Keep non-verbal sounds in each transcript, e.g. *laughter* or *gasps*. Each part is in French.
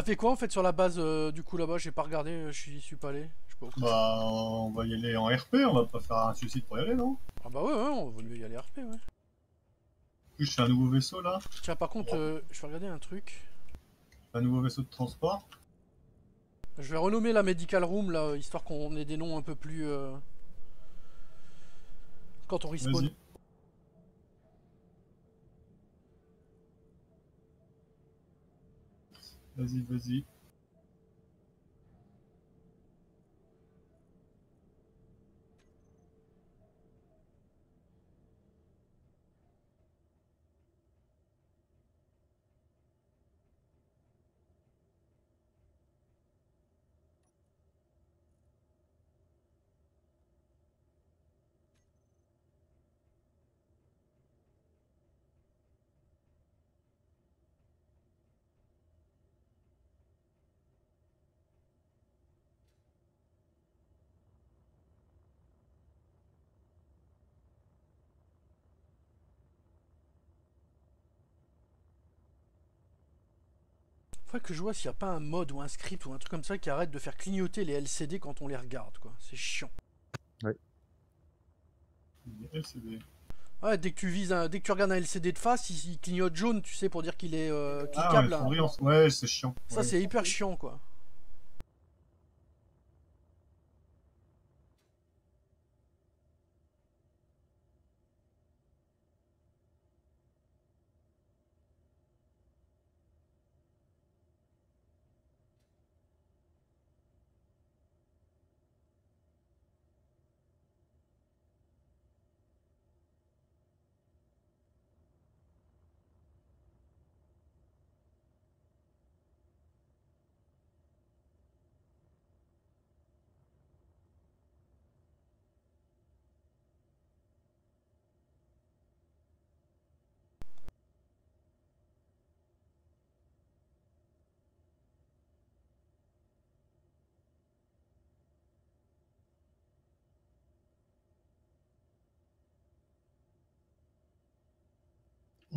T'as fait quoi en fait sur la base euh, du coup là-bas? J'ai pas regardé, euh, je suis, suis pas allé. Je pas. Bah, on va y aller en RP, on va pas faire un suicide pour y aller, non? Ah bah ouais, ouais, on va mieux y aller RP, ouais. Plus, j'ai un nouveau vaisseau là, Tiens, par contre, euh, je vais regarder un truc. un nouveau vaisseau de transport. Je vais renommer la medical room là, histoire qu'on ait des noms un peu plus. euh, Quand on respawn. Vas-y. Vas-y, Faudrait que je vois s'il n'y a pas un mode ou un script ou un truc comme ça qui arrête de faire clignoter les LCD quand on les regarde, quoi. C'est chiant. LCD. Ouais, dès que tu vises un... dès que tu regardes un LCD de face, il, il clignote jaune, tu sais, pour dire qu'il est euh, Ah, cliquable. ouais, faut rire en- ouais, c'est chiant. Ça, Ouais. c'est hyper chiant, quoi.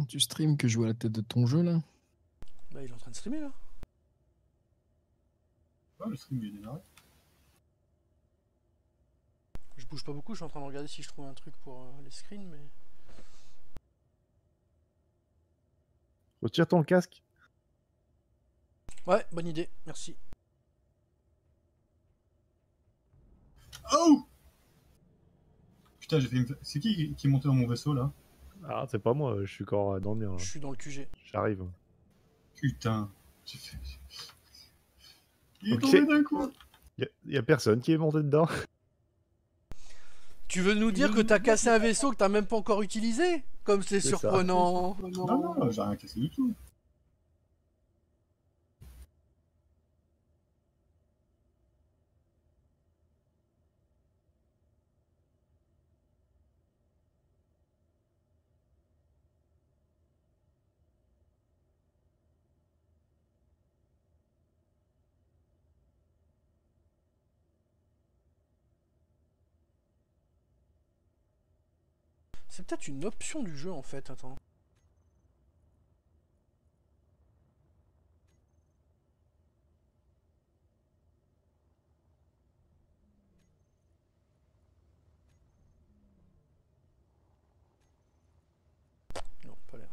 Tu stream que je vois la tête de ton jeu là Bah, il est en train de streamer, là. Ouais, le stream il est démarré. Je bouge pas beaucoup, je suis en train de regarder si je trouve un truc pour euh, les screens, mais... Retire ton casque. Ouais, bonne idée, merci. Oh Putain, j'ai fait une... C'est qui qui est monté dans mon vaisseau là? Ah, c'est pas moi, je suis encore dans le mien. là. Je suis dans le QG. J'arrive. Putain. J'ai fait... Il est Ok. tombé d'un coup Y a, y a personne qui est monté dedans. Tu veux nous dire que t'as cassé un vaisseau que t'as même pas encore utilisé? Comme c'est C'est ça. surprenant. Non, non, j'ai rien cassé du tout. C'est peut-être une option du jeu en fait, attends. Non, pas l'air.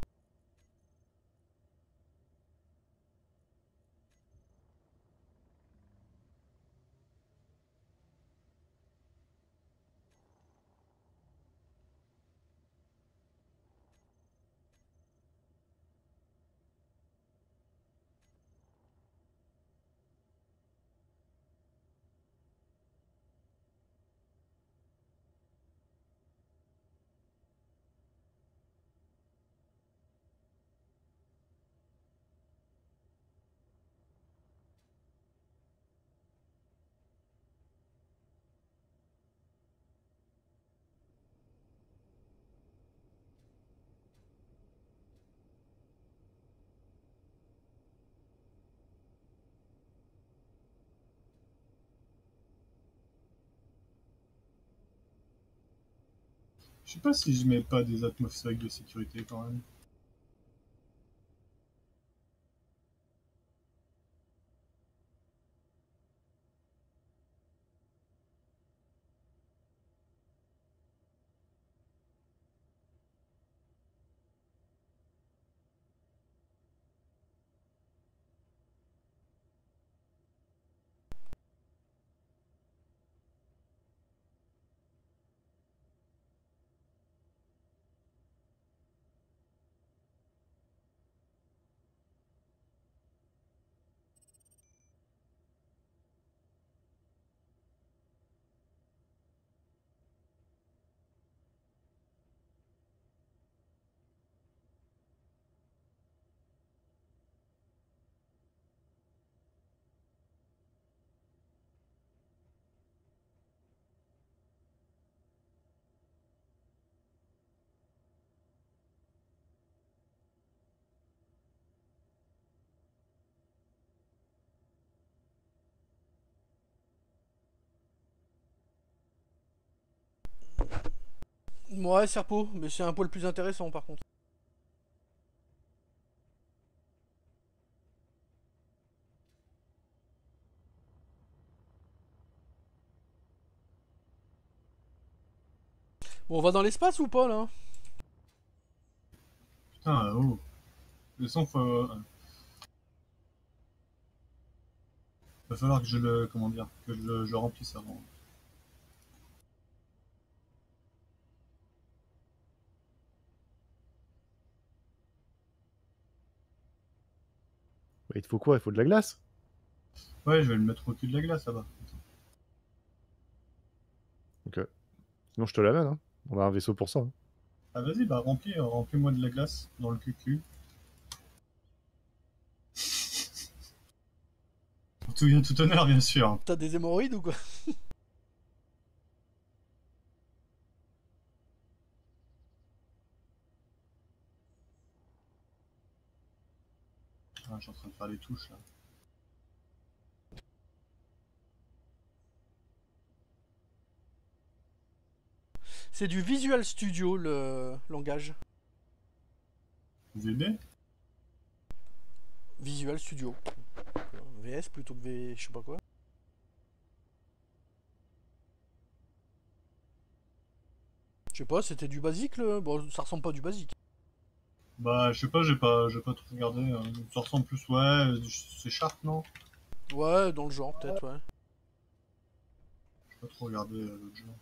Je sais pas si je mets pas des atmosphériques de sécurité quand même. Ouais, Serpo, mais c'est un poil plus intéressant par contre. Bon, on va dans l'espace ou pas là? Putain, oh. Le son, faut... euh, Va falloir que je le... Comment dire Que je je le remplisse avant. Il te faut quoi? Il faut de la glace? Ouais, je vais le mettre au cul de la glace, là-bas. Sinon, je te l'amène. Hein. On a un vaisseau pour ça. hein. Ah vas-y, bah remplis, euh, remplis-moi de la glace dans le cul *laughs* tout tout honneur, bien sûr. T'as des hémorroïdes ou quoi? *laughs* je suis en train de faire les touches, là. C'est du Visual Studio le langage. VB Visual Studio. VS plutôt que V. je sais pas quoi. Je sais pas, c'était du basique le. Bon, ça ressemble pas à du basique. Bah, je sais pas, j'ai pas, j'ai pas tout regardé. euh, Ça ressemble plus, ouais, c'est Sharp, non? Ouais, dans le genre peut-être, ouais. J'ai pas trop regardé euh, l'autre jour.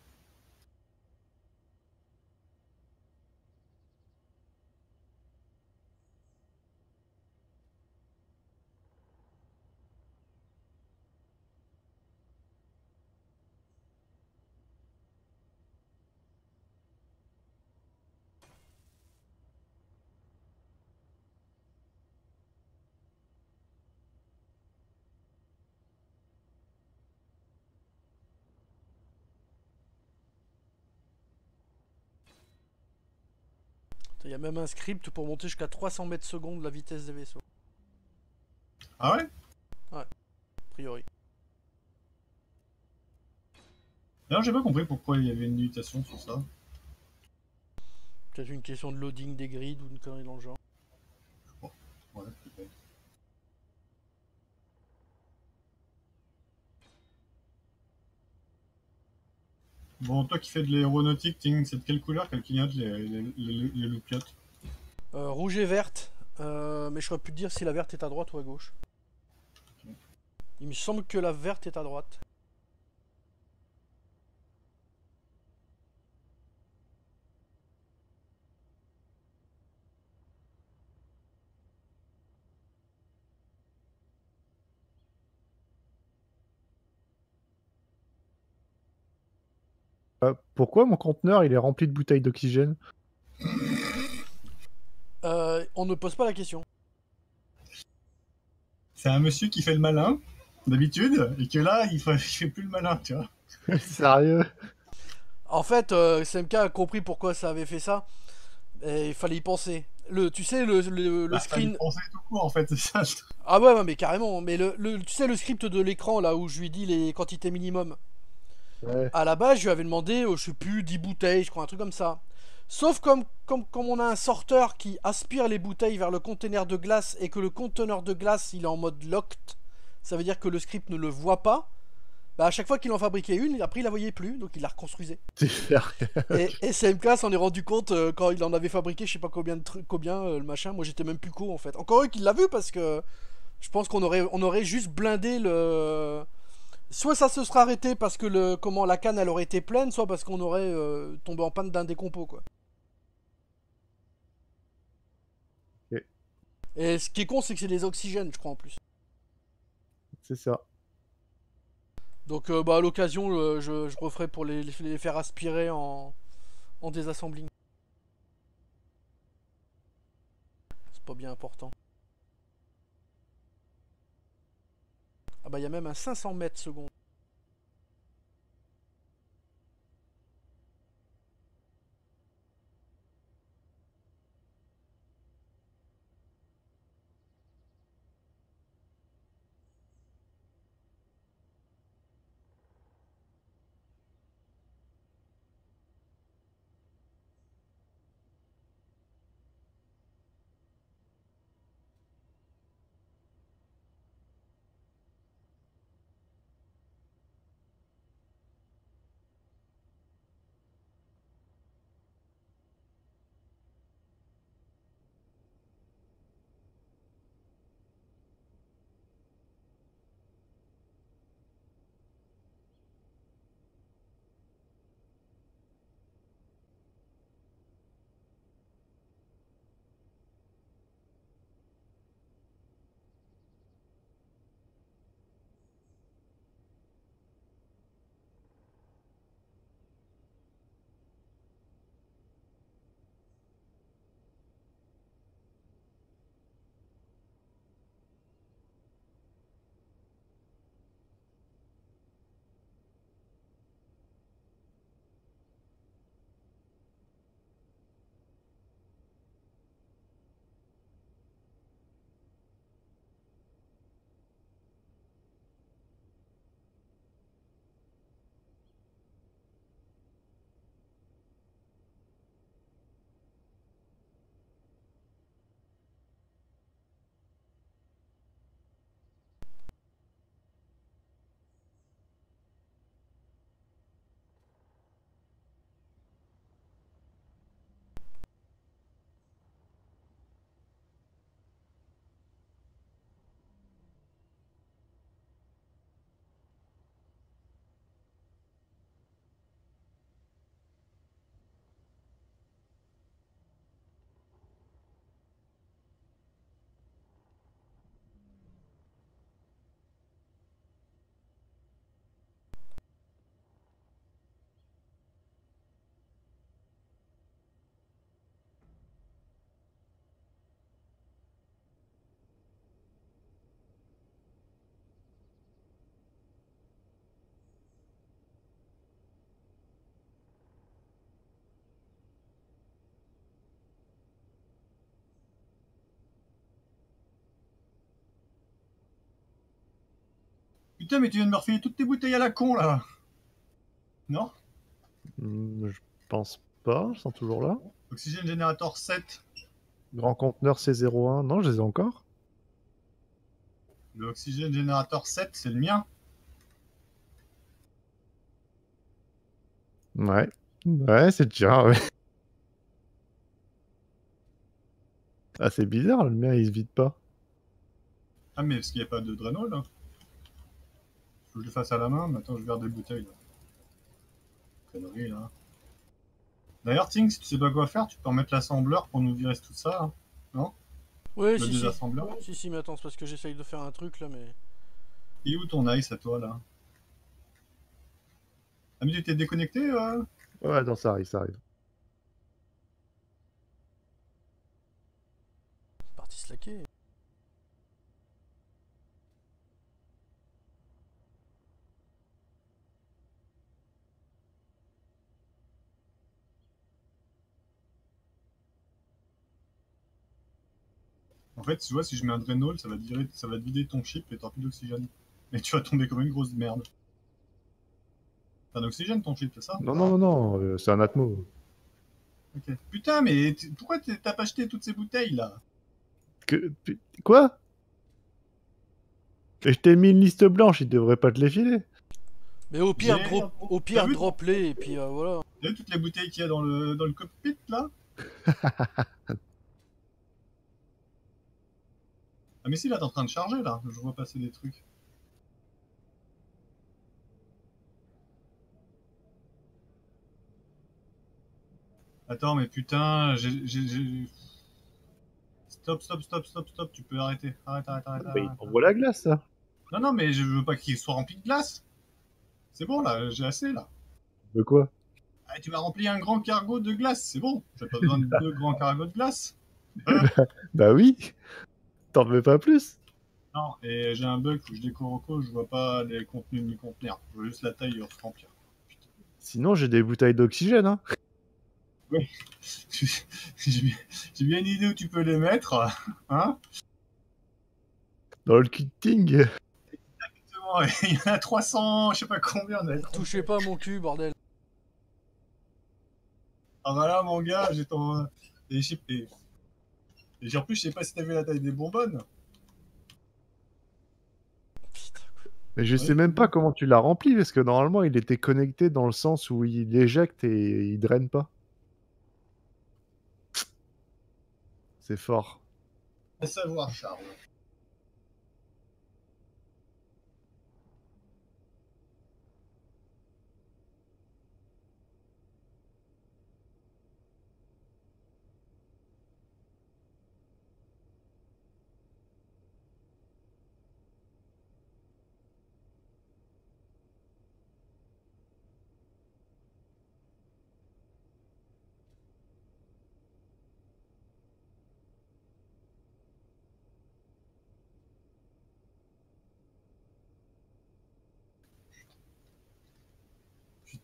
Il y a même un script pour monter jusqu'à 300 mètres secondes la vitesse des vaisseaux, Ah ouais? A priori. D'ailleurs, j'ai pas compris pourquoi il y avait une limitation sur ça. Peut-être une question de loading des grids ou une connerie dans le genre. Bon, toi qui fais de l'aéronautique, Ting, c'est de quelle couleur qu'elle clignote les, les, les, les loupiottes Euh, rouge et verte, euh, mais je saurais plus te dire si la verte est à droite ou à gauche. Il me semble que la verte est à droite. Euh, pourquoi mon conteneur il est rempli de bouteilles d'oxygène? Euh, on ne pose pas la question. C'est un monsieur qui fait le malin, d'habitude, et que là, il fait, il fait plus le malin, tu vois. *laughs* Sérieux? En fait, euh, SMK a compris pourquoi ça avait fait ça. Et il fallait y penser. Le, tu sais, le, le, le Bah, screen. tout court, en fait, c'est ça. je- Ah ouais, ouais, mais carrément. Mais le, le- tu sais, le script de l'écran, là où je lui dis les quantités minimum. Ouais. À la base, je lui avais demandé, euh, je sais plus, 10 bouteilles, je crois, un truc comme ça. Sauf comme, comme, comme on a un sorteur qui aspire les bouteilles vers le conteneur de glace et que le conteneur de glace il est en mode locked, ça veut dire que le script ne le voit pas. Bah à chaque fois qu'il en fabriquait une, après il la voyait plus, donc il la reconstruisait. *laughs* Et, et CMK s'en est rendu compte euh, quand il en avait fabriqué, je sais pas combien de trucs, combien euh, le machin. Moi j'étais même plus co en fait. Encore eux qui l'a vu parce que je pense qu'on aurait, on aurait juste blindé le. Soit ça se serait arrêté parce que le, comment la canne elle aurait été pleine, soit parce qu'on aurait euh, tombé en panne d'un des compos quoi. Et ce qui est con, c'est que c'est des oxygènes, je crois en plus. C'est ça. Donc euh, bah, à l'occasion, euh, je, je referai pour les, les faire aspirer en, en désassembling. C'est pas bien important. Ah bah il y a même un 500 mètres secondes. Putain, mais tu viens de me refiler toutes tes bouteilles à la con là Non? Hmm, Je pense pas, ils sont toujours là. Oxygène générateur 7. Grand conteneur C01, non, je les ai encore. Le oxygène générateur 7, c'est le mien. Ouais. Ouais, c'est déjà, ouais. Ah, c'est bizarre, le mien il se vide pas. Ah, mais parce qu'il n'y a pas de Drano là Faut que je le fasse à la main, mais attends, je verrai des bouteilles là. Connerie là. D'ailleurs, Ting, si tu sais pas quoi faire, tu peux remettre l'assembleur pour nous virer tout ça. hein. Ouais, Le si, si. Si, si, mais attends, c'est parce que j'essaye de faire un truc là, mais. Il est où ton ice à toi là? Ah, mais tu t'es déconnecté euh? Ouais, attends, ça arrive, ça arrive. Parti slacker. En fait, tu vois, si je mets un Draenol, ça va, te virer- ça va te vider ton chip et t'auras plus d'oxygène. Et tu vas tomber comme une grosse merde. T'as un oxygène ton chip, c'est ça? Non, non, non, non, euh, c'est un Atmo. Ok. Putain, mais pourquoi t'es- t'as pas acheté toutes ces bouteilles là? Que... Quoi? Et je t'ai mis une liste blanche, il devrait pas te les filer. Mais au pire, drop, au pire, T'as vu drop-les et puis euh, voilà. T'as vu toutes les bouteilles qu'il y a dans le, dans le cockpit là *laughs* Ah, mais si, là, t'es en train de charger là. Je vois passer des trucs. Attends, mais putain, j'ai. Stop, stop, stop, stop, stop, tu peux arrêter. Arrête, arrête, arrête. Mais il arrête. t'envoie la glace, ça. Non, non, mais je veux pas qu'il soit rempli de glace. C'est bon là, j'ai assez là. De quoi? Ah, tu m'as rempli un grand cargo de glace, c'est bon. J'ai pas besoin de *laughs* deux grands cargos de glace. *laughs* Bah oui T'en veux pas plus? Non, et j'ai un bug, faut que je découvre je vois pas les contenus de mes conteneurs. Je vois juste la taille se remplir. Sinon, j'ai des bouteilles d'oxygène, hein. *laughs* j'ai bien- j'ai bien une idée où tu peux les mettre. Hein Dans le cutting. Exactement, *laughs* Il y en a 300, je sais pas combien. on a- Touchez pas mon cul, bordel. Ah voilà mon gars, j'ai ton. Et, sais- et... en plus, je sais pas si t'as vu la taille des bonbonnes. Mais je Ouais. sais même pas comment tu l'as rempli, parce que normalement, il était connecté dans le sens où il éjecte et il draine pas. C'est fort. À savoir, Charles.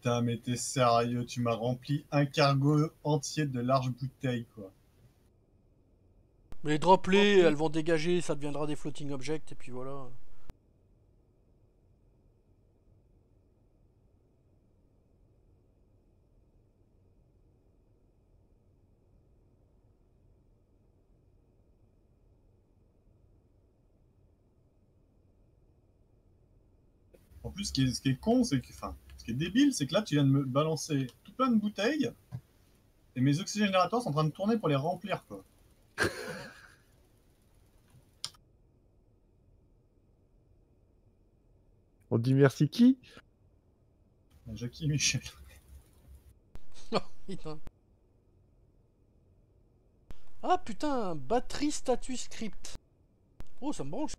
Putain, mais t'es sérieux, tu m'as rempli un cargo entier de larges bouteilles, quoi. Mais drop-les, elles vont dégager, ça deviendra des floating objects et puis voilà. En plus, ce qui est, ce qui est con, c'est que. Enfin, ce qui est débile, c'est que là, tu viens de me balancer tout plein de bouteilles. Et mes oxygénérateurs sont en train de tourner pour les remplir, quoi. *laughs* On dit merci qui? Jackie Michel. *laughs* Oh, putain. Ah putain, batterie statut script. Oh, ça me branche.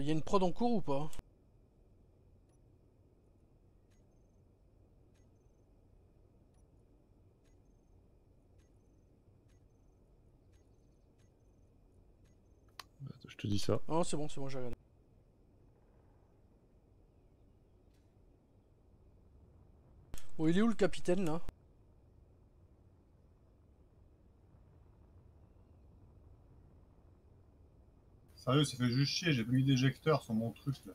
Il y a une prod en cours ou pas Je te dis ça. Non, c'est bon, c'est bon, j'ai regardé. Bon, il est où le capitaine là? Sérieux, ça fait juste chier, j'ai mis d'éjecteur sur mon truc là.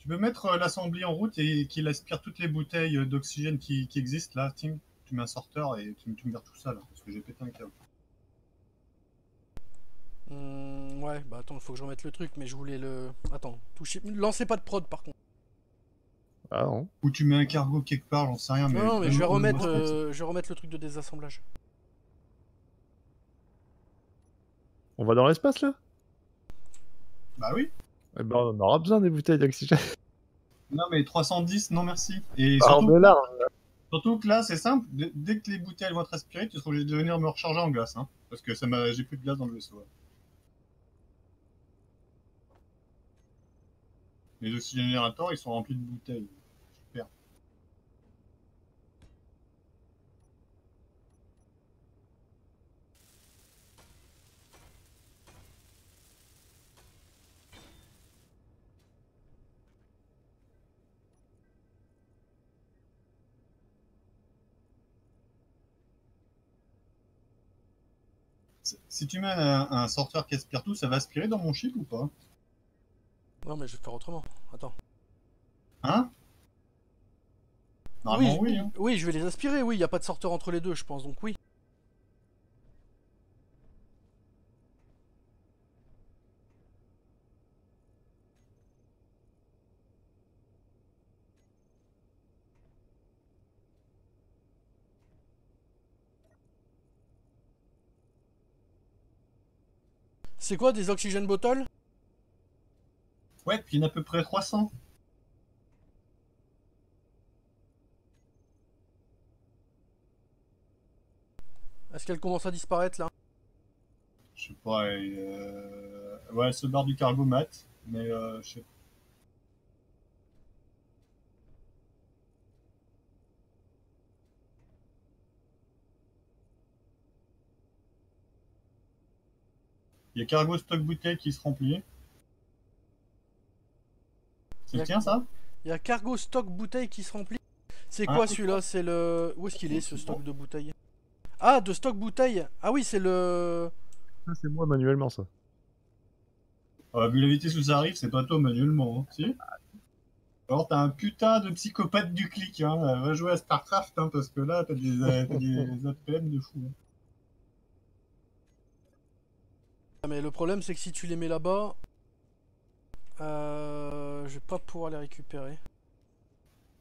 Tu peux mettre euh, l'assembly en route et qu'il aspire toutes les bouteilles euh, d'oxygène qui, existent là, Tim? Tu mets un sorteur et tu, me vires tout ça là, parce que j'ai pété un câble. Hmm, Ouais, bah attends, faut que je remette le truc, mais je voulais le. Attends, toucher. Lancez pas de prod par contre. Ah non. Ou tu mets un cargo quelque part, j'en sais rien. Mais non, non, mais je vais remettre, euh, je vais remettre le truc de désassemblage. On va dans l'espace là? Bah oui. Eh ben, on aura besoin des bouteilles d'oxygène. *laughs* Non mais 310, non merci. Et Ah, surtout, surtout que là, c'est simple, dès- dès que les bouteilles vont être aspirées, tu seras obligé de venir me recharger en glace. Hein, parce que ça m'a, j'ai plus de glace dans le vaisseau. Les oxygénérateurs, ils sont remplis de bouteilles. Super. Si- tu mets un, un sorteur qui aspire tout, ça va aspirer dans mon chip ou pas? Non, mais je vais faire autrement. Attends. Hein? Normalement, oui. je... hein. oui, je vais les aspirer, oui, il n'y a pas de sorteur entre les deux, je pense, donc oui. C'est quoi des oxygène bottles? Ouais, puis il y en a à peu près 300. Est-ce qu'elles commencent à disparaître là? Je sais pas, euh... ouais, ce bar du cargo mat, mais euh, je sais Il y a cargo stock bouteille qui se remplit. C'est tien ça? Il y a cargo stock bouteille qui se remplit. C'est Ah, quoi celui-là? C'est le. Où est-ce qu'il est ce stock de bouteilles Ah, de stock bouteille Ah oui, c'est le. Ça, c'est moi manuellement ça. Ah, Vu la vitesse où ça arrive, c'est pas toi manuellement, hein, si? Alors t'as un putain de psychopathe du clic, hein. va jouer à StarCraft, hein, parce que là t'as des, euh, des *laughs* APM de fou. hein. Ah, mais le problème, c'est que si tu les mets là-bas. Euh... Je vais pas pouvoir les récupérer.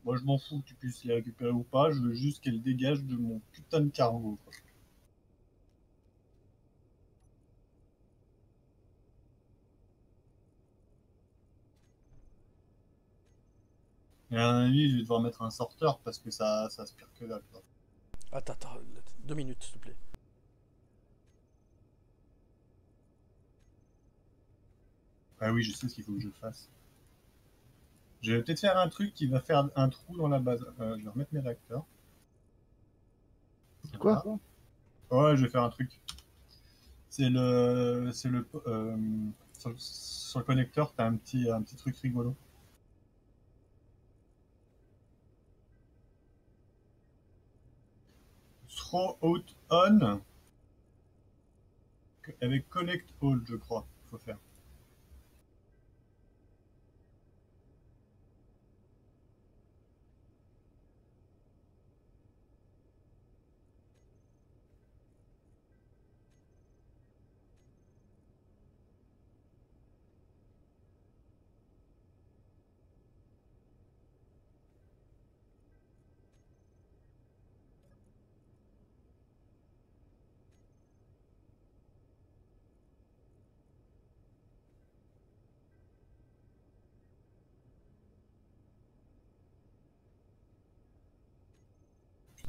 Moi je m'en fous que tu puisses les récupérer ou pas, je veux juste qu'elles dégagent de mon putain de cargo. quoi. Et à un avis, je vais devoir mettre un sorteur parce que ça, ça aspire que dalle. Attends, attends, deux minutes, s'il te plaît. Ah oui, je sais ce qu'il faut que je fasse. Je vais peut-être faire un truc qui va faire un trou dans la base. Euh, je vais remettre mes réacteurs. Quoi. Ouais, je vais faire un truc. C'est le, c'est le, euh, sur, le- sur le connecteur, t'as un petit, un petit truc rigolo. Throw out on avec connect all, je crois. Faut faire.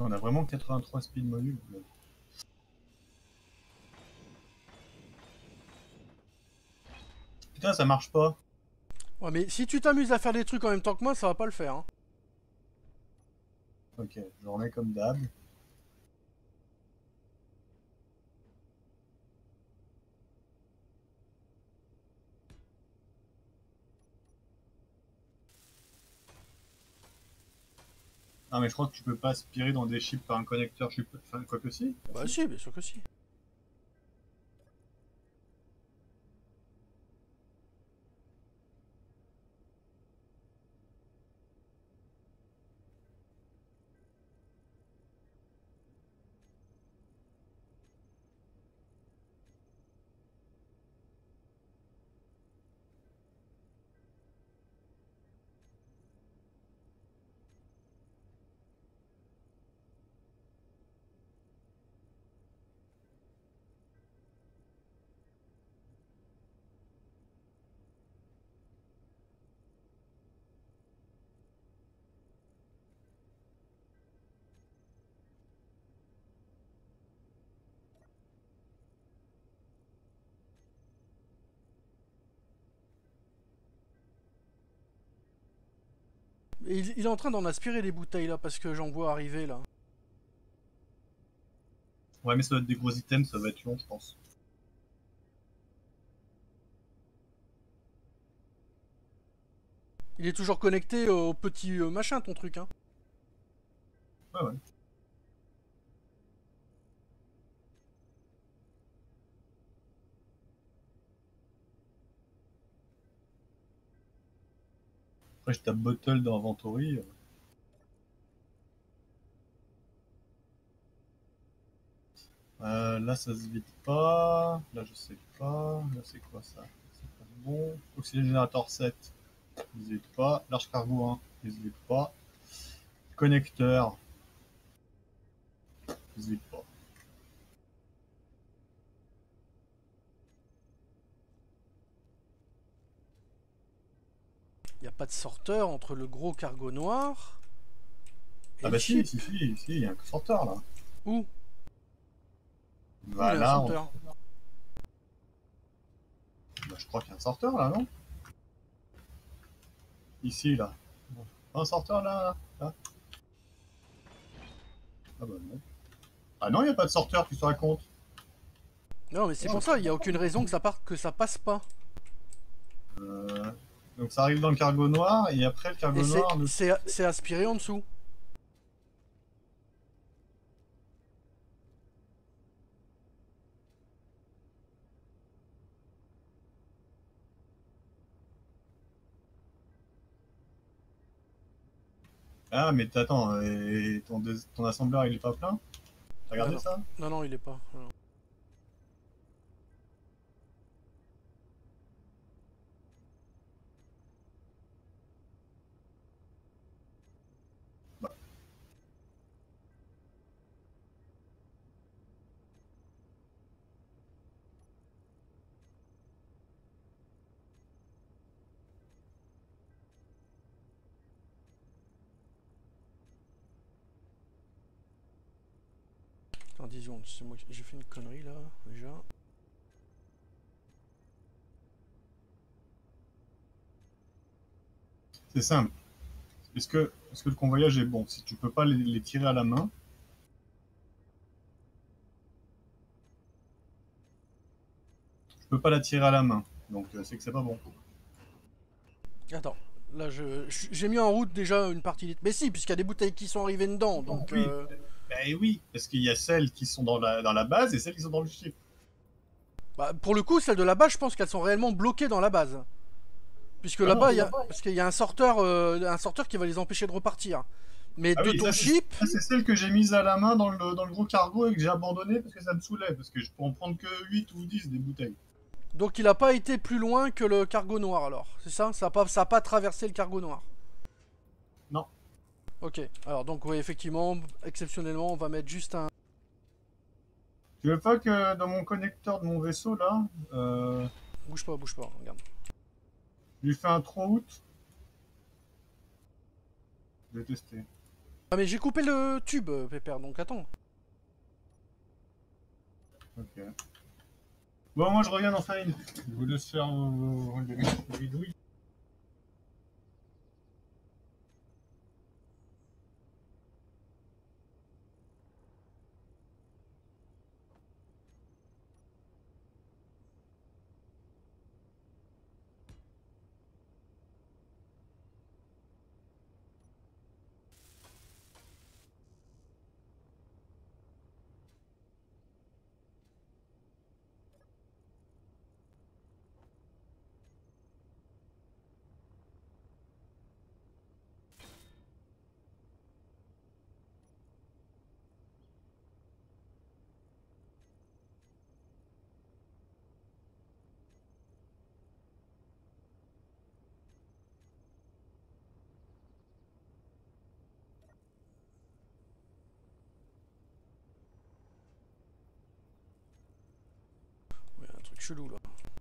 on a vraiment 83 speed modules. Putain, ça marche pas. Ouais, mais si tu t'amuses à faire des trucs en même temps que moi, ça va pas le faire. Hein. Ok, j'en ai comme d'hab. Ah mais je crois que tu peux pas aspirer dans des chips par un connecteur, je suis enfin quoi que si. Bah si, bien sûr que si. Et il, il est en train d'en aspirer les bouteilles là parce que j'en vois arriver là. Ouais mais ça doit être des gros items, ça va être long je pense. Il est toujours connecté au petit euh, machin ton truc hein. Ouais ouais. Après je tape bottle dans inventory. euh. Euh, là ça se vide pas. Là je sais pas. Là c'est quoi ça? C'est pas bon. Oxygène générateur 7. Il se vide pas. Large cargo 1. Il se vide pas. Connecteur. Vide pas. Il n'y a pas de sorteur entre le gros cargo noir. et Ah bah si, si, si, si, il y a un sorteur là. Où? Un Voilà, on- bah, je crois qu'il y a un sorteur là, non? Ici, là. Un sorteur là, là, là. Ah bah non. Ah non, il n'y a pas de sorteur, tu te racontes. Non mais c'est pour ça, il n'y a aucune raison que ça, parte, que ça passe pas. Euh, Donc ça arrive dans le cargo noir, et après le cargo Et noir... c'est aspiré en dessous. Ah mais attends, et ton, ton assembleur il est pas plein? T'as regardé non. ça? Non, non, il est pas. Attends, 10 secondes, c'est moi qui- j'ai fait une connerie là, déjà. C'est simple. Est-ce que, est-ce que le convoyage est bon? Si tu peux pas les, les tirer à la main, je peux pas la tirer à la main. Donc euh, c'est que c'est pas bon. Attends, là j'ai mis en route déjà une partie des... Mais si, puisqu'il y a des bouteilles qui sont arrivées dedans, donc... Oui. euh, Ben oui, parce qu'il y a celles qui sont dans la, dans la base et celles qui sont dans le chip. bah, pour le coup, celles de là-bas, je pense qu'elles sont réellement bloquées dans la base. Puisque Ah là-bas, il y a... là-bas, parce qu'il y a un sorteur, euh, un sorteur qui va les empêcher de repartir. Mais Ah de oui, ton ça, c'est- chip, c'est celle que j'ai mise à la main dans le, dans le gros cargo et que j'ai abandonné parce que ça me saoulait. Parce que je peux en prendre que 8 ou 10 des bouteilles. donc il a pas été plus loin que le cargo noir alors, c'est ça? Ça a pas, ça a pas traversé le cargo noir. Ok, alors donc oui, effectivement, exceptionnellement, on va mettre juste un... Tu veux pas que dans mon connecteur de mon vaisseau là, euh, Bouge pas, bouge pas, regarde. je lui fais un throw-out Je vais tester. Ah mais j'ai coupé le tube, euh, Pépère, donc attends. Ok. Bon, moi je reviens en fine. Je vous laisse faire vos les bidouilles. Ouais, un truc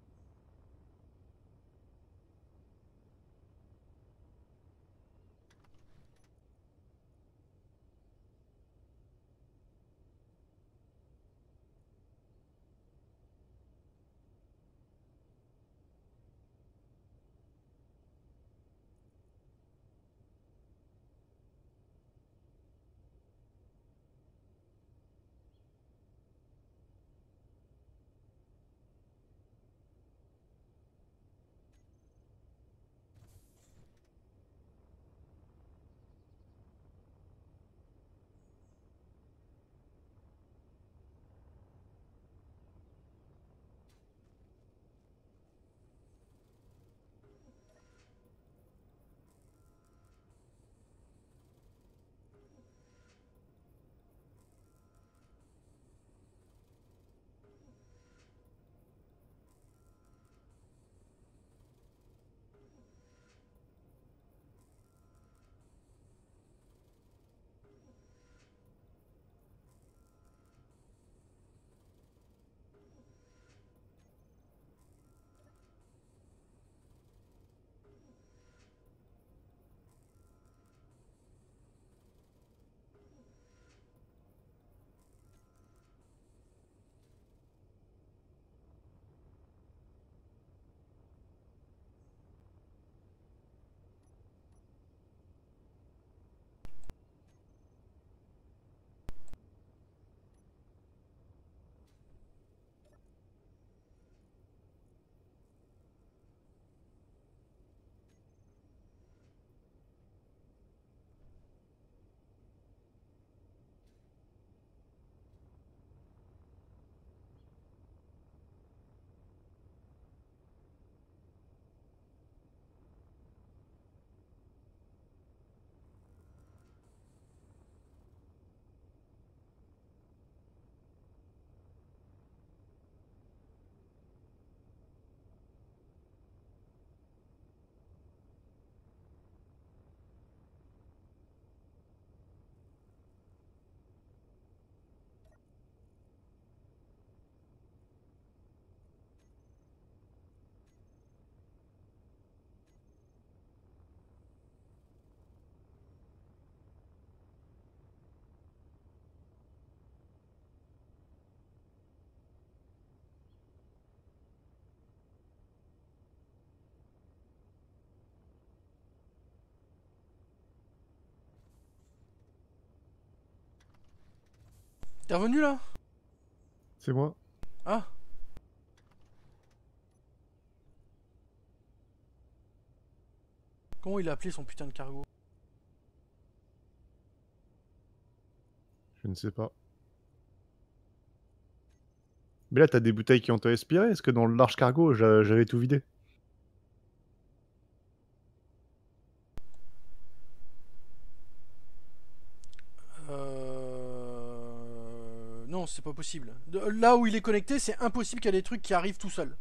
T'es revenu là? C'est moi. Ah Comment il a appelé son putain de cargo? Je ne sais pas. Mais là, t'as des bouteilles qui ont expiré. Est-ce que dans le large cargo, j'a- j'avais tout vidé Euh... Non, c'est pas possible. Là où il est connecté, c'est impossible qu'il y ait des trucs qui arrivent tout seuls.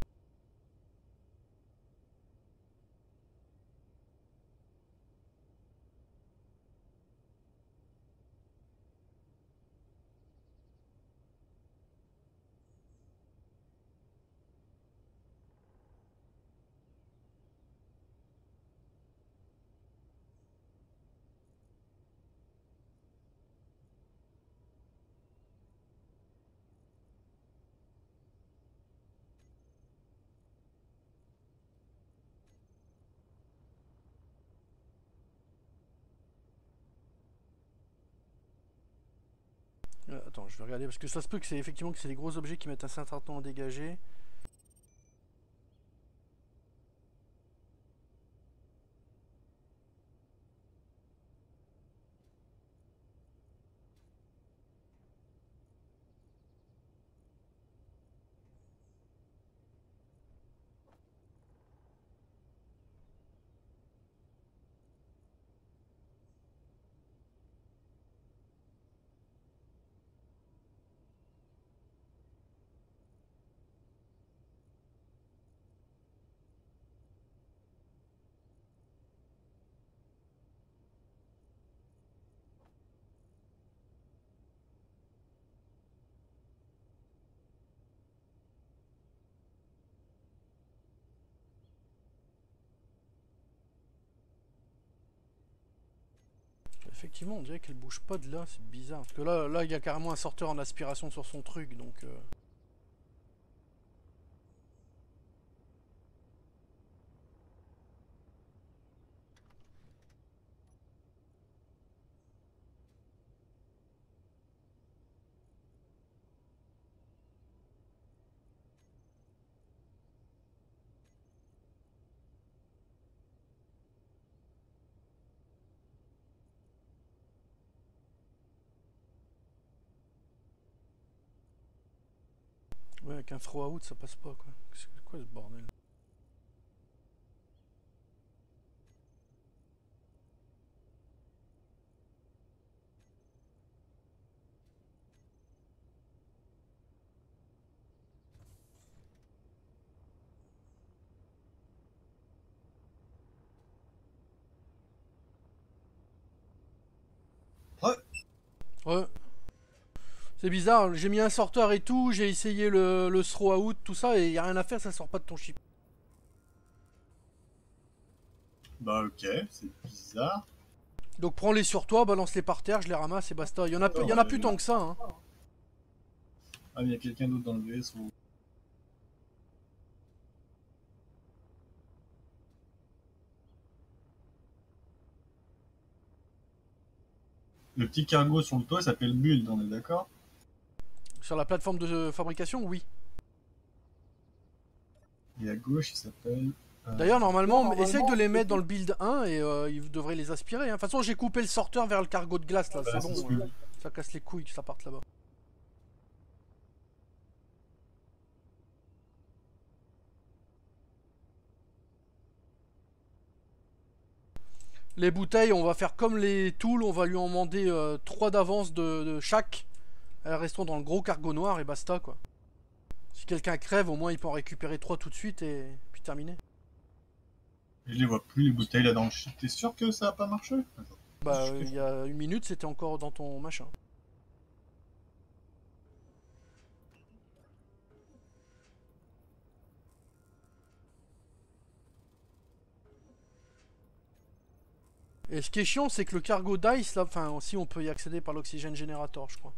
Je vais regarder parce que ça se peut que c'est effectivement que c'est des gros objets qui mettent un certain temps à dégager. Effectivement, on dirait qu'elle bouge pas de là, c'est bizarre. Parce que là, là, il y a carrément un sorteur en aspiration sur son truc, donc. euh, Ouais, avec un throw out, ça passe pas quoi. C'est quoi ce bordel Ouais. Ouais. C'est bizarre, j'ai mis un sorteur et tout, j'ai essayé le, le throw out, tout ça, et y a rien à faire, ça sort pas de ton chip. Bah ok, c'est bizarre. Donc prends-les sur toi, balance-les par terre, je les ramasse et basta. Il y en a, y en a plus tant que ça. Hein. Ah mais il y a quelqu'un d'autre dans le vaisseau. Le petit cargo sur le toit s'appelle Build, on est d'accord? Sur la plateforme de fabrication, oui. Et à gauche, il s'appelle... euh, D'ailleurs, normalement, normalement, essaye de les mettre dans le build 1 et euh, ils devraient les aspirer. hein. De toute façon, j'ai coupé le sorteur vers le cargo de glace là, voilà, c'est c'est bon. euh, ça casse les couilles que ça parte là-bas. Les bouteilles, on va faire comme les tools, on va lui en demander 3 d'avance de, de chaque. Elles resteront dans le gros cargo noir et basta quoi. Si quelqu'un crève, au moins il peut en récupérer 3 tout de suite et puis terminer. Je les vois plus, les bouteilles là dans le shit. T'es sûr que ça a pas marché? Bah, euh, il y a une minute, c'était encore dans ton machin. Et ce qui est chiant, c'est que le cargo d'Ice, là, enfin, aussi on peut y accéder par l'oxygène générateur, je crois.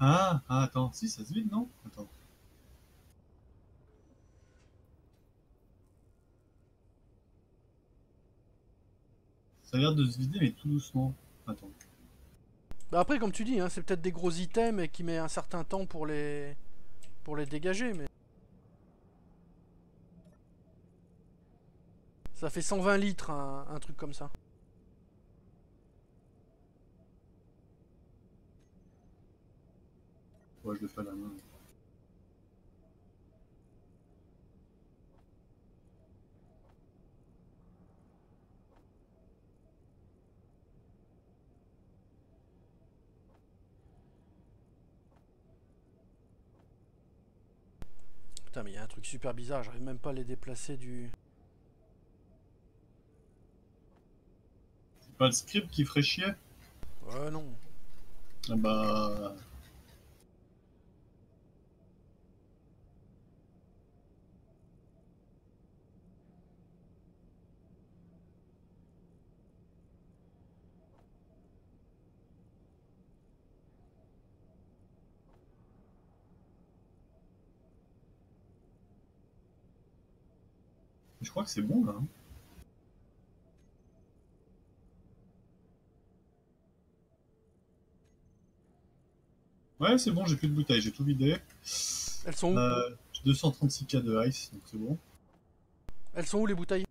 Ah, ah, attends, si ça se vide, non? Attends. Ça a l'air de se vider, mais tout doucement. Attends. Bah après, comme tu dis, hein, c'est peut-être des gros items et qui met un certain temps pour les pour les dégager, mais ça fait 120 litres un, un truc comme ça. Ouais, je le fais à la main. Putain, mais il y a un truc super bizarre, j'arrive même pas à les déplacer du. C'est pas le script qui ferait chier? Ouais, non. Ah bah. je crois que c'est bon là. Hein. Ouais, c'est bon, j'ai plus de bouteilles, j'ai tout vidé. Elles sont où euh, 236k de ice, donc c'est bon. Elles sont où les bouteilles?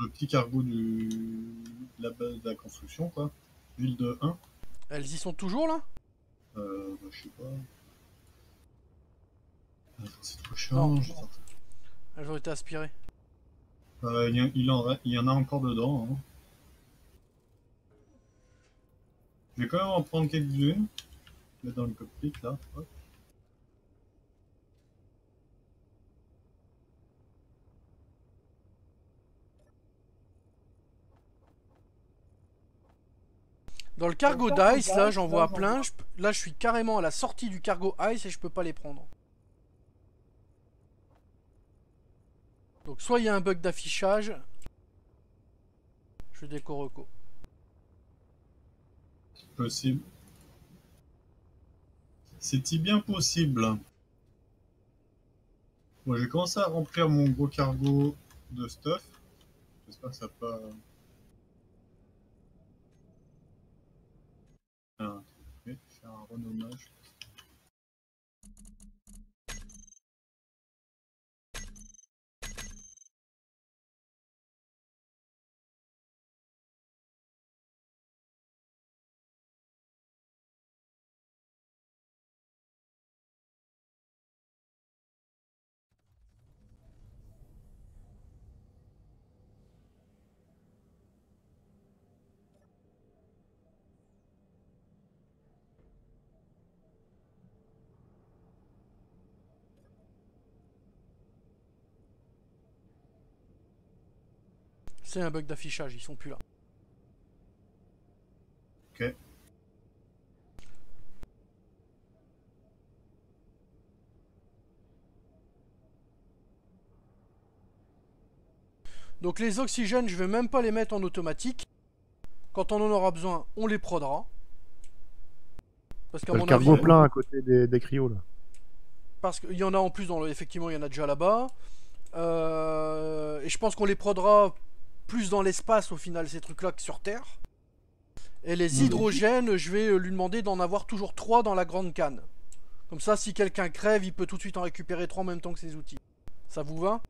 Le petit cargo du... de, la... de la construction, quoi. L'huile de 1. Elles y sont toujours là? Euh, bah, je sais pas. Attends, c'est tout change. Elles ont été aspirées. Euh, il, y a- il en, il y en a encore dedans. hein. Je vais quand même en prendre quelques-unes. Mettre dans le cockpit là. Hop. Dans le cargo d'ice, là j'en vois plein. Je Là je suis carrément à la sortie du cargo ice et je peux pas les prendre. Donc soit il y a un bug d'affichage. Je déco reco. Possible. C'est-il bien possible? Bon, je vais commencer à remplir mon gros cargo de stuff. J'espère que ça pas. Ah, faire un renommage. C'est un bug d'affichage, ils sont plus là. Ok. Donc les oxygènes, je vais même pas les mettre en automatique. Quand on en aura besoin, on les prodera. Parce qu'à mon cargo avis, plein à côté des, des cryos là. parce qu'il y en a en plus dans le, effectivement, il y en a déjà là-bas. Euh, et je pense qu'on les prodera plus dans l'espace au final ces trucs-là que sur Terre. Et les Mhm. hydrogènes, je vais euh, lui demander d'en avoir toujours 3 dans la grande canne. Comme ça, si quelqu'un crève, il peut tout de suite en récupérer 3 en même temps que ses outils. Ça vous va?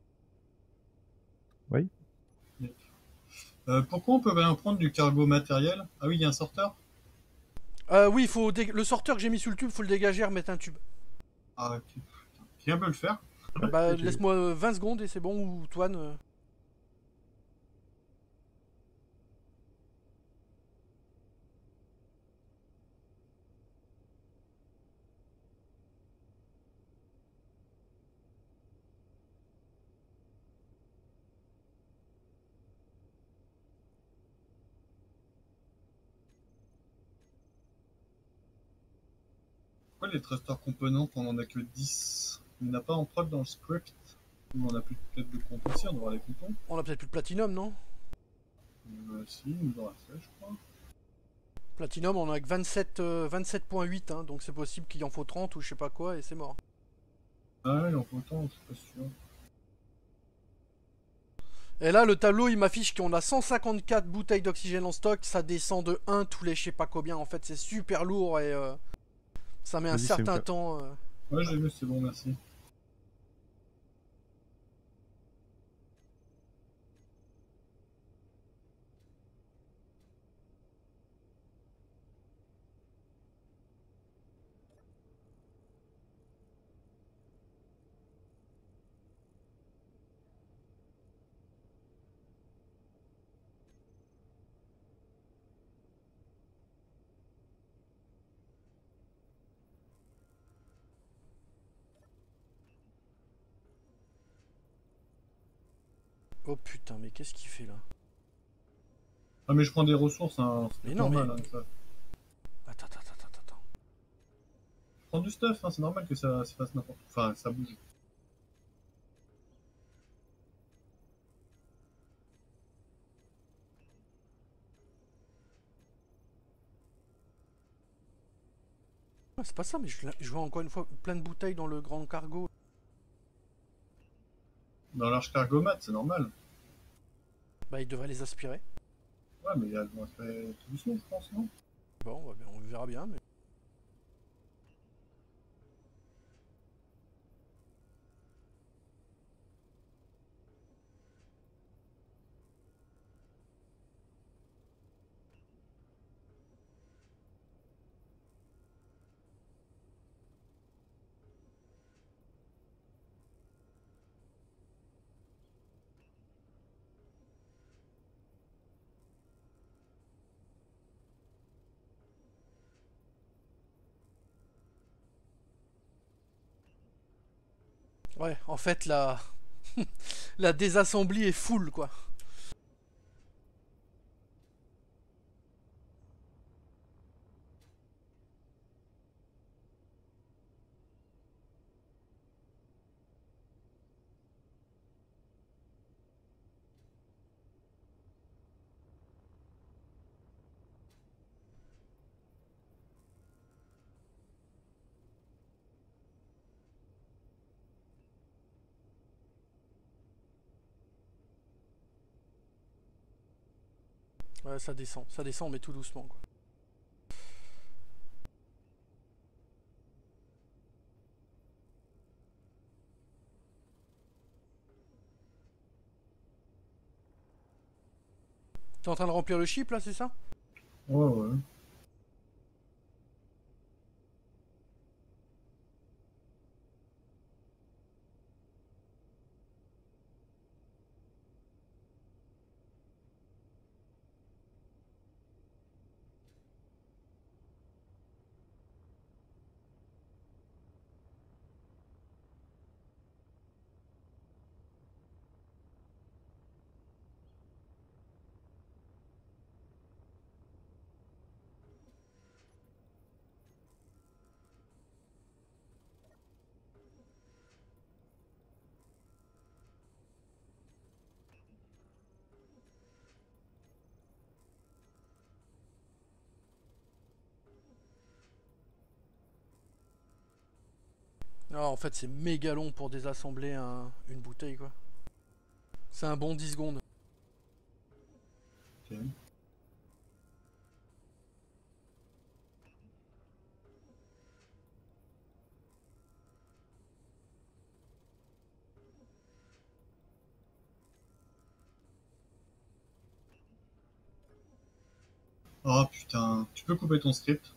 Euh, pourquoi on peut rien prendre du cargo matériel? Ah oui, il y a un sorteur? Euh, Oui, il faut dé- le sorteur que j'ai mis sur le tube, faut le dégager et remettre un tube. Ah, ok. Quelqu'un peut le faire? Bah, laisse-moi euh, 20 secondes et c'est bon, ou Toine. Pourquoi les thruster components, on en a que 10 Il n'y en a pas en prod dans le script on a plus peut-être de comptes aussi, on devra les comptes On a peut-être plus de platinum, non? Euh, Si, il nous en reste, je crois. Platinum, on a que 27, euh, 27.8, hein, donc c'est possible qu'il en faut 30 ou je sais pas quoi, et c'est mort. Ah ouais, il en faut autant, je suis pas sûr. Et là, le tableau, il m'affiche qu'on a 154 bouteilles d'oxygène en stock, ça descend de 1 tous les je sais pas combien, en fait, c'est super lourd et euh, ça met un certain temps. euh. Ouais, j'ai vu, c'est bon, merci. Oh putain, mais qu'est-ce qu'il fait là Ah, mais je prends des ressources, hein. c'est normal, mais- hein, ça. Attends, attends, attends, attends, attends. Je prends du stuff, hein, c'est normal que ça se fasse n'importe Enfin, ça bouge. Ah, c'est pas ça, mais je, je vois encore une fois plein de bouteilles dans le grand cargo. Dans l'arche cargomat, c'est normal. Bah, il devrait les aspirer. Ouais, mais vont se faire tout doucement, je pense, non? Bon, bien- on verra bien, mais. Ouais, en fait, la... *laughs* la est full, quoi. Ça descend, ça descend, mais tout doucement, quoi. T'es en train de remplir le chip, là, c'est ça? Ouais, ouais. Ah, en fait, c'est méga long pour désassembler un- une bouteille, quoi. C'est un bon 10 secondes. Oh putain, tu peux couper ton script?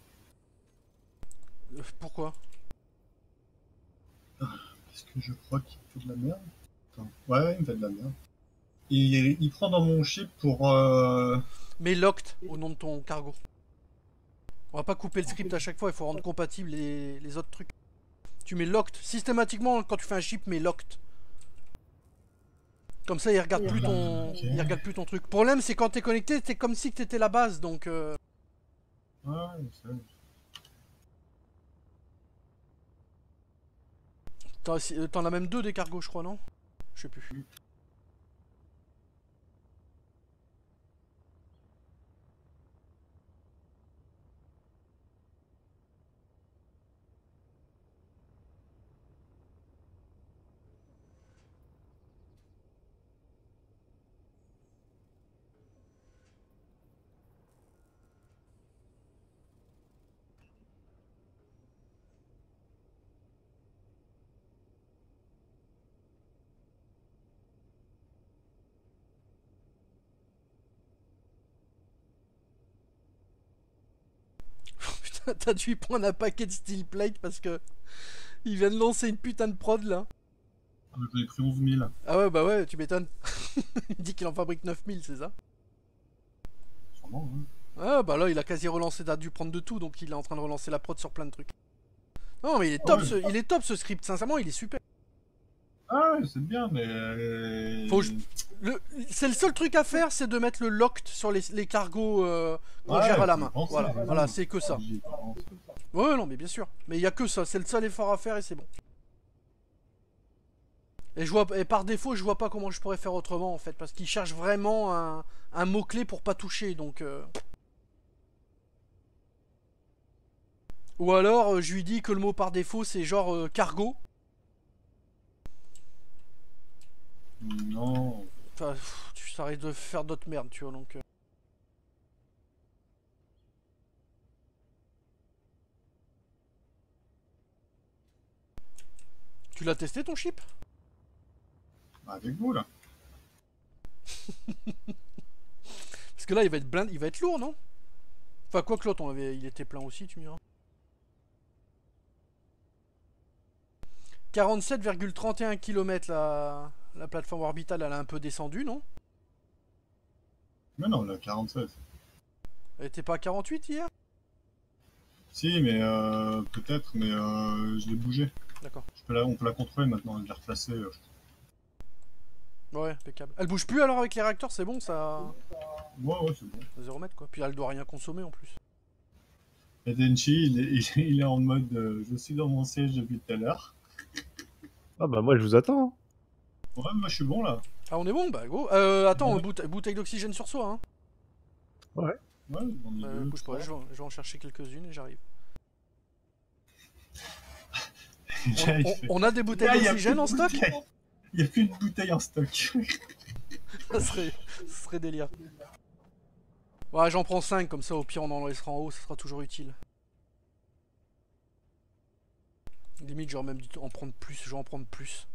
Euh, Pourquoi? Parce que je crois qu'il fait de la merde. Attends. Ouais, il me fait de la merde. Il, il prend dans mon chip pour. euh, Mais locked au nom de ton cargo. On va pas couper le script à chaque fois, il faut rendre compatible les, les autres trucs. Tu mets locked. Systématiquement, quand tu fais un chip, mets locked. Comme ça, il regarde plus ton, Ok. il regarde plus ton truc. Le problème, c'est quand t'es connecté, c'est comme si t'étais la base, donc. euh, Ouais, je sais. T'en euh, t'en as même deux des cargos, je crois, non? Je sais plus. Putain, *laughs* t'as dû prendre un paquet de steel plate parce que. Il vient de lancer une putain de prod là. Ah, mais J'en ai pris 11 000. Ah ouais, bah ouais, tu m'étonnes. *laughs* il dit qu'il en fabrique 9000, c'est ça Sûrement. Ah bah là, il a quasi relancé, t'as dû prendre de tout, donc il est en train de relancer la prod sur plein de trucs. Non, mais il est top, Ouais. ce, il est top ce script, sincèrement, il est super. Ah ouais, c'est bien, mais. euh, Faut je- Le, c'est le seul truc à faire, c'est de mettre le locked sur les, les cargos euh, qu'on Ouais, gère à la main. voilà, voilà, c'est que ça. Ouais, non, mais bien sûr. Mais il y a que ça, c'est le seul effort à faire et c'est bon. Et, je vois, et par défaut, je vois pas comment je pourrais faire autrement en fait, parce qu'il cherche vraiment un, un mot-clé pour pas toucher, donc. euh. Ou alors, je lui dis que le mot par défaut c'est genre euh, cargo. Non. Enfin, pff, tu- ça risque de faire d'autres merdes, tu vois, donc. euh. Tu l'as testé ton chip? Avec vous, là. *laughs* Parce que là, il va être blind, il va être lourd, non? Enfin, quoi que l'autre, on avait, il était plein aussi, tu me diras. 47,31 km la, la plateforme orbitale, elle a un peu descendu, non? Mais non, là, 46. Elle était pas à 48 hier? Si, mais euh, peut-être, mais euh, je l'ai bougé. D'accord. La, on peut la contrôler maintenant, je l'ai reclassée. euh. Ouais, impeccable. Elle bouge plus alors avec les réacteurs, c'est bon, ça? Ouais, ouais, c'est bon. 0 mètres quoi. Puis elle doit rien consommer en plus. Et Denchi, il est, *laughs* il est- il est en mode euh, je suis dans mon siège depuis tout à l'heure. Ah bah moi je vous attends. Ouais, moi je suis bon là. Ah, on est bon Bah go. Euh, attends, Ouais. boute- bouteille d'oxygène sur soi, hein. Ouais, ai Euh, bouge pas, je vais, je vais en chercher quelques-unes et j'arrive. *laughs* On, a des bouteilles d'oxygène en stock. Il y a plus de bouteilles en stock. *laughs* ça, serait, ça serait délire. Ouais, j'en prends 5, comme ça au pire on en laissera en haut, ça sera toujours utile. Limite, j'aurais même dû en prendre plus, je vais en prendre plus.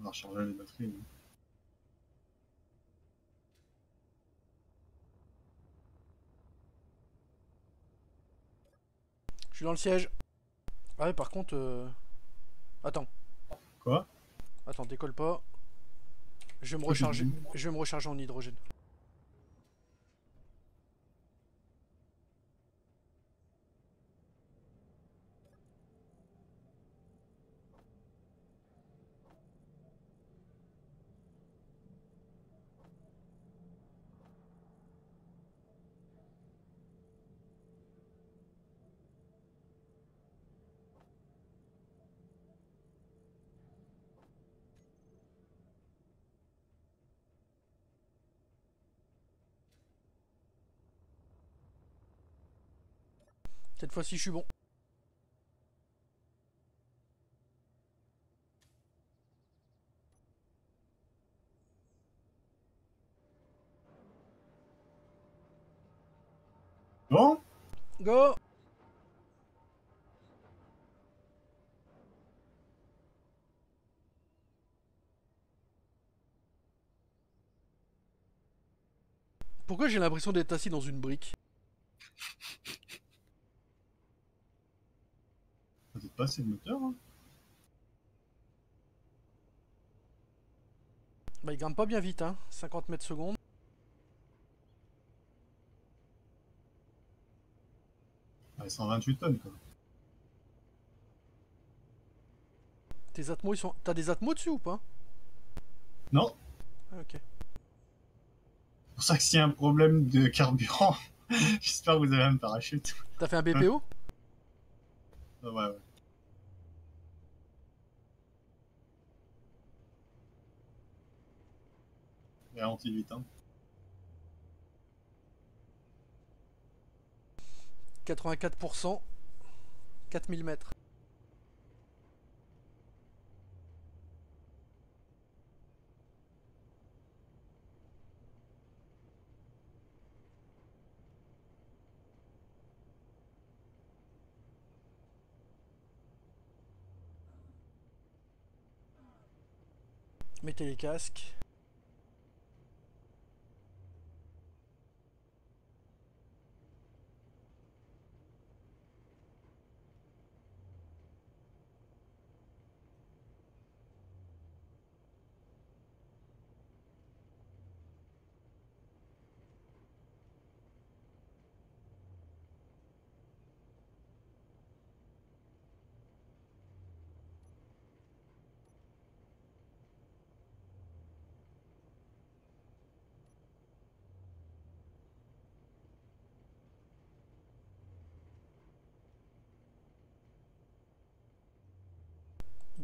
On va recharger les batteries. oui. Je suis dans le siège. Ah ouais, par contre... euh, Attends. Quoi? Attends, décolle pas. Je vais me recharger. Je vais me recharger en hydrogène. Cette fois-ci, je suis bon. Bon. Go. Pourquoi j'ai l'impression d'être assis dans une brique Peut-être pas assez de moteur. Hein. Bah il grimpe pas bien vite hein, 50 mètres secondes. Ouais, 128 tonnes quoi. Tes atmos ils sont... T'as des atmos dessus ou pas? Non, Ah, Ok. c'est pour ça que s'il y a un problème de carburant, *laughs* j'espère que vous avez un parachute. T'as fait un BPO ouais, ouais. Ralentis vite, hein. 84%. 4000 mètres. Mettez les casques.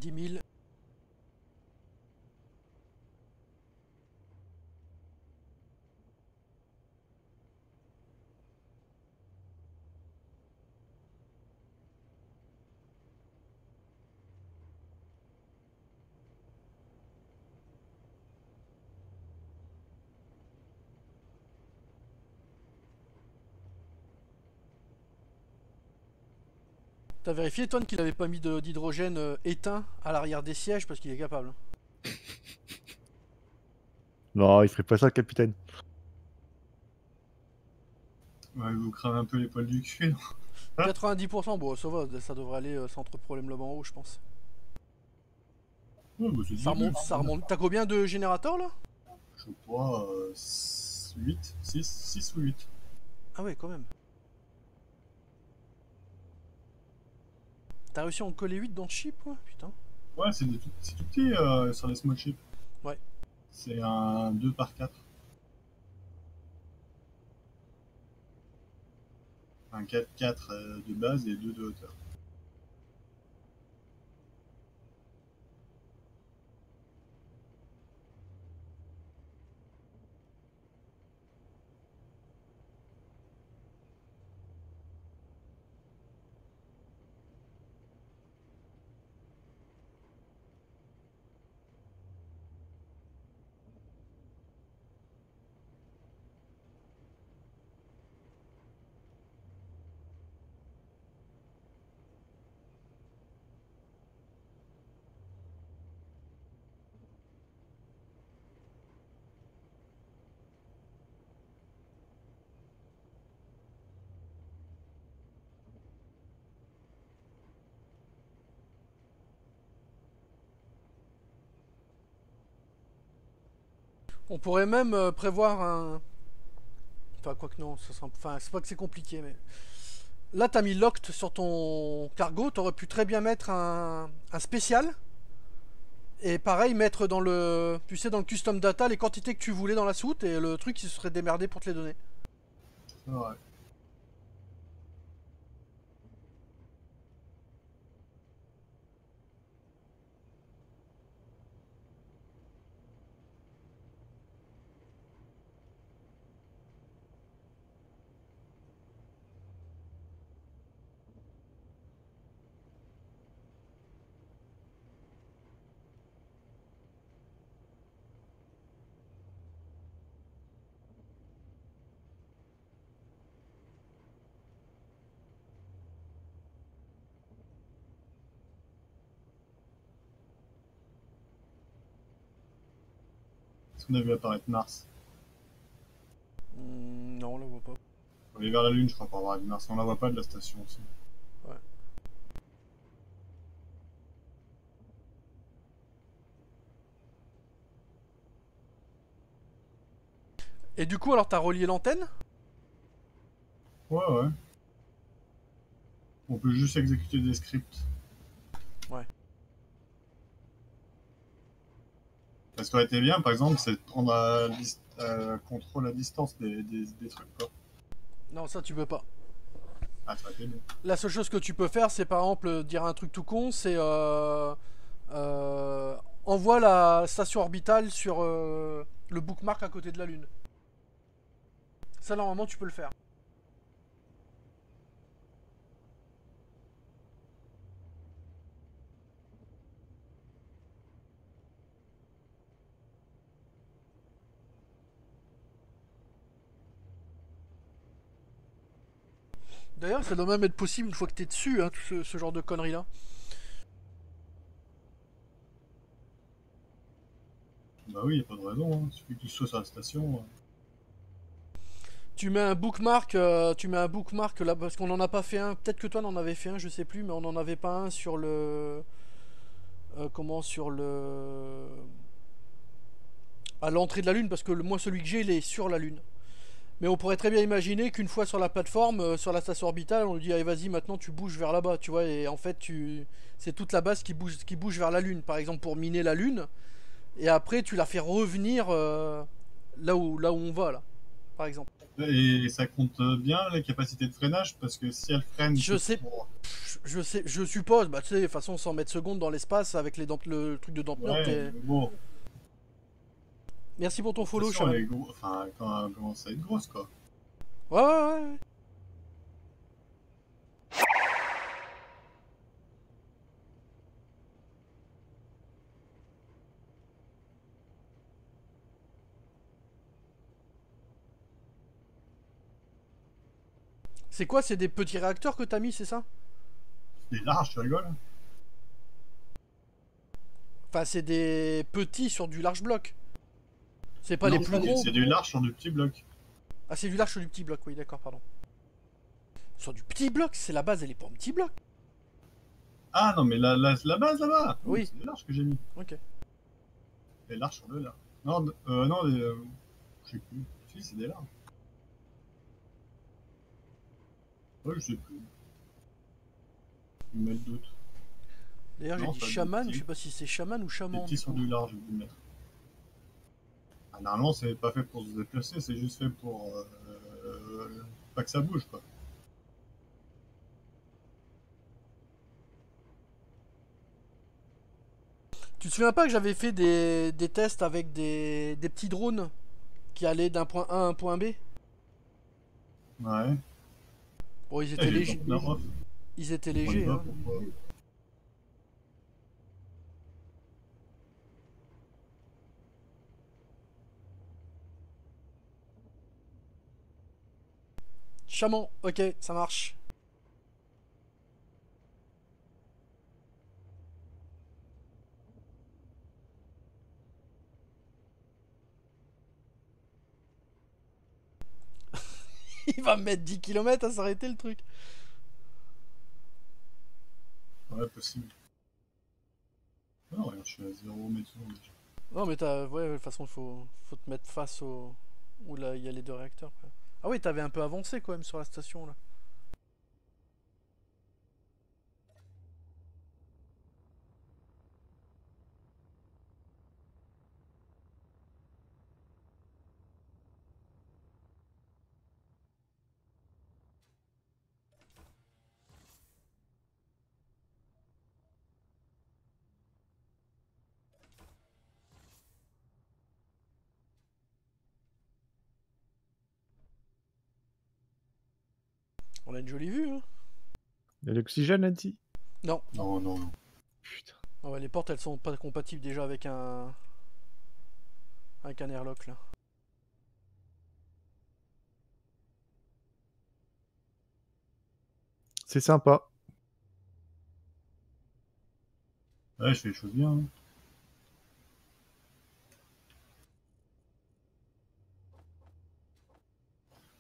Dix mille. T'as vérifié, Ton, qu'il avait pas mis de- d'hydrogène euh, éteint à l'arrière des sièges parce qu'il est capable. hein? *laughs* Non, il ferait pas ça, capitaine. Ouais, vous crevez un peu les poils du cul. non? *laughs* 90%, bon, ça va, ça devrait aller euh, sans trop de problème là-bas en haut, je pense. Ouais, bah, Ça remonte, ça remonte. T'as combien de générateurs là? Je crois 8, 6, 6 ou 8. Ah ouais, quand même. T'as réussi à en coller 8 dans le chip, ouais? Putain. Ouais, c'est tout, tout petit euh, sur les small chips. Ouais. C'est un 2 par 4. Un 4-4 euh, de base et 2 de hauteur. On pourrait même euh, prévoir un. Enfin, quoi que non, ça c'est pas que c'est compliqué, mais. Là, t'as mis locked sur ton cargo, t'aurais pu très bien mettre un... un spécial. Et pareil, mettre dans le. Tu sais, dans le custom data les quantités que tu voulais dans la soute et le truc il se serait démerdé pour te les donner. C'est qu'on a vu apparaître Mars Hmm, non, on la voit pas. On est vers la Lune, je crois, pour avoir Mars. On la voit pas de la station aussi. Et du coup, alors t'as relié l'antenne? Ouais, ouais. On peut juste exécuter des scripts. Ouais. Ce qui aurait été bien, par exemple, c'est de prendre à euh, contrôle à distance des, des, des trucs, quoi. Non, ça tu peux pas. Ah, ça aurait été bien. La seule chose que tu peux faire, c'est par exemple dire un truc tout con, c'est euh, euh, envoie la station orbitale sur euh, le bookmark à côté de la Lune. Ça normalement tu peux le faire. D'ailleurs, ça doit même être possible une fois que t'es dessus, hein, tout ce, ce genre de conneries là. Bah oui, y a pas de raison. Hein. Il suffit que tu sois sur la station. euh. Tu mets un bookmark, euh, tu mets un bookmark là parce qu'on en a pas fait un. Peut-être que toi en avais fait un, je sais plus, mais on en avait pas un sur le. euh, comment sur le. À l'entrée de la lune parce que le, moi celui que j'ai il est sur la lune. Mais on pourrait très bien imaginer qu'une fois sur la plateforme, euh, sur la station orbitale, on lui dit allez vas-y maintenant tu bouges vers là-bas, tu vois, et en fait tu, c'est toute la base qui bouge, qui bouge vers la lune, par exemple pour miner la lune, et après tu la fais revenir euh, là où là où on va là, par exemple. Et ça compte bien les capacités de freinage parce que si elle freine. Je sais- pour- Je sais, je suppose, bah tu sais, de toute façon 100 mètres secondes dans l'espace avec les le truc de dampeur. Ouais, bon. Merci pour ton follow, elle gros- Enfin, quand elle commence à être grosse, quoi. Ouais, ouais, ouais. ouais. C'est quoi C'est des petits réacteurs que t'as mis, c'est ça? C'est large, tu rigoles Enfin, c'est des petits sur du large bloc. C'est pas Non, les plus du- gros. C'est du large sur du petit bloc. Ah, c'est du large sur du petit bloc, oui, d'accord, pardon. Sur du petit bloc, c'est la base, elle est pas en petit bloc. Ah non, mais la, la, la base là-bas Oui. C'est du large que j'ai mis. Ok. Elle est large sur le là. Non, d- euh, non, euh, je sais plus. Si, c'est des larves. Ouais, je sais plus. Il me met le doute. D'ailleurs, j'ai Non, dit chaman, je sais pas si c'est chaman ou Les chaman. petits du sont du large, je vais le mettre. Ah, normalement, c'est pas fait pour se déplacer, c'est juste fait pour. euh, pas que ça bouge, quoi. Tu te souviens pas que j'avais fait des, des tests avec des, des petits drones qui allaient d'un point A à un point B? Ouais. Bon, ils Eh, étaient légers. Ils étaient légers. hein. Chaman, ok, ça marche. *laughs* Il va me mettre 10 km à s'arrêter le truc. Ouais, possible. Non, regarde, je suis à 0 mètres déjà. Non, mais t'as. Ouais, de toute façon, faut, faut te mettre face au. Où là, il y a les deux réacteurs. quoi. Ah oui, t'avais un peu avancé quand même sur la station là. Une jolie vue, hein. Il y a l'oxygène, a dit Non, non, non. Putain. Ah ouais, les portes elles sont pas compatibles déjà avec un. Avec un airlock là. C'est sympa. Ouais, je fais les choses bien. hein.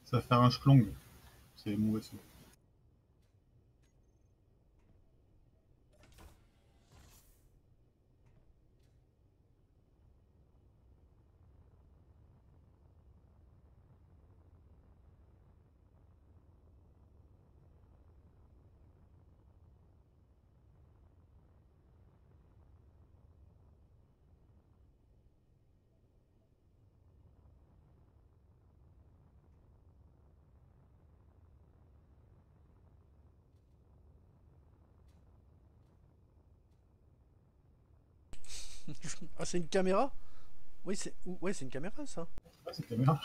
Ça va faire un schlong. C'est mon vaisseau. ah, c'est une caméra? Oui, c'est ouais, c'est une caméra ça. Ah, c'est caméra.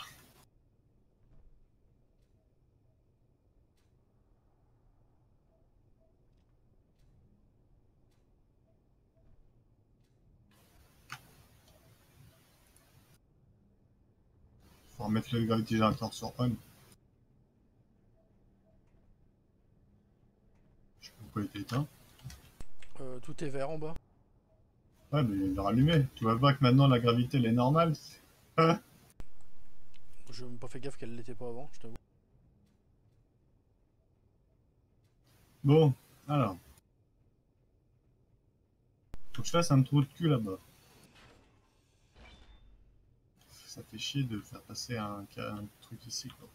Faut remettre le gravity generator sur on. Je sais pas pourquoi il était éteint. Euh, tout est vert en bas. Ouais, mais il est rallumé. Tu vois pas que maintenant la gravité elle est normale. Je n'ai pas fait gaffe qu'elle l'était pas avant, je t'avoue. Bon, alors. Faut que je fasse un trou de cul là-bas. Ça fait chier de faire passer un, un truc ici, quoi.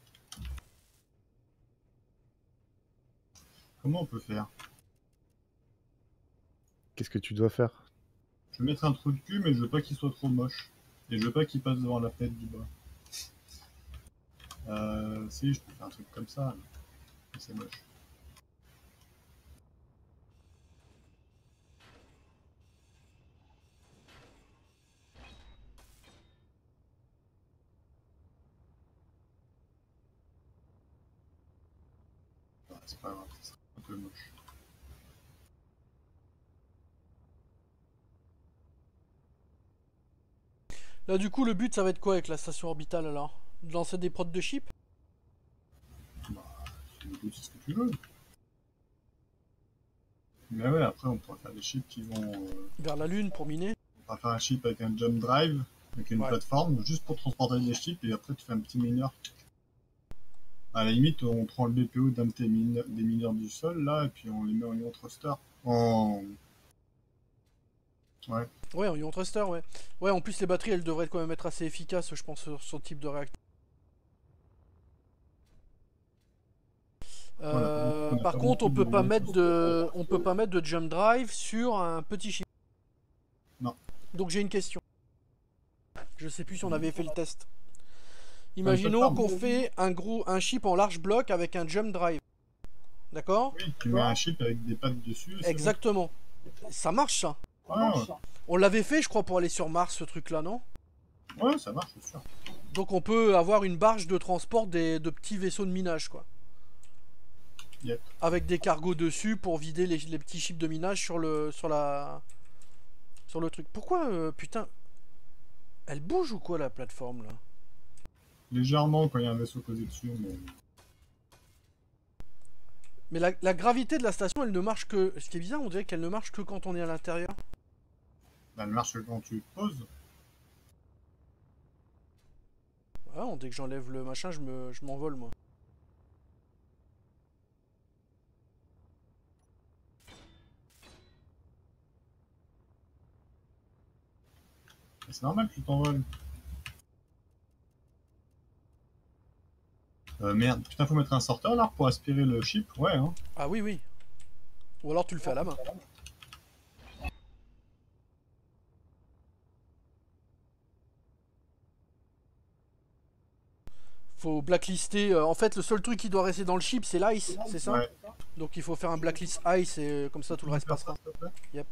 Comment on peut faire? Qu'est-ce que tu dois faire? Je vais mettre un trou de cul, mais je veux pas qu'il soit trop moche. Et je veux pas qu'il passe devant la fenêtre du bas. Euh, si, je peux faire un truc comme ça. C'est moche. C'est pas grave, un peu moche. Là, du coup, le but ça va être quoi avec la station orbitale alors? De lancer des prods de chip? Me dis ce que tu veux. Mais ouais, après on pourra faire des chips qui vont. euh, vers la Lune pour miner on va faire un chip avec un jump drive, avec une Ouais. plateforme, juste pour transporter les chips, et après tu fais un petit mineur. À la limite, on prend le BPO d'un des mineurs du sol, là, et puis on les met en ion thruster. En, Ouais. Ouais, en ion thruster, ouais. Ouais, en plus les batteries, elles devraient quand même être assez efficaces, je pense, sur ce type de réacteur. Euh, par contre, on peut pas mettre de, on peut pas mettre de jump drive sur un petit chip. Non. Donc j'ai une question. Je sais plus si on avait fait le test. peut Imaginons qu'on fait un gros, un chip en large bloc avec un jump drive. D'accord? Oui, tu mets un chip avec des pattes dessus. Exactement. Ça marche ça. Ouais. On l'avait fait, je crois, pour aller sur Mars, ce truc-là, non? Ouais, ça marche, c'est sûr. Donc on peut avoir une barge de transport des, de petits vaisseaux de minage, quoi. Yep. Avec des cargos dessus pour vider les, les petits chips de minage sur le sur la sur le truc. Pourquoi euh, putain Elle bouge ou quoi la plateforme là? Légèrement quand il y a un vaisseau posé dessus, mais. Mais la, la gravité de la station, elle ne marche que. Ce qui est bizarre, on dirait qu'elle ne marche que quand on est à l'intérieur. Elle marche quand tu poses. Ah, on- dès que j'enlève le machin, je me je m'envole moi. Et C'est normal que tu t'envoles. Euh, merde, putain, faut mettre un sorteur là pour aspirer le chip. Ouais, hein. Ah oui oui. Ou alors tu le fais à la main. Faut blacklister. euh, en fait, le seul truc qui doit rester dans le chip, c'est l'ice, c'est ça Ouais. Donc il faut faire un blacklist ice et euh, comme ça tout le reste passera. Yep.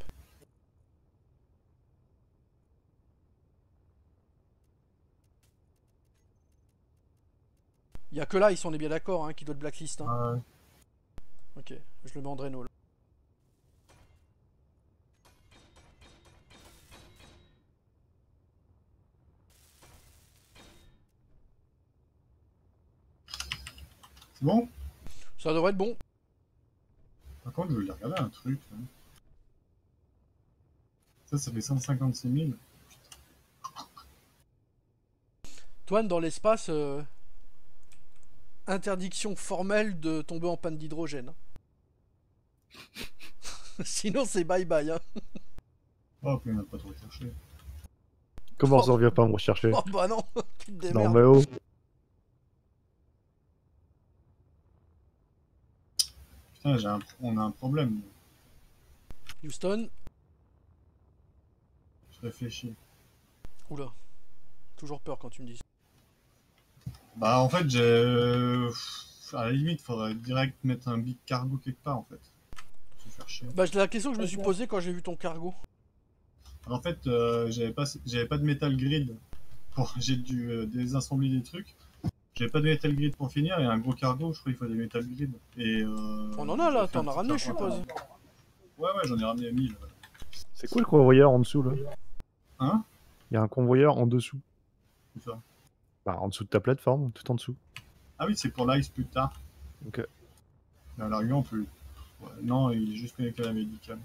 Il y a que l'ice, on est bien d'accord, hein, qui doit être blacklist. hein. Ouais. Ok, je le mets en Dreno. C'est bon Ça devrait être bon. Par contre, je voulais regarder un truc. hein. Ça, ça fait 156 000. Toine, dans l'espace, euh, interdiction formelle de tomber en panne d'hydrogène. *laughs* Sinon, c'est bye bye. Hein. Oh, puis on n'a pas trop cherché. Comment ça revient pas me rechercher Oh bah non, *laughs* tu te Non mais oh Putain, un... on a un problème. Houston, Je réfléchis. oula, toujours peur quand tu me dis ça. Bah, en fait, j'ai. À la limite, faudrait direct mettre un big cargo quelque part, en fait. Se faire chier. Bah, c'est la question que je me suis posée quand j'ai vu ton cargo. En fait, euh, j'avais pas, pas de metal grid. Pour... *laughs* J'ai dû euh, désassembler des trucs. J'avais pas de metal grid pour finir et un gros cargo, je crois qu'il faut des metal grid. Et, euh, On en a là, t'en as ramené, je cargo. suppose. Ouais, ouais, j'en ai ramené 1000. ouais. C'est quoi le convoyeur en dessous là Hein? Il y a un convoyeur en dessous. C'est ça. Bah en dessous de ta plateforme, tout en dessous. Ah oui, c'est pour l'ice plus tard. Ok. Mais à l'argument, on peut. Ouais, non, il est juste connecté à la médicale.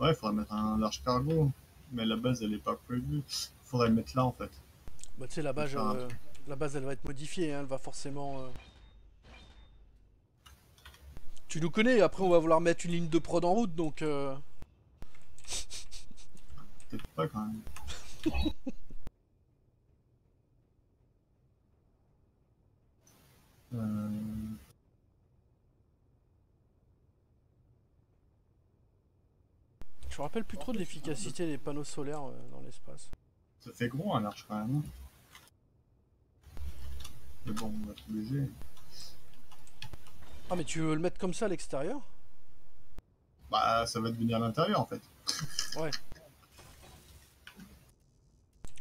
Ouais, il faudrait mettre un large cargo. Mais la base, elle est pas prévue. Faudrait le mettre là, en fait. Bah, tu sais, la base, euh, la base, elle va être modifiée, hein, elle va forcément. euh, Tu nous connais, après on va vouloir mettre une ligne de prod en route, donc. euh, *laughs* Peut-être pas, quand même. *laughs* Euh, Je me rappelle plus trop de l'efficacité des panneaux solaires dans l'espace. Ça fait gros, un large, quand même. hein. Mais bon, on va être obligé. Ah, mais tu veux le mettre comme ça à l'extérieur? Bah, ça va devenir l'intérieur, en fait. *laughs*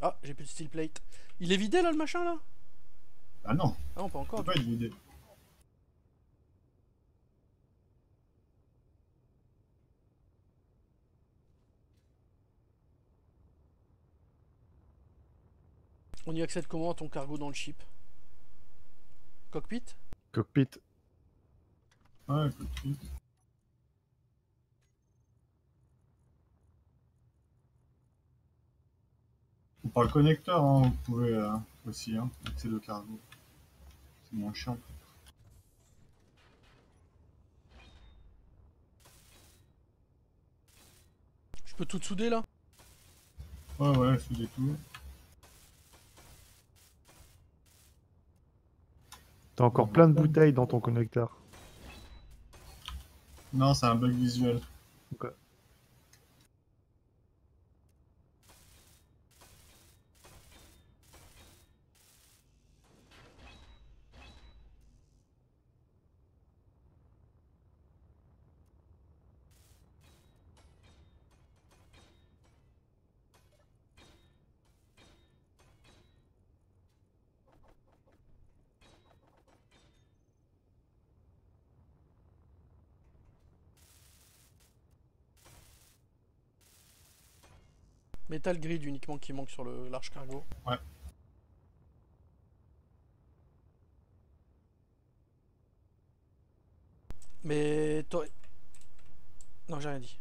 Ah, j'ai plus de steel plate. Il est vidé là le machin là? Ah non, Ah, non, pas encore. peut pas être vidé. On y accède comment à ton cargo dans le ship Cockpit? Cockpit. Ouais, tout suite. Ou par le connecteur, hein, vous pouvez euh, aussi hein, accéder au cargo. C'est moins chiant. peux tout souder là? Ouais, ouais, je fais des tours. T'as encore plein de bouteilles dans ton connecteur. Non, c'est un bug visuel. Ok. Metal grid uniquement qui manque sur le large cargo. Ouais. Mais toi. Non, j'ai rien dit.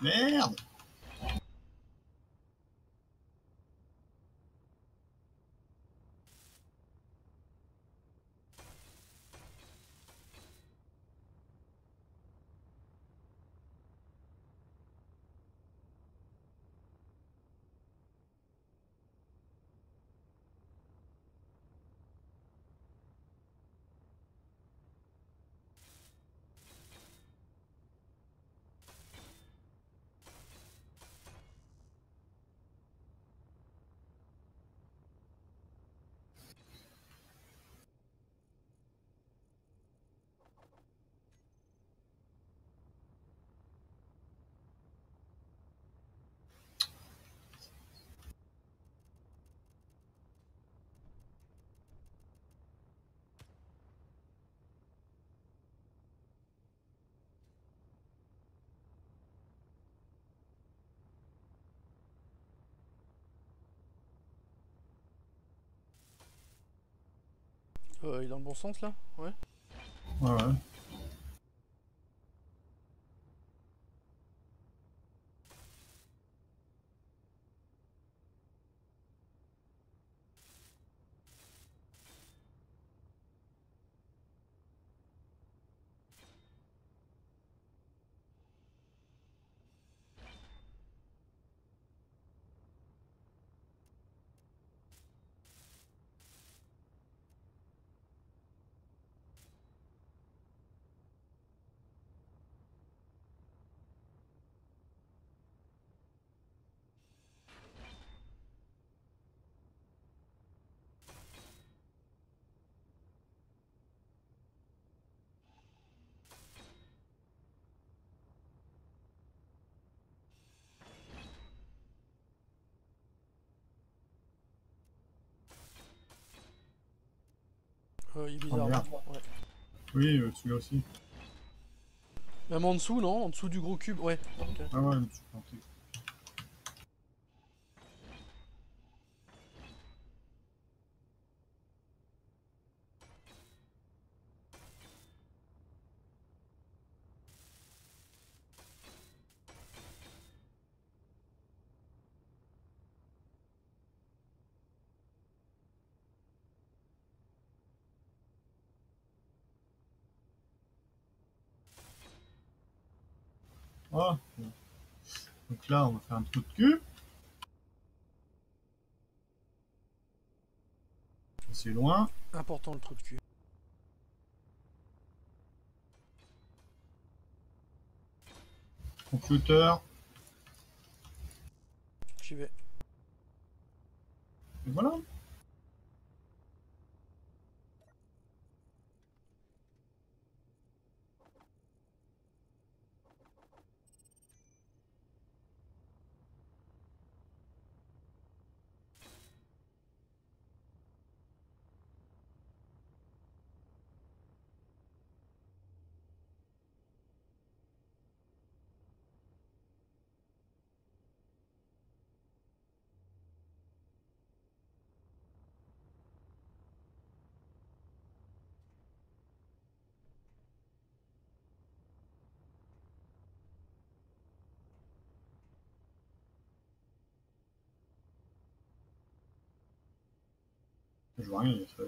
Merde Euh, il est dans le bon sens là? Ouais. Ouais, ouais. Il est bizarre. Oh, ouais. Oui, euh, celui-là aussi. Même en dessous, non? En dessous du gros cube, ouais. ok. Ah ouais, je suis planté. là, on va faire un trou de cul. C'est loin. Important le trou de cul. Computer. J'y vais. Et voilà. Vois rien, ça.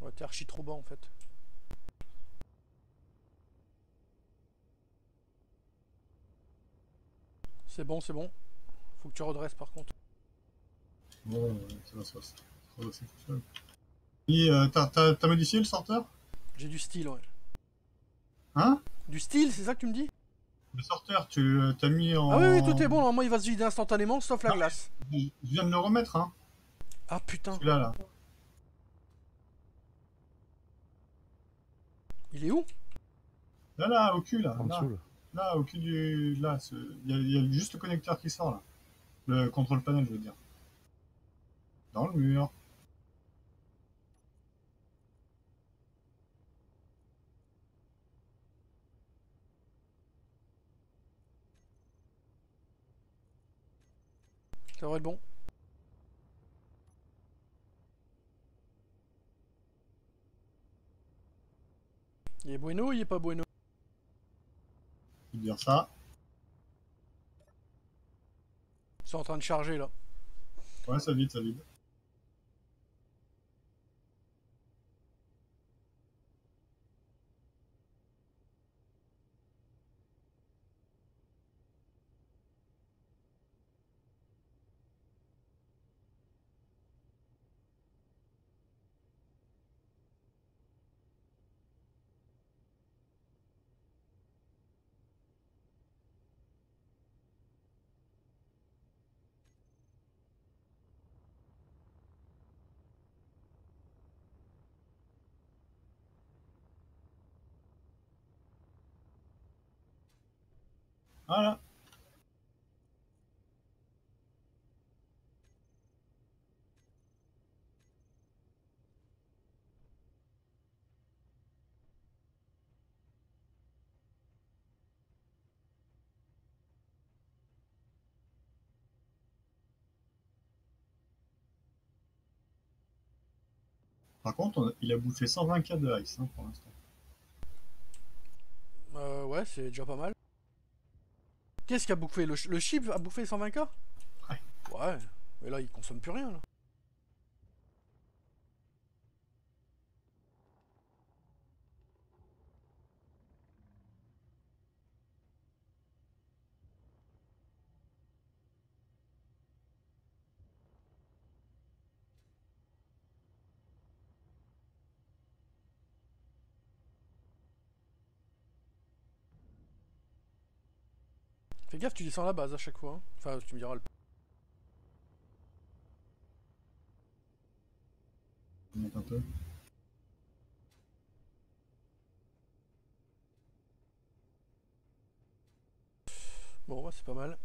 Ouais, t'es archi trop bas en fait. C'est bon, c'est bon. Faut que tu redresses par contre. Bon, ça va, ça va. Ça va, c'est tout seul. Et euh, t'as- t'as t'as modifié le sorteur? J'ai du style, ouais. Hein? Du style, c'est ça que tu me dis? Le sorteur, tu euh, t'as mis en. Ah oui, oui, tout est bon, normalement il va se vider instantanément, sauf la Ah. glace. Je viens de le remettre, hein. Ah putain, Celui-là, là. il est où? Là, là, au cul, là. En Là, dessous, là. là au cul du. Là, ce- il y, a- il y a juste le connecteur qui sort, là. Le contrôle panel, je veux dire. Dans le mur. Ça devrait être bon. Il est bueno ou il est pas bueno veux dire ça. C'est en train de charger là. Ouais, ça vide, ça vide. Voilà. Par contre, on a- il a bouffé 124 de ice hein, pour l'instant. Euh, ouais, c'est déjà pas mal. Qu'est-ce qui a bouffé? Le, le chip a bouffé 120k Ouais. Ouais, mais là il consomme plus rien là. Gaffe, tu descends la base à chaque fois. hein. Enfin, tu me diras le. Je monte un peu. Bon, c'est pas mal.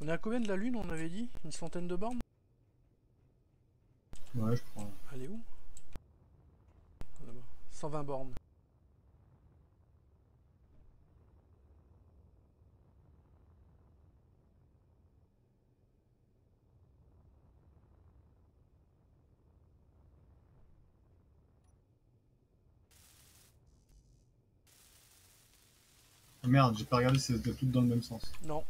On est à combien de la lune, on avait dit? Une centaine de bornes? Ouais, je crois. Elle est où? 120 bornes. Ah, merde, j'ai pas regardé si étaient toutes dans le même sens. Non.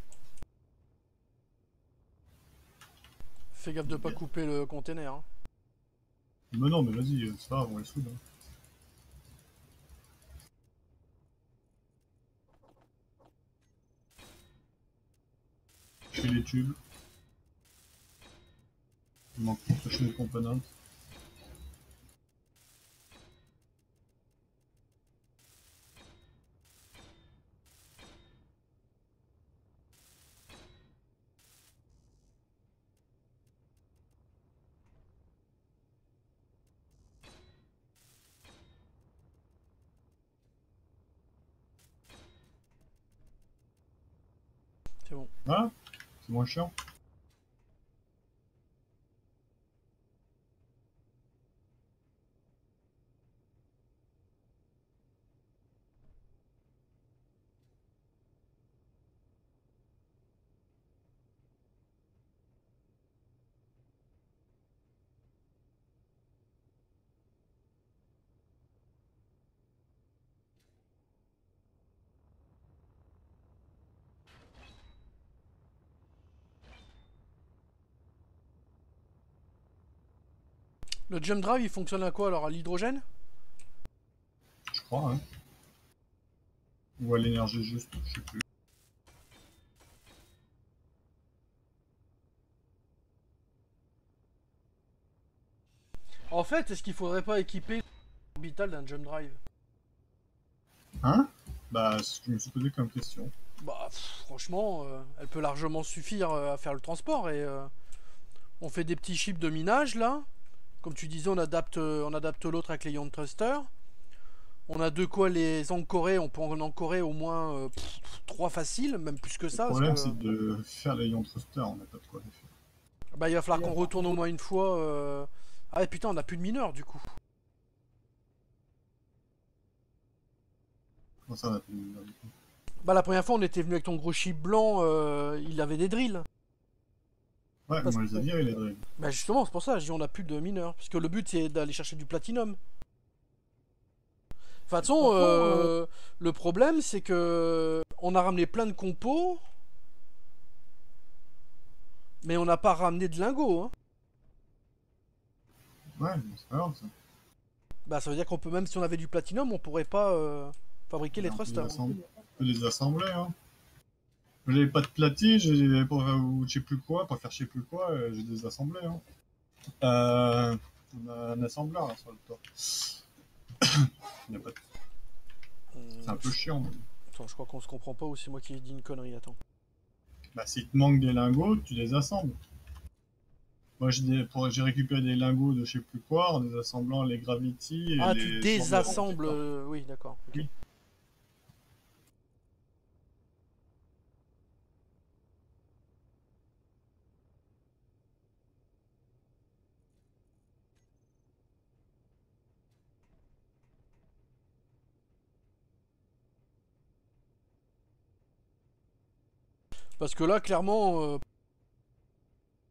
Fais gaffe de pas couper le container. hein. Mais non, mais vas-y, euh, c'est pas grave, on les soude. hein. Pris les tubes. Il manque chaîne component. C'est bon. Voilà, c'est moins chiant. Le jump drive, il fonctionne à quoi alors À l'hydrogène? Je crois, hein. Ou à l'énergie juste, je sais plus. En fait, est-ce qu'il faudrait pas équiper l'orbital d'un jump drive? Hein? Bah, c'est ce que je me suis posé comme question. Bah, pff, franchement, euh, elle peut largement suffire euh, à faire le transport et euh, on fait des petits chips de minage là. Comme tu disais, on adapte, euh, on adapte l'autre avec les ion thruster. On a de quoi les ancorer, on peut en ancorer au moins euh, pff, trois faciles, même plus que ça. Le problème, que- c'est de faire les ion thruster, on n'a pas de quoi les faire. Bah, il va falloir qu'on retourne au moins une fois. euh, Ah, et putain, on a plus de mineurs du coup. Comment ça, on a plus de lumière, du coup? Bah, la première fois, on était venu avec ton gros chip blanc, euh, il avait des drills. Ouais, Parce on les les drills. Bah, justement, c'est pour ça, je dis on a plus de mineurs. Parce que le but, c'est d'aller chercher du platinum. Enfin, de toute façon, Pourquoi, euh, le problème, c'est que on a ramené plein de compos, mais on n'a pas ramené de lingots. Hein. Ouais, c'est pas grave, ça. Bah, ça veut dire qu'on peut, même si on avait du platinum, on pourrait pas euh, fabriquer les thrusters. On peut les assembler, hein. J'avais pas de platine, j'ai pour euh, ou je sais plus quoi, pour faire je sais plus quoi, euh, j'ai des hein. Euh, on a un assembleur là sur le toit. *coughs* Il y a pas de- C'est un peu chiant. mais- Attends, je crois qu'on se comprend pas ou c'est moi qui ai dit une connerie. Attends. Bah, s'il te manque des lingots, tu les assembles. Moi, j'ai j'ai récupéré des lingots de je sais plus quoi en désassemblant les Gravity. Et Ah, les tu désassembles. euh, Oui, d'accord. Oui. Parce que là, clairement, euh,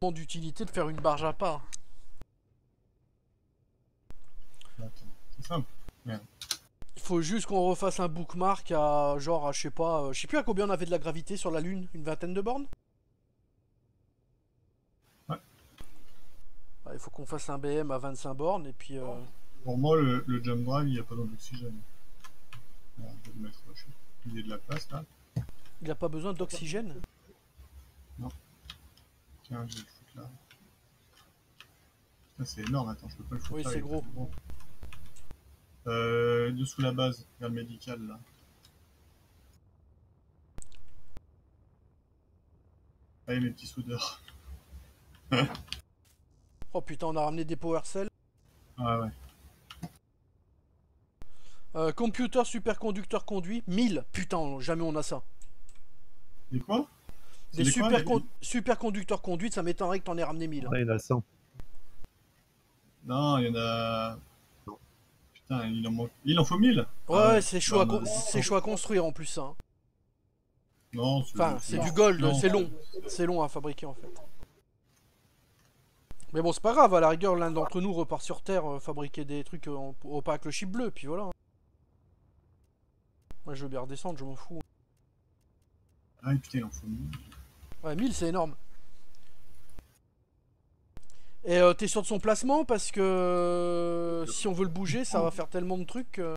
pas d'utilité de faire une barge à part. Attends, C'est simple. Il faut juste qu'on refasse un bookmark à genre, à, je sais pas, euh, je sais plus à combien on avait de la gravité sur la Lune, une vingtaine de bornes Ouais. Ah, il faut qu'on fasse un BM à 25 bornes et puis. euh, Pour moi, le, le jump drive, il n'y a pas d'oxygène. Bon, je vais le mettre, je sais. Il y a de la place là. il a pas besoin d'oxygène. Tiens, je vais le foutre là. Putain, c'est énorme, attends, je peux pas le foutre Oui, là, c'est gros. Euh, dessous la base, vers le médical là. Allez, mes petits soudeurs. *laughs* Oh putain, on a ramené des power cells. Ah ouais. Euh, computer superconducteur conduit, 1000. Putain, jamais on a ça. Des quoi? Des supercon- des- superconducteurs conduits, ça m'étonnerait que t'en aies ramené 1000. Là, il a 100. Non, il y en a. Putain, il en manque. Il en faut 1000 Ouais, Ah ouais, c'est chaud, à con- construire en plus hein. Non, Enfin, c'est du gold, c'est long. C'est long à fabriquer en fait. Mais bon, c'est pas grave, à la rigueur, l'un d'entre nous repart sur Terre euh, fabriquer des trucs euh, en- au pas avec le chip bleu, puis voilà. Moi je veux bien redescendre, je m'en fous. Ah putain, il en faut 1000. Ouais, 1000 c'est énorme. Et euh, t'es sûr de son placement? Parce que euh, si on veut le bouger, ça va faire tellement de trucs. que-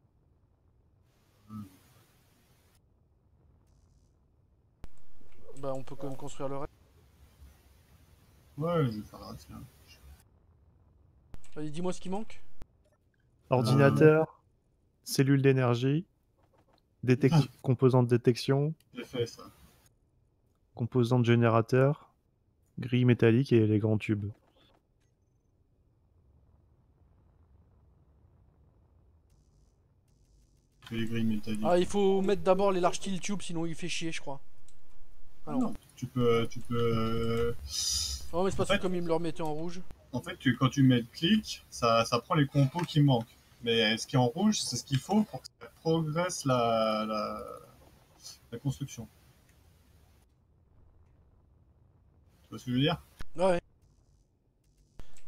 Bah, on peut quand même construire le reste. Ouais, je vais faire la tiens. Allez, dis-moi ce qui manque. Ordinateur, cellule d'énergie, détec- composante de détection, J'ai fait ça. Composante générateur, grille métallique et les grands tubes. J'ai les grilles métalliques. Ah, il faut mettre d'abord les large steel tubes, sinon il fait chier, je crois. Ah non. non, tu peux. Tu peux euh, Non, mais c'est pas fait- comme il me le remettait en rouge. En fait, tu- quand tu mets le clic, ça, ça prend les compos qui manquent. Mais ce qui est en rouge, c'est ce qu'il faut pour que ça progresse la, la, la construction. Tu vois ce que je veux dire Ouais.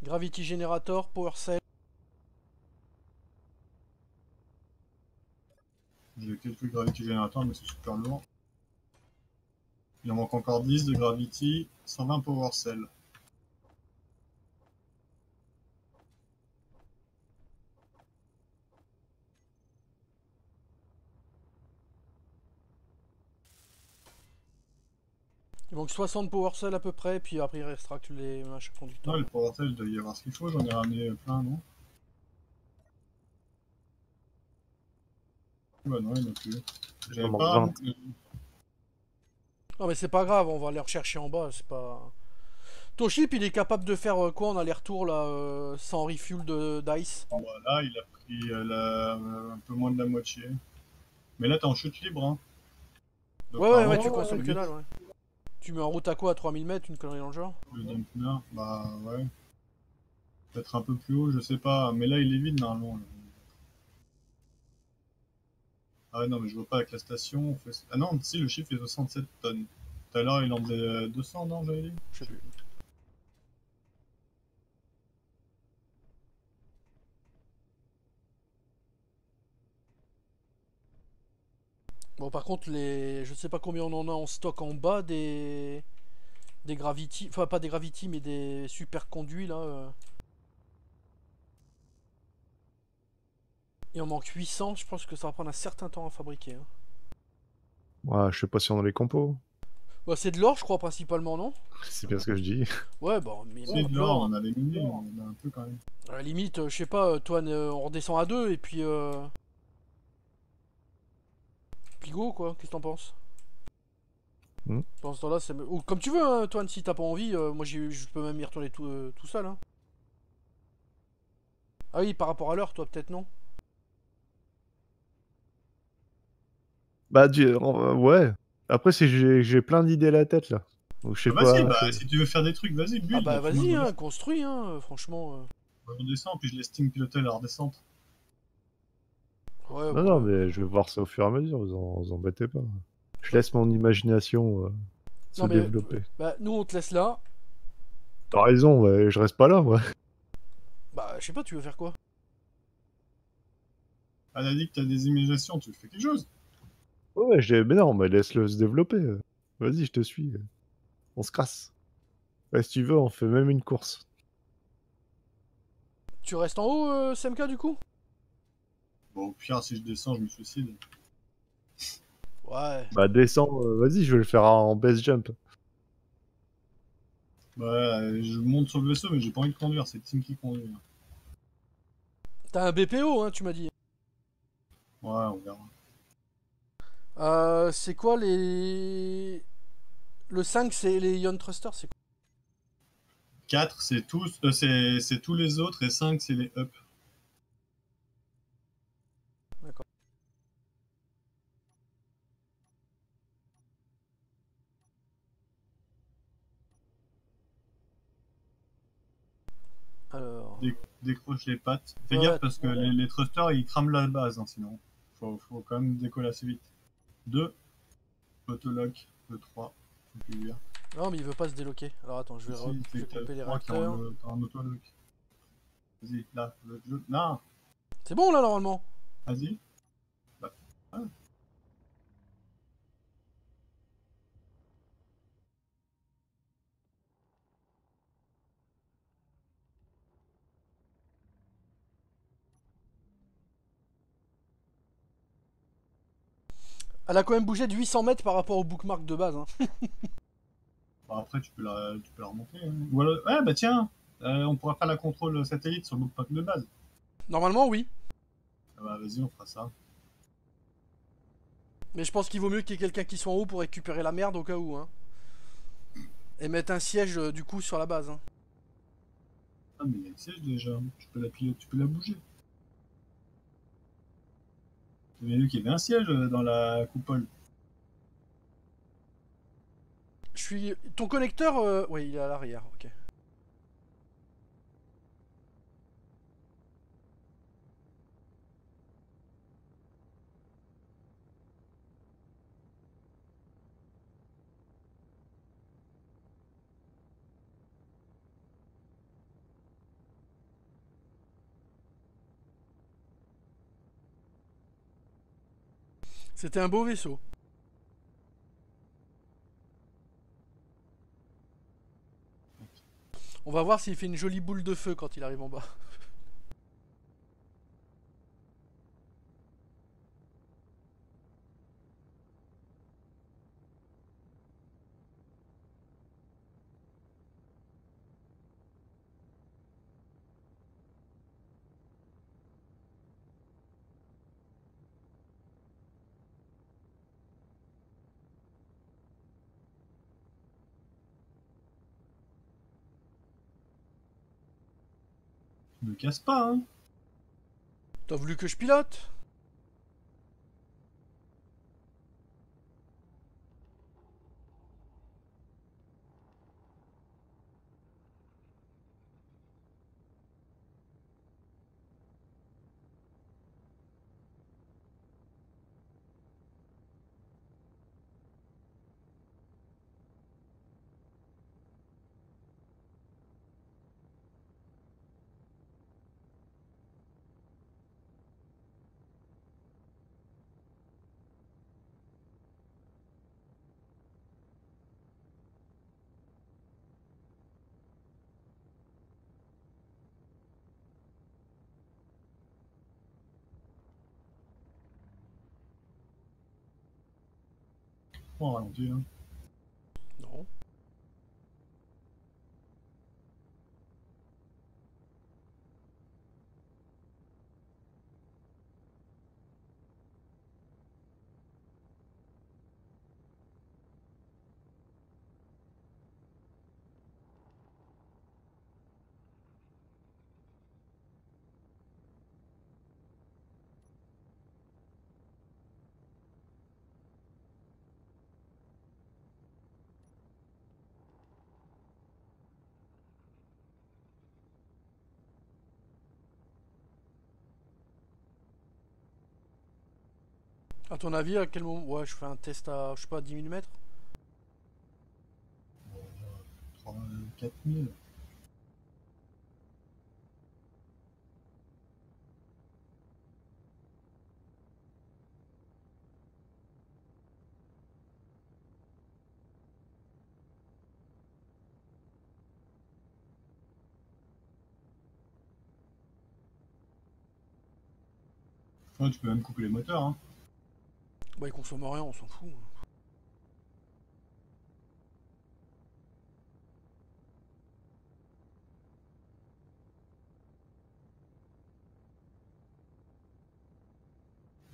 Gravity Generator, Power Cell. J'ai quelques Gravity Generator, mais c'est super lourd. Il en manque encore 10 de Gravity, 120 Power Cell. Il manque 60 Power Cell à peu près, puis après il restera que les machins conducteurs. Non, le Power Cell, il doit y avoir ce qu'il faut, j'en ai ramené plein, non Bah non, il n'y en a plus. J'avais pas. 20. Non mais c'est pas grave, on va aller rechercher en bas, c'est pas... Ton chip il est capable de faire euh, quoi en aller-retour là, euh, sans refuel de dice? Voilà, il a pris euh, la- euh, un peu moins de la moitié. Mais là, t'es en chute libre, hein. Donc, Ouais ouais ouais, tu consommes le que dalle ouais. Tu mets en route à quoi à 3000 mètres, une connerie dans le genre? Le dampener, bah ouais. Peut-être un peu plus haut, je sais pas. Mais là, il est vide normalement. là. Ah ouais, non, mais je vois pas avec la station. Ah non, si, le chiffre est 67 tonnes. Tout à l'heure, il en faisait euh, 200, non, j'avais dit? Je sais plus. Bon par contre les. Je sais pas combien on en a en stock en bas des. Des Gravity. Enfin pas des Gravity mais des super conduits là. euh. Il en manque 800, je pense que ça va prendre un certain temps à fabriquer. hein. Ouais, je sais pas si on a les compos. Bah, c'est de l'or je crois principalement non? C'est bien ce que je dis. Ouais bon mais Si, bon, de l'or, on avait mis, on en a un peu quand même. À la limite, euh, je sais pas, euh, toi, euh, on redescend à deux et puis. Euh... Quoi, qu'est-ce que t'en penses Hmm. Pendant ce temps-là, c'est. Ou comme tu veux, hein, Toine, si t'as pas envie, euh, moi je peux même y retourner tout, euh, tout seul. Hein. Ah oui, par rapport à l'heure, toi, peut-être non Bah, du- euh, ouais. Après, c'est j'ai j'ai plein d'idées à la tête là. Donc, je sais Ah, vas-y, pas. bah, si tu veux faire des trucs, vas-y, build. Ah bah vas-y, hein, construis, hein, euh, franchement. euh. redescends, puis je laisse Steam piloter la redescente. Ouais, Non, non, mais je vais voir ça au fur et à mesure, vous en, vous embêtez pas. Je laisse mon imagination euh, se Non, mais- développer. bah, nous, on te laisse là. T'as raison, ouais, je reste pas là, moi. Bah, je sais pas, tu veux faire quoi? Elle a dit que t'as des imaginations, tu fais quelque chose. Ouais, j'ai... mais non, mais laisse-le se développer. euh. Vas-y, je te suis. On se casse. Ouais, si tu veux, on fait même une course. Tu restes en haut, euh, SMK, du coup? Bon, au pire, si je descends, je me suicide. Ouais. Bah, descends, euh, vas-y, je vais le faire en base jump. Ouais, euh, je monte sur le vaisseau, mais j'ai pas envie de conduire, c'est Tim qui conduit. hein. T'as un BPO, hein, tu m'as dit. Ouais, on verra. Euh, c'est quoi les. Le 5, c'est les Ion Thrusters, c'est quoi? 4, c'est tous, euh, c'est c'est tous les autres, et 5, c'est les up. D'accord. Alors. Décroche les pattes. Fais Ouais, gaffe parce que les, les thrusters ils crament la base, hein, sinon. Faut, faut quand même décoller assez vite. 2, autolock, le 3. Non, mais il veut pas se déloquer. Alors attends, je vais, re- je vais couper les réacteurs. T'as un autolock. Vas-y, là, le, le- non, C'est bon là, normalement vas-y. Elle a quand même bougé de 800 mètres par rapport au bookmark de base. Hein. Enfin, *laughs* après, tu peux la, tu peux la remonter. hein. Ou alors- Ouais, bah tiens, euh, on pourra faire la contrôle satellite sur le bookpack de base. Normalement, oui. Ah bah vas-y, on fera ça. Mais je pense qu'il vaut mieux qu'il y ait quelqu'un qui soit en haut pour récupérer la merde au cas où. Hein. Et mettre un siège euh, du coup sur la base. Hein. Ah, mais il y a le siège déjà. Tu peux la piloter, tu peux la bouger. As vu qu'il y avait un siège euh, dans la coupole. Je suis. Ton connecteur. euh, Ouais, il est à l'arrière, ok. C'était un beau vaisseau. On va voir s'il fait une jolie boule de feu quand il arrive en bas. Me casse pas, hein. T'as voulu que je pilote? On ralentit, hein. Non. À ton avis, à quel moment Ouais, je fais un test à, je sais pas, 10 mm 3, 4000. Ouais, tu peux même couper les moteurs, hein. Bah, il consomme rien, on s'en fout.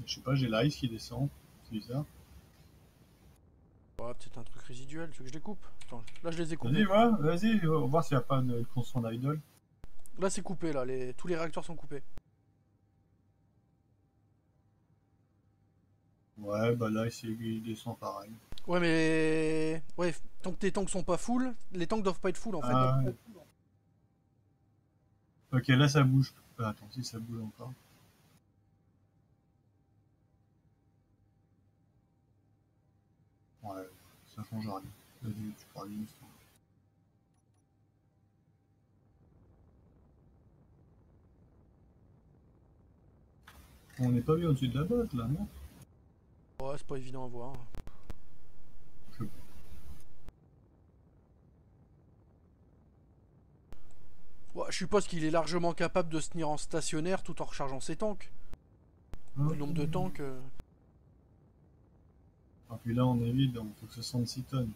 Je sais pas, j'ai l'ice qui descend. C'est bizarre. Ouais, peut-être un truc résiduel, tu veux que je les coupe? Attends, Là, je les ai Vas-y, coupés. ouais, vas-y, on va voir s'il n'y a pas de constant d'idle. Là, c'est coupé, là. Les... Tous les réacteurs sont coupés. Ouais, bah là, il descend pareil. Ouais, mais... Ouais, tant que tes tanks sont pas full, les tanks doivent pas être full, en fait. Ah, ouais. Ok, là, ça bouge. Ah, attends, si ça bouge encore. Ouais, ça change rien. Vas-y, tu aller une. On n'est pas vu au-dessus de la botte, là, non? Ouais, c'est pas évident à voir. Je- Ouais, je suppose qu'il est largement capable de se tenir en stationnaire tout en rechargeant ses tanks. Le nombre de tanks... euh, Ah, puis là, on est vide, on fait 66 tonnes.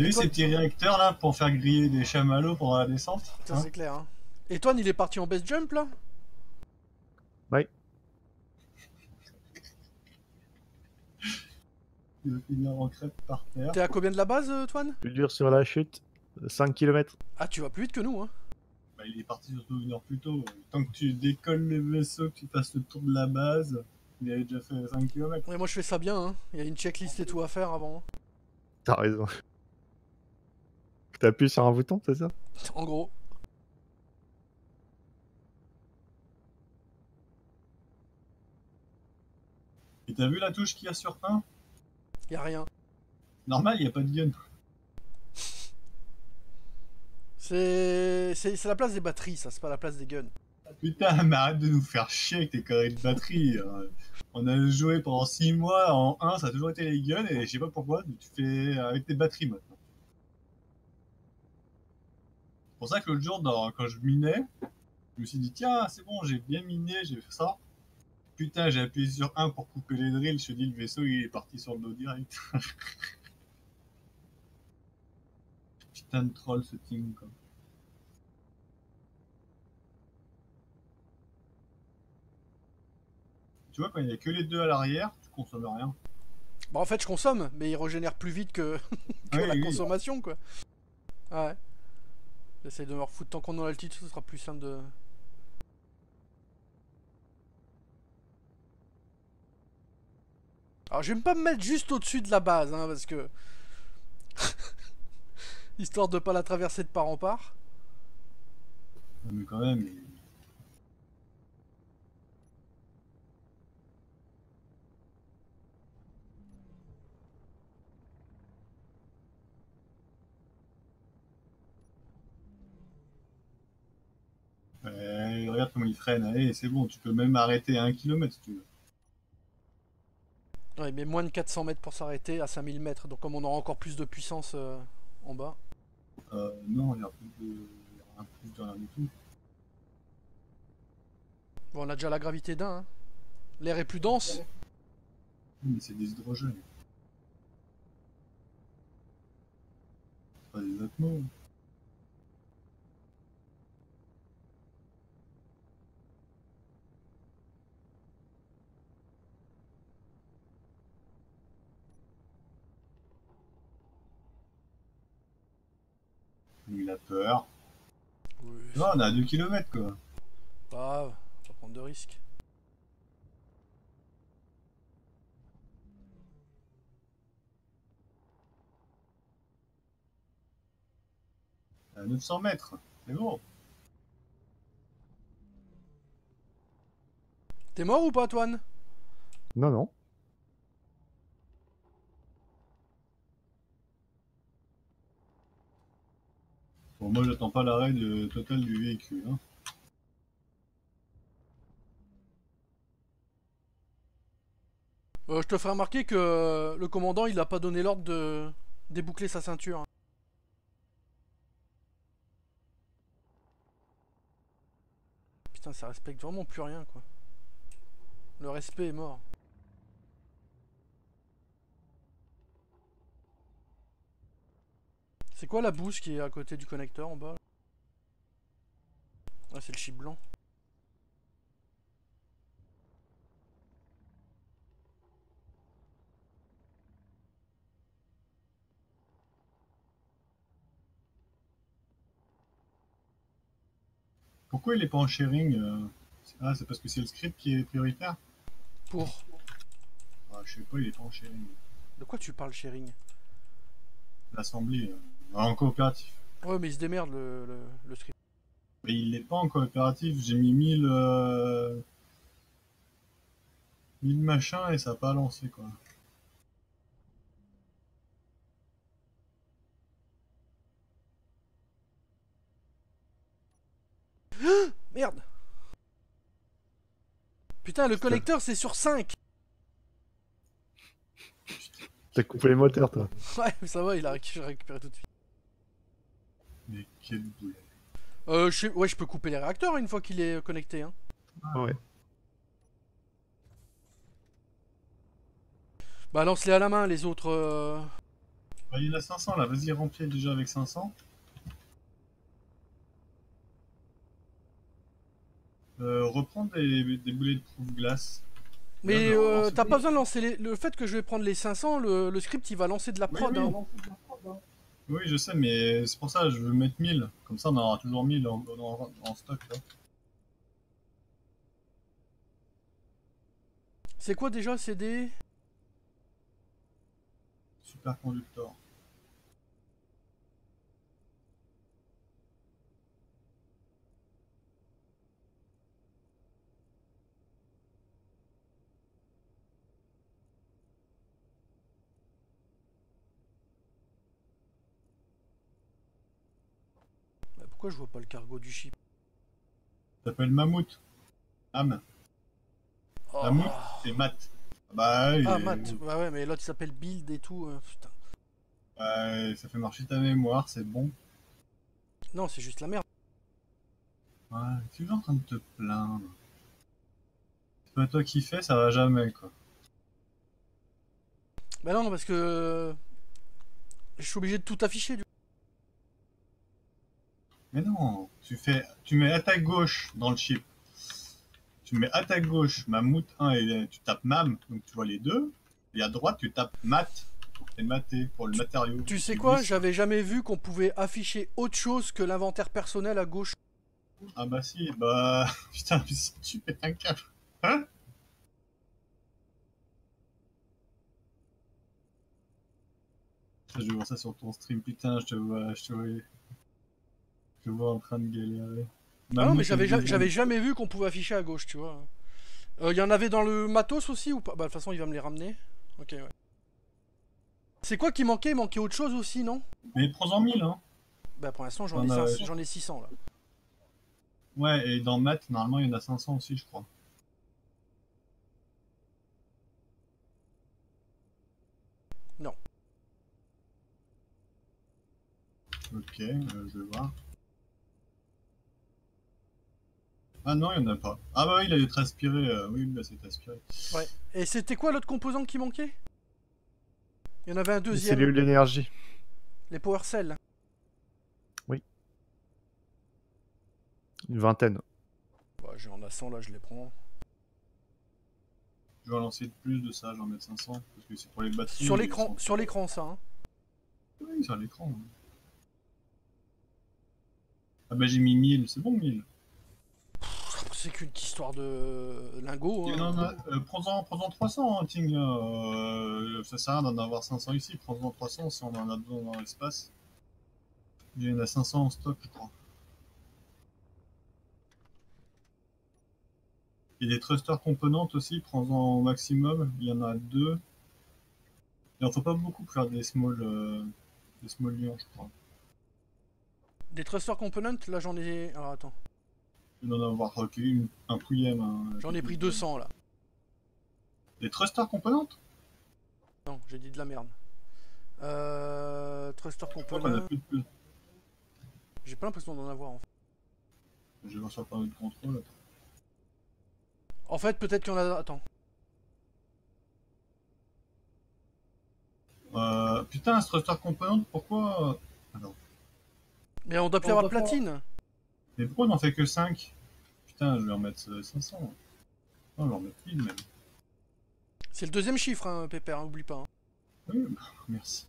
T'as vu toi- ces petits réacteurs là pour faire griller des chamallows pendant la descente Ça hein c'est clair. Hein. Et Toine, il est parti en base jump là? *laughs* Il va finir en crêpe par terre. T'es à combien de la base, euh, Toine? Plus dur sur la chute, 5 km. Ah, tu vas plus vite que nous, hein. Bah, il est parti surtout une heure plus tôt. Tant que tu décolles le vaisseau, que tu fasses le tour de la base, il avait déjà fait 5 km. Ouais, moi je fais ça bien, hein. Il y a une checklist et tout à faire avant. T'as raison. T'appuies sur un bouton, c'est ça? En gros. Et t'as vu la touche qu'il y a sur 1 Y a rien. Normal, il n'y a pas de gun. C'est c'est la place des batteries, ça, c'est pas la place des guns. Putain, mais arrête de nous faire chier avec tes conneries de batterie. hein. On a joué pendant 6 mois en 1, ça a toujours été les guns, et je sais pas pourquoi, tu fais avec tes batteries maintenant. C'est pour ça que l'autre jour, dans- quand je minais, je me suis dit, tiens, c'est bon, j'ai bien miné, j'ai fait ça. Putain, j'ai appuyé sur 1 pour couper les drills, je te dis, le vaisseau, il est parti sur le dos direct. *laughs* Putain de troll, ce team, quoi. Tu vois, quand il n'y a que les deux à l'arrière, tu consommes rien. Bah, en fait, je consomme, mais il régénère plus vite que, *laughs* que Oui, la oui. consommation, quoi. Ouais. J'essaie de me refoutre tant qu'on est en altitude, ce sera plus simple de. Alors, je vais pas me mettre juste au-dessus de la base, hein, parce que. *laughs* Histoire de pas la traverser de part en part. Mais quand même, Ouais, regarde comment il freine, allez, c'est bon, tu peux même arrêter à 1 km si tu veux. Ouais, mais moins de 400 mètres pour s'arrêter à 5000 mètres. Donc, comme on aura encore plus de puissance euh, en bas. Euh, non, il n'y a plus de. Il y a plus de rien du tout. Bon, on a déjà la gravité d'un. hein. L'air est plus dense. Oui, Mais c'est des hydrogènes. Pas des atmos. Il a peur. Oui, Non, on est à 2 km quoi. pas grave. On va pas prendre de risques. À 900 mètres. C'est bon. T'es mort ou pas, Toine Non, non. Bon, moi j'attends pas l'arrêt total du véhicule. Hein. Euh, Je te ferai remarquer que euh, le commandant, il a pas donné l'ordre de déboucler sa ceinture. Putain, ça respecte vraiment plus rien, quoi. Le respect est mort. C'est quoi la bouse qui est à côté du connecteur en bas Ah, c'est le chip blanc. Pourquoi il est pas en sharing euh Ah, c'est parce que c'est le script qui est prioritaire Pour. ah, Je sais pas, il est pas en sharing. De quoi tu parles, sharing? L'assemblée, euh, en coopératif. Ouais, mais il se démerde le, le, le script. Mais il n'est pas en coopératif, j'ai mis 1000, euh... 1000 machins et ça n'a pas lancé quoi. *gasps* Merde Putain, le connecteur c'est sur 5 T'as coupé les moteurs, toi. *laughs* Ouais, mais ça va, il a récupéré tout de suite. Euh, je ouais, je peux couper les réacteurs une fois qu'il est connecté. Hein. Ouais. Bah, lance-les à la main, les autres. euh, Bah, il y en a 500 là, vas-y, remplis déjà avec 500. Euh, reprends des, des boulets de proof glace. Mais euh, t'as pas besoin de lancer les... le fait que je vais prendre les 500, le, le script il va lancer de la prod. oui, hein. Oui, je sais, mais c'est pour ça que je veux mettre 1000. Comme ça, on aura toujours 1000 en, en- en stock. Là. C'est quoi déjà CD Superconducteur. Pourquoi je vois pas le cargo du ship Ça s'appelle Mammouth. Am. Oh. Mammouth et Mat. Bah, il Ah, est- Matt. Bah ouais, mais l'autre il s'appelle Build et tout. euh, putain. Ouais, ça fait marcher ta mémoire, c'est bon. Non, c'est juste la merde. Ouais, tu es en train de te plaindre. C'est pas toi qui fais, ça va jamais, quoi. Bah non, parce que. Je suis obligé de tout afficher du Mais non, tu fais, tu mets à ta gauche dans le chip. Tu mets à ta gauche Mammouth 1 et tu tapes Mam, donc tu vois les deux. Et à droite, tu tapes Mat pour tes maté, pour le matériau. Tu sais quoi? J'avais jamais vu qu'on pouvait afficher autre chose que l'inventaire personnel à gauche. Ah bah si, bah *laughs* putain, mais si tu pètes un câble. Hein? Je vois ça sur ton stream, putain, je te vois, je te vois, je vois en train de galérer. Ah non, mais j'avais jamais vu qu'on pouvait afficher à gauche, tu vois. Il y en avait dans le matos aussi ou pas? Bah de toute façon il va me les ramener. Ok ouais. C'est quoi qui manquait? Il manquait autre chose aussi, non? Mais prends-en 1000, hein. Bah pour l'instant j'en ai, a- 500 j'en ai 600 là. Ouais, et dans maths, normalement, il y en a 500 aussi, je crois. Non. Ok, euh, je vais voir. Ah non, il n'y en a pas. Ah bah oui, il a été aspiré. euh, oui, bah c'est aspiré. Ouais. Et c'était quoi l'autre composant qui manquait? Il y en avait un Les deuxième. cellules d'énergie. Les power cells. Une vingtaine. Bah, j'en ai 100 là, je les prends. Je vais en lancer plus de ça, j'en mets 500. Parce que c'est pour les batteries. Sur l'écran, sur l'écran ça. Hein. Oui, sur l'écran. Ah bah j'ai mis 1000, c'est bon 1000. C'est qu'une histoire de y hein. euh, Prends-en prends-en 300, hein, Ting. Euh, ça sert à rien d'en avoir 500 ici. Prends-en 300 si on en a besoin dans l'espace. Il y en a 500 en stock, je crois. A des thruster componentes aussi. Prends-en au maximum. Il y en a deux. Il en faut pas beaucoup pour faire des small, euh, des small lions, je crois. Des thruster components, là j'en ai. Alors attends, Il doit en avoir recueilli une- un hein, j'en ai pris 200 là. Des thruster componentes? Non, j'ai dit de la merde. Euh. A component. plus de plus. J'ai pas l'impression d'en avoir en fait. Je vais voir sur le panneau de contrôle. attends. En fait, peut-être qu'il y en a. Attends. Euh, putain, ce thruster component, pourquoi? Mais on doit plus avoir platine. Mais pourquoi on n'en fait que 5 Putain, je vais en mettre euh, 500. Non, je vais en mettre 1000 même. C'est le deuxième chiffre, hein, Pépère, hein, oublie pas. hein. Oui, bah, merci.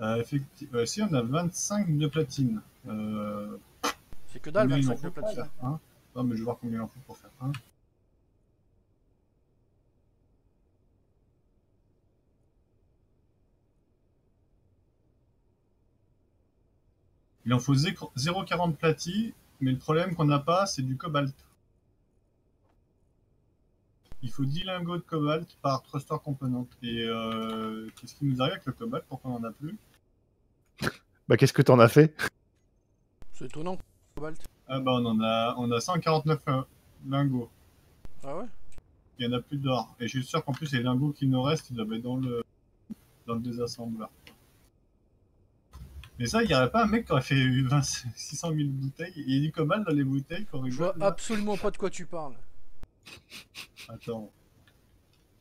Euh, euh, si on a 25 de platine. Euh, C'est que dalle, combien il en 25 de platine. faire Non, mais je vais voir combien il en faut pour faire un. Il en faut 0 0,40 platis, mais le problème qu'on n'a pas, c'est du cobalt. Il faut 10 lingots de cobalt par thruster component. Et euh, qu'est-ce qui nous arrive avec le cobalt Pourquoi on n'en a plus? Bah, qu'est-ce que t'en as fait? C'est étonnant. Cobalt. Ah bah on en a, on a 149 euh, lingots. Ah ouais? Il y en a plus d'or. Et je suis sûr qu'en plus les lingots qui nous restent, ils doivent être dans le, dans le désassembleur. Mais ça, il n'y aurait pas un mec qui aurait fait 20 600 000 bouteilles. Il y a du cobalt dans les bouteilles qu'on Je vois absolument pas de quoi tu parles. Attends.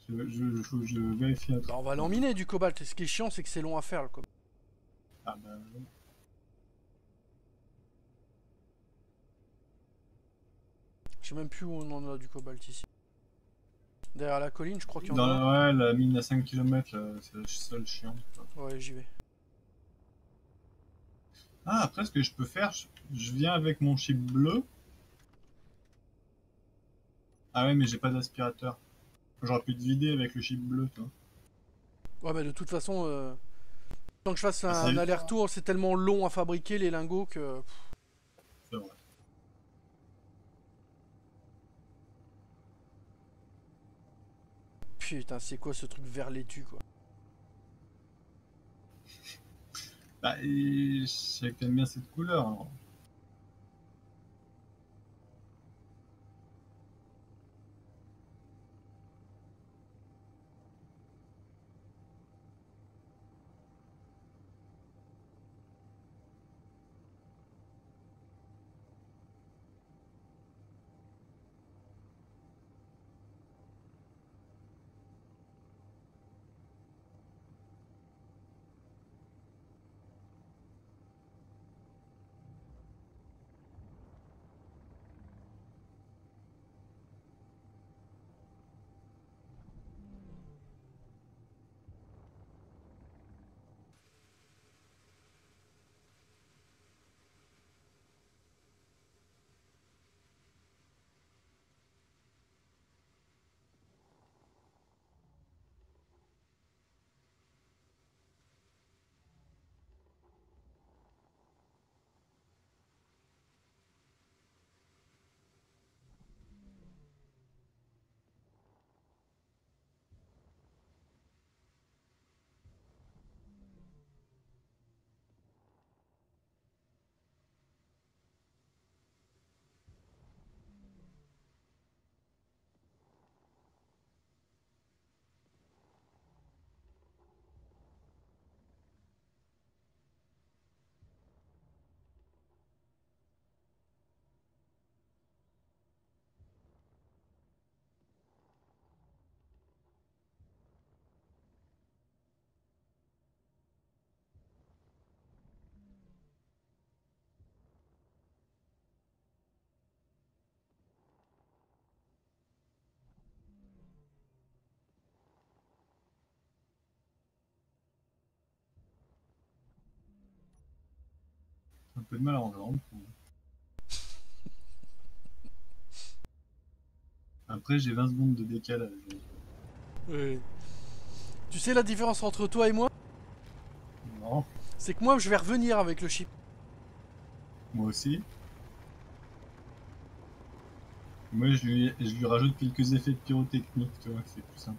Je, je, je, je vérifie un truc. Bah, on va l'emminer du cobalt. Ce qui est chiant, c'est que c'est long à faire le cobalt. Ah bah, Je sais même plus où on en a du cobalt ici. Derrière la colline, je crois qu'il y en a. ouais, la mine à 5 km, c'est le seul chiant. Ouais, j'y vais. Ah, après, ce que je peux faire, je, je viens avec mon chip bleu. Ah ouais, mais j'ai pas d'aspirateur. J'aurais pu te vider avec le chip bleu, toi. Ouais, mais de toute façon, euh, tant que je fasse un, Ah, un aller-retour, c'est tellement long à fabriquer les lingots que. pff, C'est vrai. Putain, c'est quoi ce truc vert laitue quoi? Bah, sais que t'aimes bien cette couleur. Un peu de mal à en vendre. Après, j'ai 20 secondes de décalage. Ouais. Tu sais la différence entre toi et moi? Non, C'est que moi je vais revenir avec le chip. moi aussi. Moi, je lui, je lui rajoute quelques effets pyrotechniques, tu vois, c'est plus simple.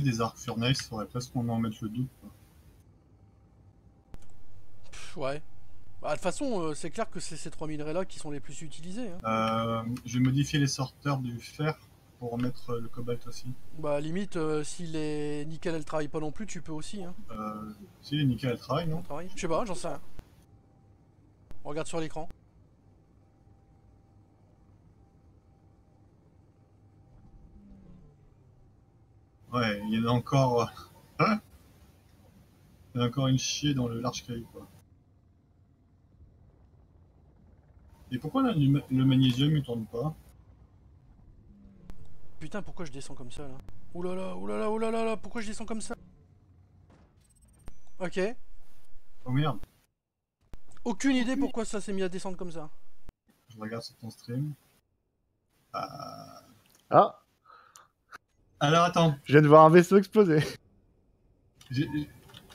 Des arcs furnace, ça aurait presque en mettre le doute. ouais. Bah, de toute façon, euh, c'est clair que c'est ces trois minerais-là qui sont les plus utilisés. Hein. Euh, je vais modifier les sorteurs du fer pour remettre euh, le cobalt aussi. Bah, limite, euh, si les nickel elles travaillent pas non plus, tu peux aussi. Hein. Si, les nickel travaillent, non? Je sais pas, j'en sais rien. On regarde sur l'écran. Ouais, il y en a encore. Hein? Il y en a encore une chier dans le large caillou, quoi. Et pourquoi là, le ma- le magnésium il tourne pas? Putain, pourquoi je descends comme ça là? Oulala, oulala, oulala, là, pourquoi je descends comme ça? Ok. Oh merde, Aucune idée pourquoi ça s'est mis à descendre comme ça. je regarde sur ton stream. Ah. Ah, Alors attends, je viens de voir un vaisseau exploser. tout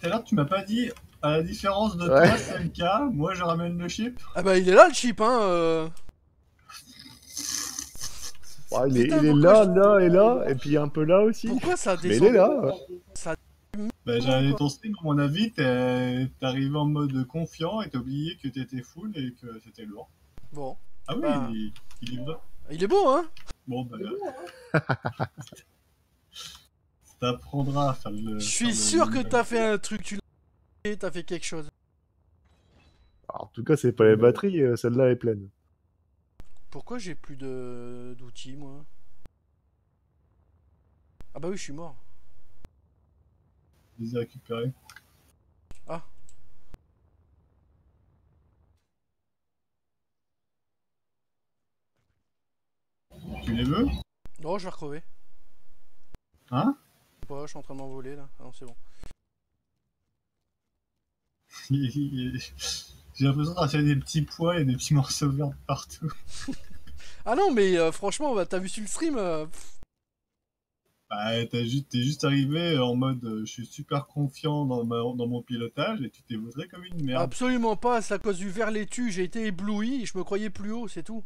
à l'heure tu m'as pas dit, à la différence de Ouais. toi, c'est le cas, moi je ramène le chip. Ah bah il est là le chip hein euh. Oh, il est, Putain, il est pourquoi là, je- là et là, et puis un peu là aussi. Pourquoi ça Mais descend il est là. Bah, j'ai regardé ton stream, à mon avis, t'es arrivé en mode confiant et t'as oublié que t'étais full et que c'était lourd. Bon. Ah oui, Bah. il, il est là. Il est beau hein Bon, bah. *laughs* Ça t'apprendra à faire le. Je suis le- sûr que t'as fait un truc, tu l'as fait, t'as fait quelque chose. Alors, en tout cas, c'est pas les batteries, euh, celle-là est pleine. Pourquoi j'ai plus de d'outils moi? Ah bah oui je suis mort. Je les ai récupérés. Ah. Tu les veux? Non je vais recrever. Hein? Pas, je suis en train de m'envoler là. Ah non c'est bon. *laughs* J'ai l'impression d'avoir fait des petits pois et des petits morceaux verts partout. *laughs* Ah non mais euh, franchement bah, t'as vu sur le stream euh, Bah, juste, t'es juste arrivé en mode euh, je suis super confiant dans, ma, dans mon pilotage et tu t'es vautré comme une merde. Absolument pas, c'est à cause du verre laitue, j'ai été ébloui, je me croyais plus haut, c'est tout.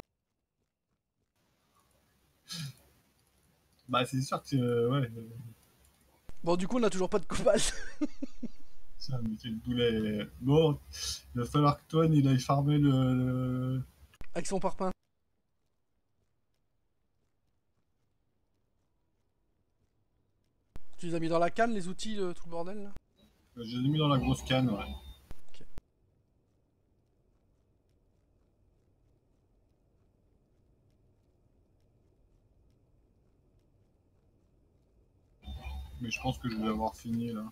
Bah, c'est sûr que. euh, ouais. Bon du coup on a toujours pas de cobalt. *laughs* Ça, mais quel boulet. Bon, il va falloir que Toine il aille farmer le. le- Avec son parpaing. Tu les as mis dans la canne les outils, le, tout le bordel là? Je l'ai mis dans la grosse canne, ouais. Mais je pense que je vais avoir fini là.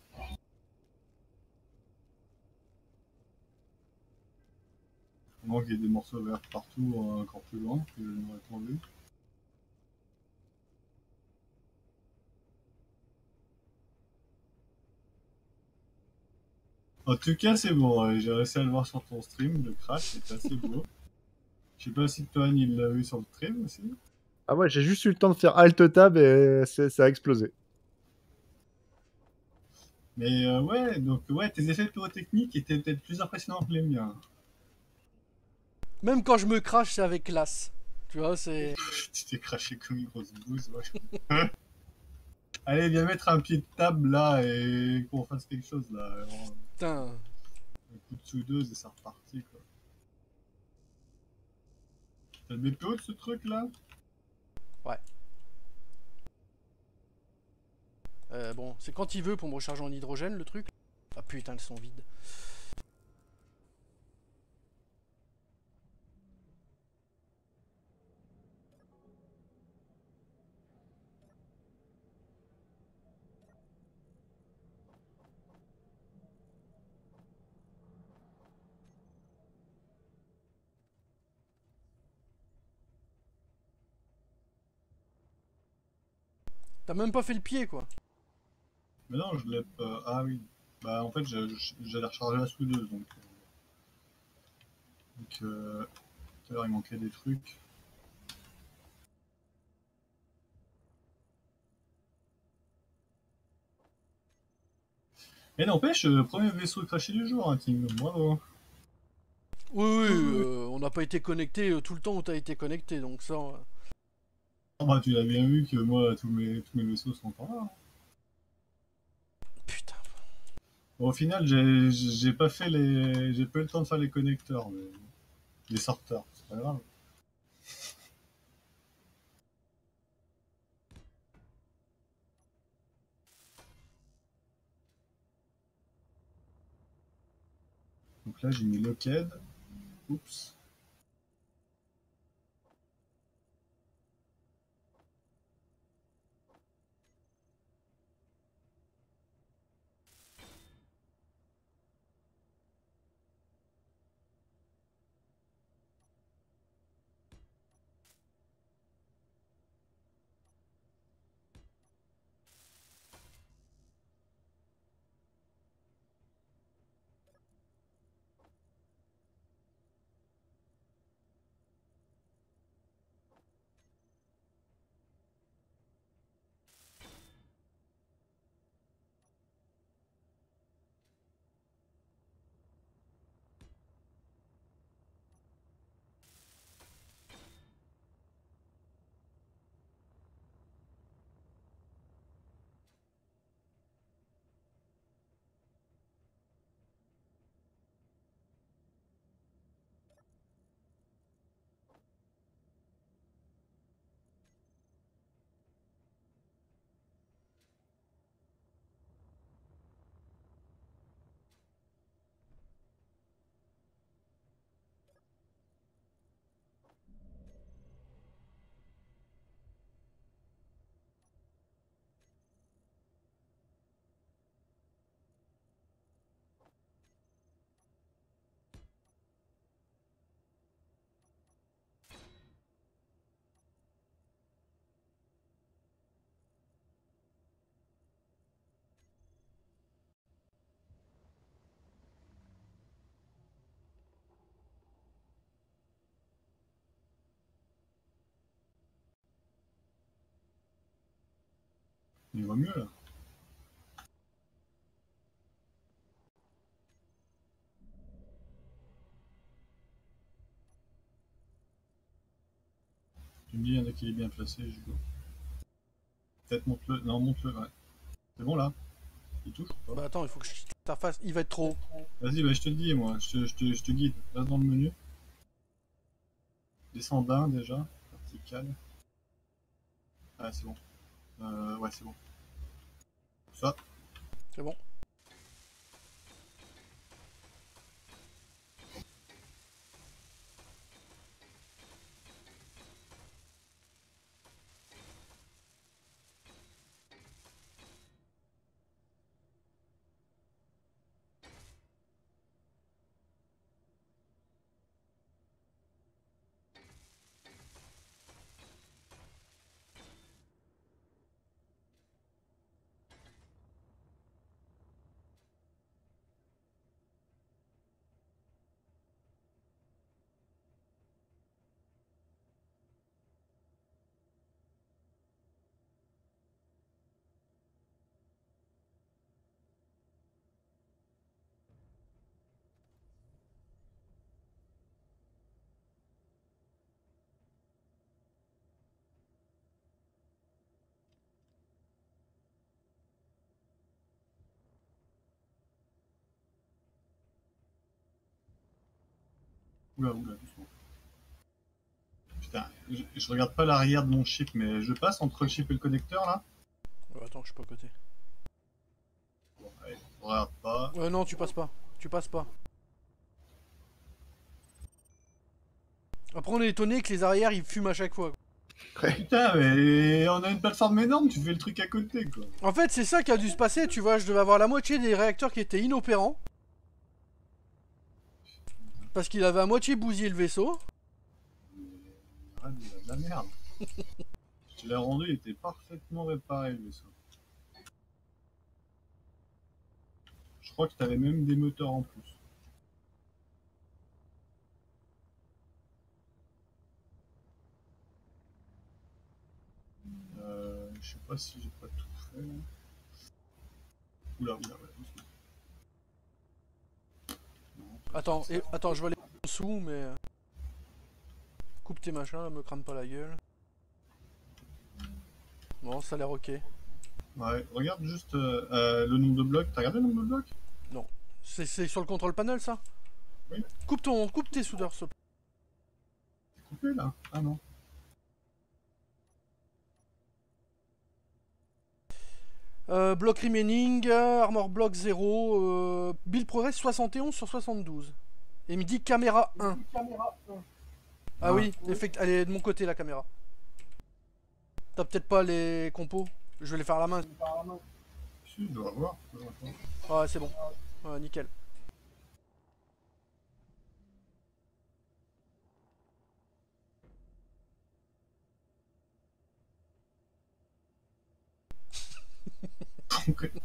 Moi qu'il y ait des morceaux verts partout, euh, encore plus loin, que je n'aurais pas vu. En tout cas, c'est bon, ouais, j'ai réussi à le voir sur ton stream, le crash, c'était assez beau. Je sais pas si Toan il l'a vu sur le stream aussi. Ah ouais, j'ai juste eu le temps de faire Alt Tab et ça a explosé. Mais euh, ouais, donc ouais, tes effets pyrotechniques étaient peut-être plus impressionnants que les miens. Même quand je me crache, c'est avec classe. Tu vois, c'est. *laughs* tu t'es craché comme une grosse bouse, ouais. *laughs* Allez, viens mettre un pied de table là et qu'on fasse quelque chose là. Alors, Putain. un coup de soudeuse et c'est reparti quoi. T'as le BPO de ce truc là? Euh, bon, c'est quand il veut pour me recharger en hydrogène le truc. Ah putain, elles sont vides. T'as même pas fait le pied quoi. Mais non, je l'ai pas. Ah oui. Bah en fait, j'allais recharger la soudeuse donc. euh, Donc, euh, tout à l'heure il manquait des trucs. Mais n'empêche, euh, premier vaisseau craché du jour, hein, Team. Bravo. Oui, oui, euh, on n'a pas été connecté tout le temps où t'as été connecté, donc ça. Ah bah, tu l'as bien vu que moi, tous mes, tous mes vaisseaux sont encore là. hein. putain. Au final, j'ai j'ai pas fait les. J'ai pas eu le temps de faire les connecteurs, mais. Les sorteurs, c'est pas grave. Donc là, j'ai mis Lockheed. Oups. Il va mieux là. Tu me dis, il y en a qui est bien placé, je go. Peut-être monte-le. Non, monte-le, ouais. C'est bon là Il touche ou pas Bah attends, il faut que je t'interface. Il va être trop. Vas-y, bah, je te le dis, moi. Je te, je te, je te guide. Reste dans le menu. Descends d'un déjà. Vertical. Ah, c'est bon. Euh, ouais, c'est bon. C'est bon. Oula, oula, doucement. Putain, je, je regarde pas l'arrière de mon chip, mais je passe entre le chip et le connecteur là Ouais, attends, je suis pas à côté. Bon, allez, on regarde pas. Ouais, non, tu passes pas. Tu passes pas. Après, on est étonné que les arrières ils fument à chaque fois. Putain, mais on a une plateforme énorme, tu fais le truc à côté quoi. En fait, c'est ça qui a dû se passer, tu vois. Je devais avoir la moitié des réacteurs qui étaient inopérants. Parce qu'il avait à moitié bousillé le vaisseau. Ah, mais la merde. *laughs* je l'ai rendu, il était parfaitement réparé le vaisseau. Je crois que t'avais même des moteurs en plus. Euh, je sais pas si j'ai pas tout fait. là. Oula, oula, ouais. doucement. Non, Attends, et, attends, je vais aller en dessous, mais. euh, Coupe tes machins, là, me crame pas la gueule. Bon, ça a l'air ok. Ouais, regarde juste euh, euh, le nombre de blocs. T'as regardé le nombre de blocs? C'est c'est sur le contrôle panel ça? Oui. Coupe, ton, coupe tes soudeurs, s'il te plaît. C'est coupé là? Ah non. Euh, bloc remaining, euh, armor block 0, euh, build progress 71 sur 72. Et il me dit caméra 1. Ah Ah, oui, effect... elle est de mon côté la caméra. T'as peut-être pas les compos Je vais les faire à la main. Si, je dois avoir. je dois avoir. Ouais, c'est bon. Ouais, nickel.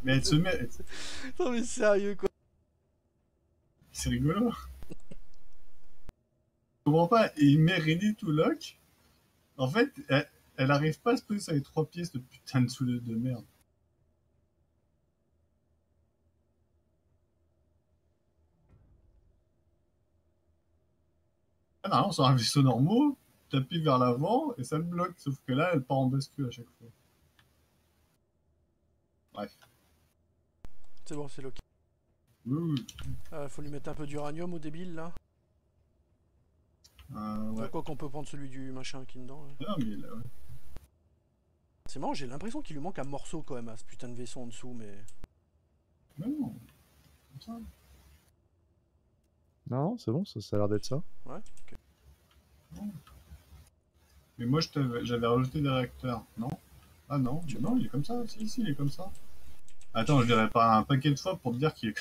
Mais elle se met. *laughs* Non mais sérieux quoi. C'est rigolo. Je comprends pas. Et il met Ready to lock. En fait, elle, elle arrive pas à se poser sur les trois pieds, cette putain de souleuse de merde. Ah non, sur un vaisseau normaux, t'appuies vers l'avant et ça le bloque. Sauf que là, elle part en bascule à chaque fois. Bref. C'est bon, c'est. Oui, oui. Euh, faut lui mettre un peu d'uranium au débile là. Euh, ouais. Quoi qu'on peut prendre celui du machin qui est dedans. là. Non, mais là, ouais. C'est marrant, j'ai l'impression qu'il lui manque un morceau quand même à ce putain de vaisseau en dessous, mais. Mais non. Comme ça. Non, c'est bon, ça, ça a l'air d'être ça. Ouais, ok. Mais moi, j'avais rajouté des réacteurs, non Ah non, Tu- non, il est comme ça, si, si, il est comme ça. Attends, je dirais pas un paquet de fois pour te dire qu'il est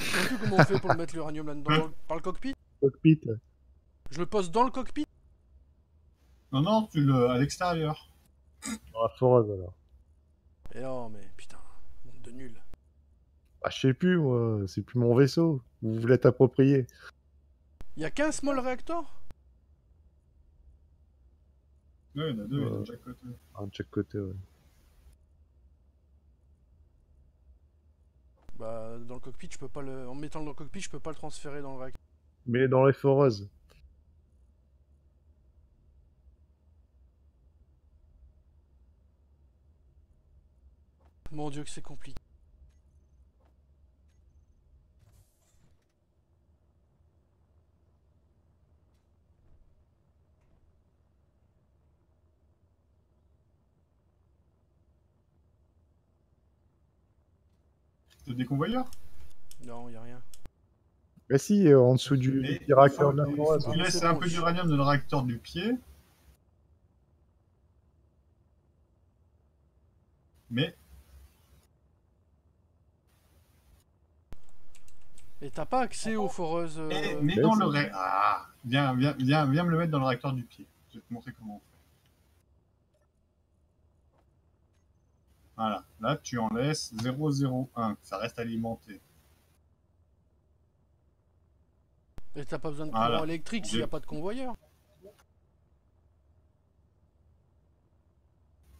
sais plus comment on fait pour le mettre l'uranium là-dedans. Dans le- Par le cockpit Cockpit. Je le pose dans le cockpit Non, non, tu le à l'extérieur. Dans la foreuse alors. Et oh, mais putain, monde de nul. Ah, je sais plus, moi, c'est plus mon vaisseau. Vous voulez t'approprier. Il y a qu'un small reactor Ouais, il y en a deux, il y en a de chaque côté. Un de chaque côté, ouais. Bah, dans le cockpit, je peux pas le. En me mettant dans le cockpit, je peux pas le transférer dans le réacteur. Mais dans les foreuses. Mon dieu, que c'est compliqué. Des convoyeurs Non, y a rien. Mais si, euh, en dessous du, Mais du réacteur il de la il c'est un peu d'uranium dans le réacteur du pied. Mais Et t'as pas accès aux foreuses. euh, Mais, mais mais dans le ré... Ah, viens, viens, viens, viens me le mettre dans le réacteur du pied. Je vais te montrer comment on fait. Voilà, là tu en laisses 001, ça reste alimenté. Et t'as pas besoin de Voilà. courant électrique s'il y a pas de convoyeur.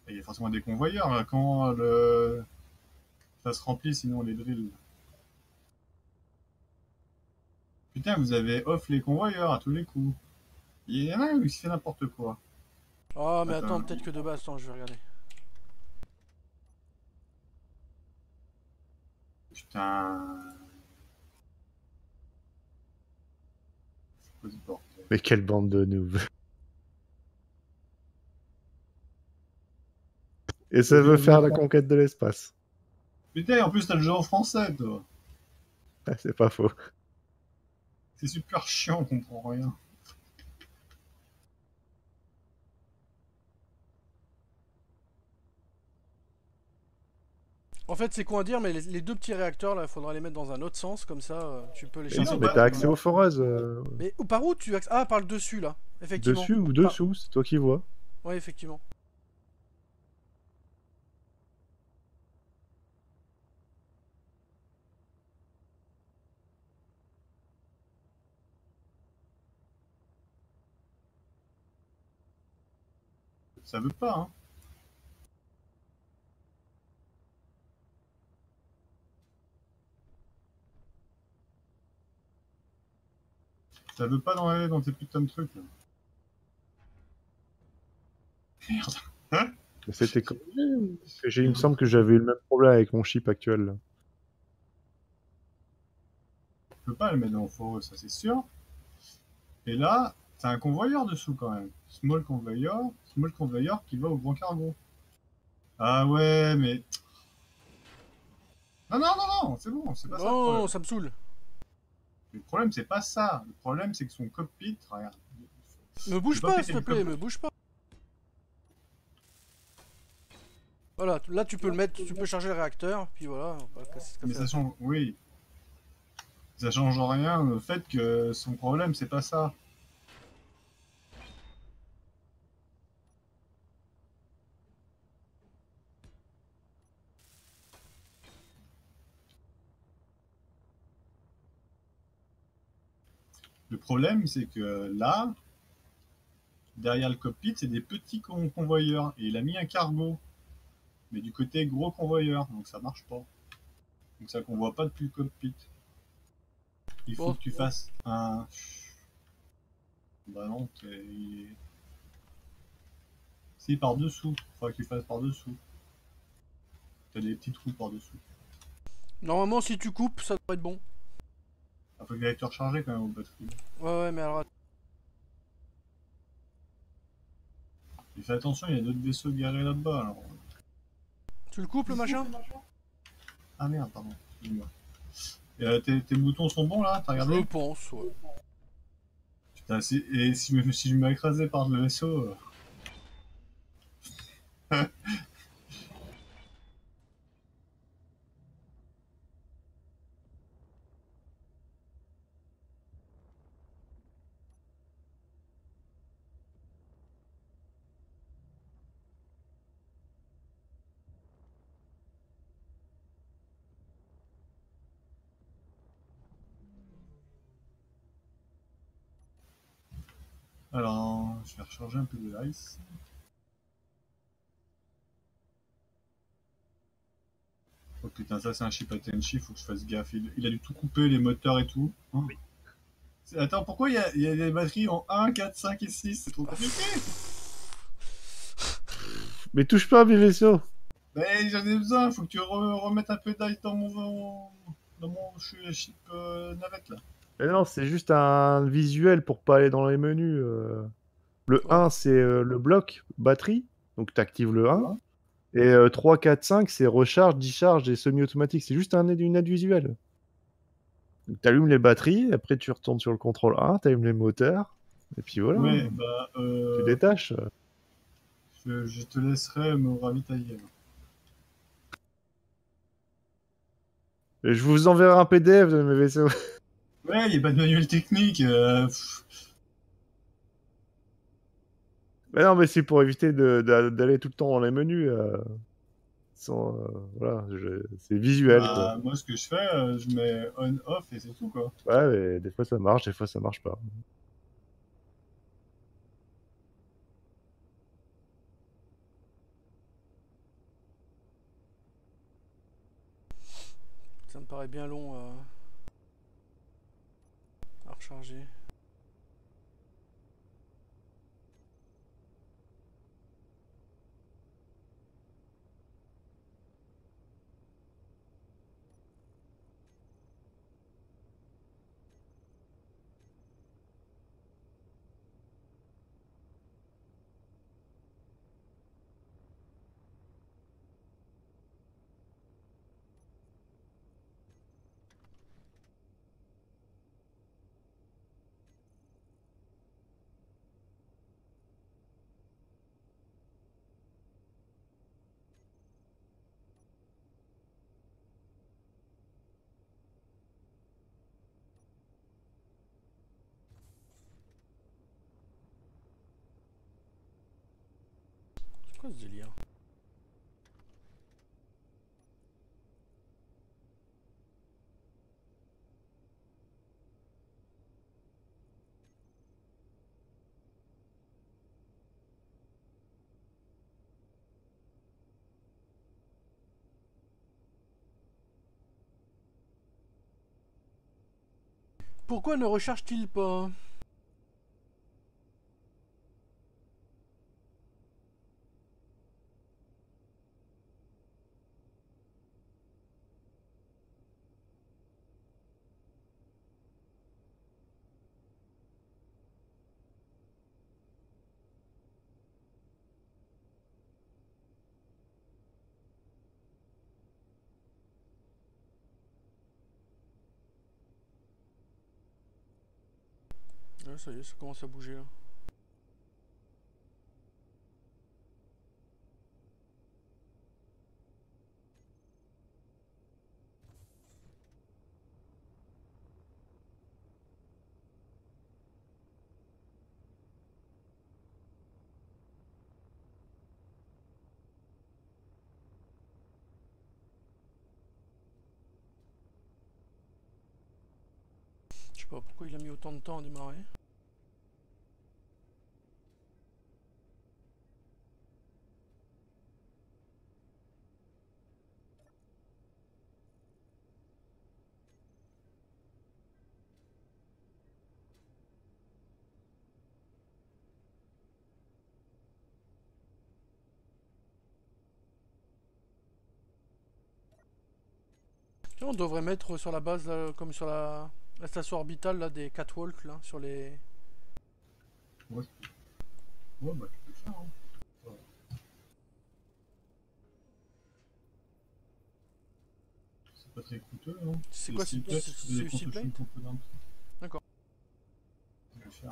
Et il y a forcément des convoyeurs là, quand le... ça se remplit, sinon on les drille. Putain, vous avez off les convoyeurs à tous les coups. Il y en a un qui fait n'importe quoi. Ah, mais Attends. attends, peut-être que de base, attends, je vais regarder. Putain. C'est quoi ce bordel Mais quelle bande de noobs. Et ça veut faire la conquête de l'espace. Putain, en plus t'as le jeu en français, toi. Ah, c'est pas faux. C'est super chiant, on comprend rien. En fait, c'est con à dire, mais les, les deux petits réacteurs là, il faudra les mettre dans un autre sens, comme ça, euh, tu peux les Mais, non, mais bah, t'as accès aux foreuses. euh, Mais ou par où tu accès Ah, par le dessus là, effectivement. dessus ou dessous, c'est toi qui vois. Ouais, effectivement. Ça veut pas, hein. Ça veut pas dans, dans tes putains de trucs, là. Merde. Hein Mais C'était que j'ai- il me semble que j'avais eu le même problème avec mon chip actuel. là. Tu peux pas le mettre dans le four, ça c'est sûr. Et là, t'as un convoyeur dessous quand même. Small conveyor, small conveyor qui va au grand cargo. Ah ouais, mais. Non, non, non, non, c'est bon, c'est pas ça. non, ça me saoule. Le problème, c'est pas ça. Le problème, c'est que son cockpit, regarde. Me bouge pas s'il te plaît, me bouge pas. Voilà, là tu peux le mettre, tu peux charger le réacteur, puis voilà. on va Mais ça change, oui. Ça change rien le fait que son problème, c'est pas ça. Problème, c'est que là, derrière le cockpit, c'est des petits con- convoyeurs. Et il a mis un cargo. Mais du côté gros convoyeur. Donc ça marche pas. Donc ça convoie pas depuis le cockpit. Il faut que tu fasses un. Bah non, il est. Si, par dessous. Faudra que tu fasses par dessous. T'as des petits trous par dessous. Normalement, si tu coupes, ça devrait être bon. Il faut qu'il aille te recharger quand même aux batteries. Ouais, ouais, mais alors. Et fais attention, il y a d'autres vaisseaux garés là-bas. Alors... Tu le coupes le machin Ah merde, pardon. Euh, tes, tes boutons sont bons là? T'as Je regardé pense, ouais. Putain, si, et si, je me- si je me écrasé par le vaisseau. euh. *laughs* Alors, je vais recharger un peu de l'ice. Oh putain, ça c'est un chip Tenchi, faut que je fasse gaffe. Il, il a dû tout couper, les moteurs et tout. Hein Attends, pourquoi il y, a, il y a des batteries en 1, 4, 5 et 6 C'est trop compliqué Mais touche pas à mes vaisseaux Mais j'en ai besoin, faut que tu re- remettes un peu d'ice dans mon, dans mon ch- chip euh, navette là. Mais non, c'est juste un visuel pour pas aller dans les menus. euh. Le 1, c'est euh, le bloc batterie, donc tu actives le 1. Et euh, 3, 4, 5, c'est recharge, discharge et semi-automatique. C'est juste un, une aide visuelle. Tu allumes les batteries, après tu retournes sur le contrôle 1, tu allumes les moteurs, et puis voilà. Ouais, bah, euh, Tu détaches. je, je te laisserai me ravitailler. Je vous enverrai un PDF de mes vaisseaux. Ouais, il n'y a pas de manuel technique. euh, pff. Mais non, mais c'est pour éviter de- d'aller tout le temps dans les menus. euh, sans, euh, voilà, c'est visuel. quoi. Bah, moi, ce que je fais, euh, je mets on-off et c'est tout, quoi. Ouais, mais des fois ça marche, des fois ça marche pas. Ça me paraît bien long à recharger. Pourquoi ne recharge-t-il pas? Ça y est, ça commence à bouger. Je sais pas pourquoi il a mis autant de temps à démarrer. On devrait mettre sur la base, là, comme sur la, la station orbitale, là, des catwalks, là, sur les... Ouais, bah tu le faire. Hein. Ouais. C'est pas très coûteux, hein. C'est quoi, c'est. D'accord. Je vais faire.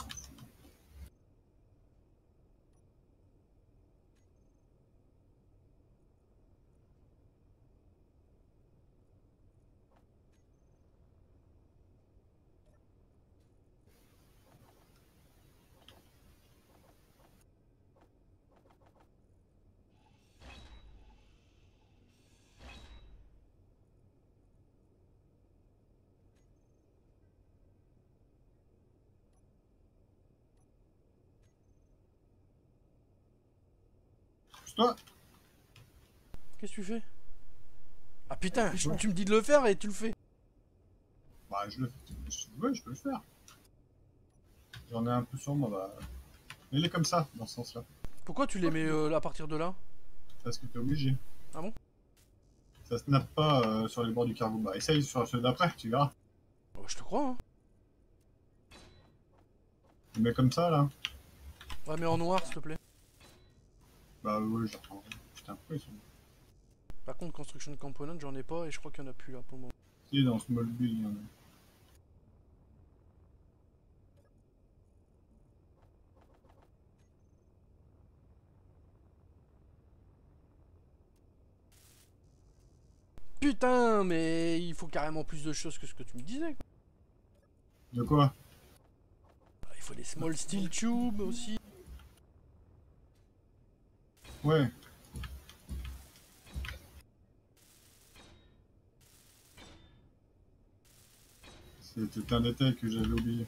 Pousse-toi Qu'est-ce que tu fais Ah putain, je- tu me dis de le faire et tu le fais. Bah je le je- Ouais, je peux le faire. J'en ai un peu sur moi, bah. Il est comme ça, dans ce sens-là. Pourquoi tu les mets euh, à partir de là Parce que t'es obligé. Ah bon Ça snap pas euh, sur les bords du cargo. Bah essaye sur ceux d'après, tu verras. Oh, Je te crois, hein. Tu mets comme ça, là. Ouais, mais en noir, s'il te plaît. Bah ouais, j'attends. Putain, pourquoi ils sont... Par contre, Construction Component, j'en ai pas et je crois qu'il y en a plus là pour le moment. Si, dans Small Build, il y en a. Putain, mais il faut carrément plus de choses que ce que tu me disais. Quoi. De quoi? Ah, Il faut des small steel tubes aussi. Ouais. C'était un détail que j'avais oublié.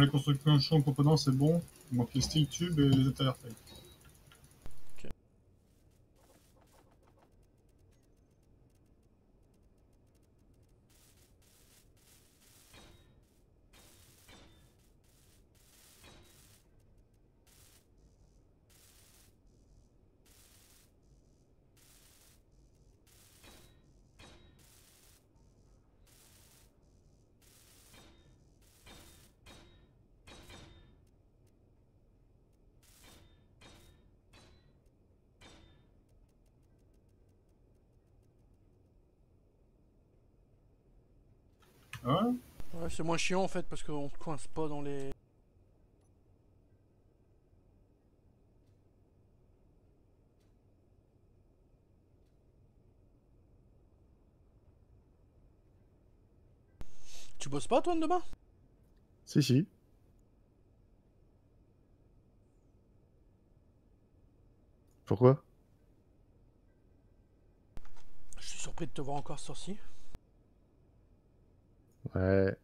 Les constructions composants c'est bon, il manque les steel tubes et les étals airtight. Ah ouais Ouais, c'est moins chiant en fait parce qu'on se coince pas dans les. Tu bosses pas toi demain? Si, si. Pourquoi? Je suis surpris de te voir encore sorcier. Ouais.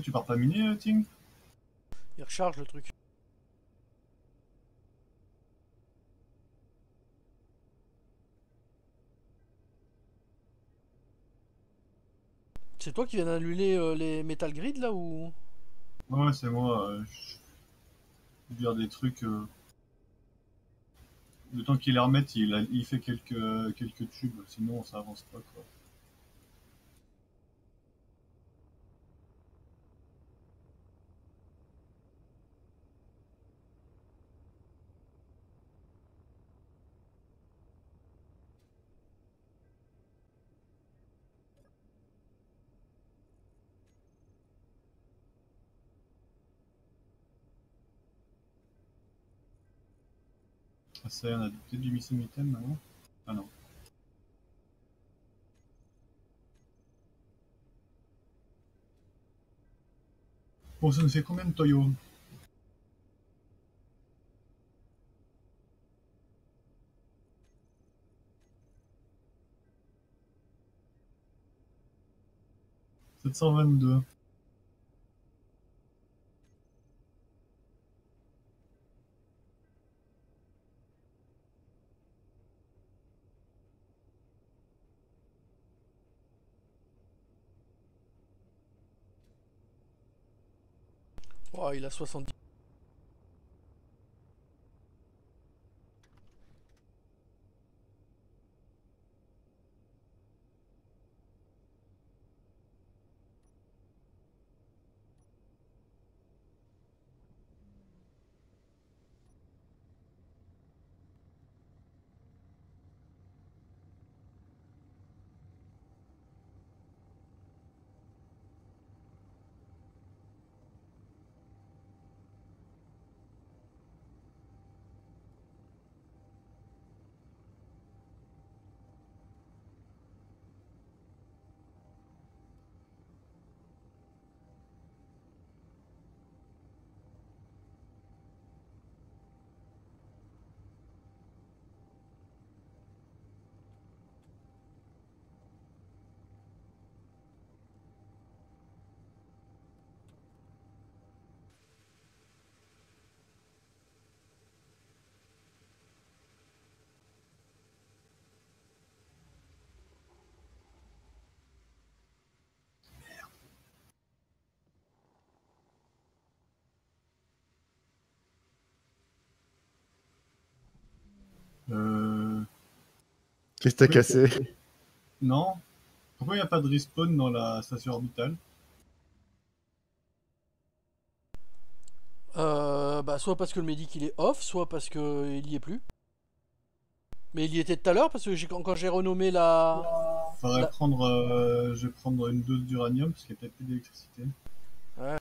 Tu pars pas miner, euh, Ting? Il recharge le truc. C'est toi qui viens d'annuler euh, les Metal Grid là ou? Ouais, c'est moi. euh, je vais dire des trucs. euh, Le temps qu'il les remette, il, a- il fait quelques, quelques tubes, sinon ça avance pas. Quoi. Ça, on a peut-être du missing item maintenant Ah non. Bon, ça nous fait combien de Toyo? Sept cent vingt-deux. Il a 70. Qu'est-ce que t'as cassé Non. Pourquoi il n'y a pas de respawn dans la station orbitale? Euh, bah, soit parce que le médic il est off, soit parce que il y est plus. Mais il y était tout à l'heure parce que j'ai- quand j'ai renommé la. Faudrait Là- prendre. euh, je vais prendre une dose d'uranium parce qu'il n'y a peut-être plus d'électricité. Ouais.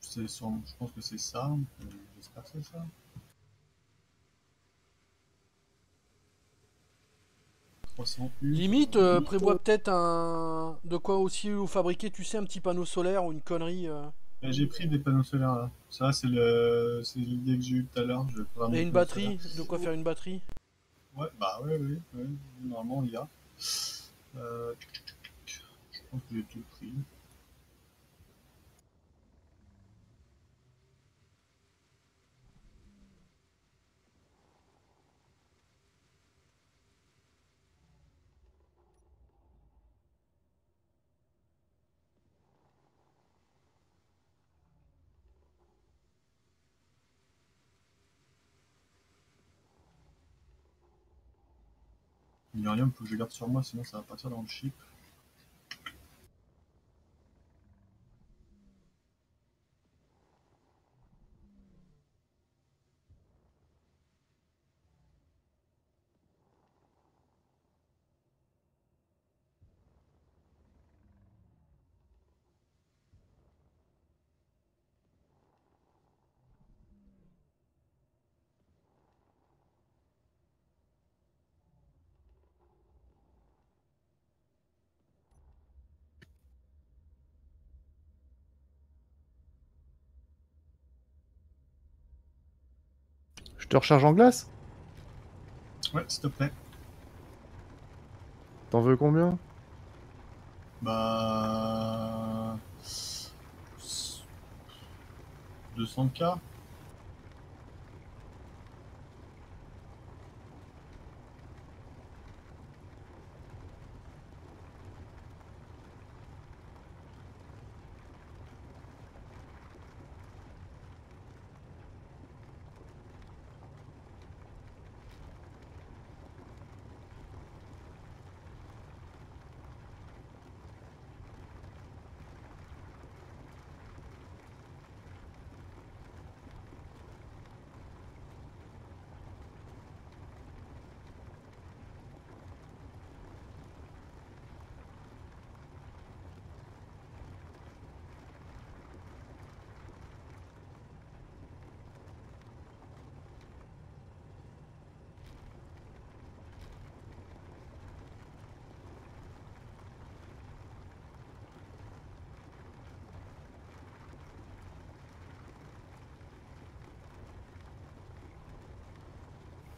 C'est sûrement- je pense que c'est ça. J'espère que c'est ça. 300 U. Limite, euh, prévoit peut-être un. De quoi aussi vous fabriquer, tu sais, un petit panneau solaire ou une connerie. euh. Euh, J'ai pris des panneaux solaires là. Ça, c'est le... c'est l'idée que j'ai eue tout à l'heure. Je vais prendre Et une panneaux batterie, solaires. de quoi faire une batterie? Ouais, bah ouais, ouais, ouais. Normalement, il y a. Euh, Je pense que j'ai tout pris. L'uranium, faut que je garde sur moi, sinon ça va partir dans le chip. Je te recharge en glace Ouais, s'il te plaît. T'en veux combien Bah... 200k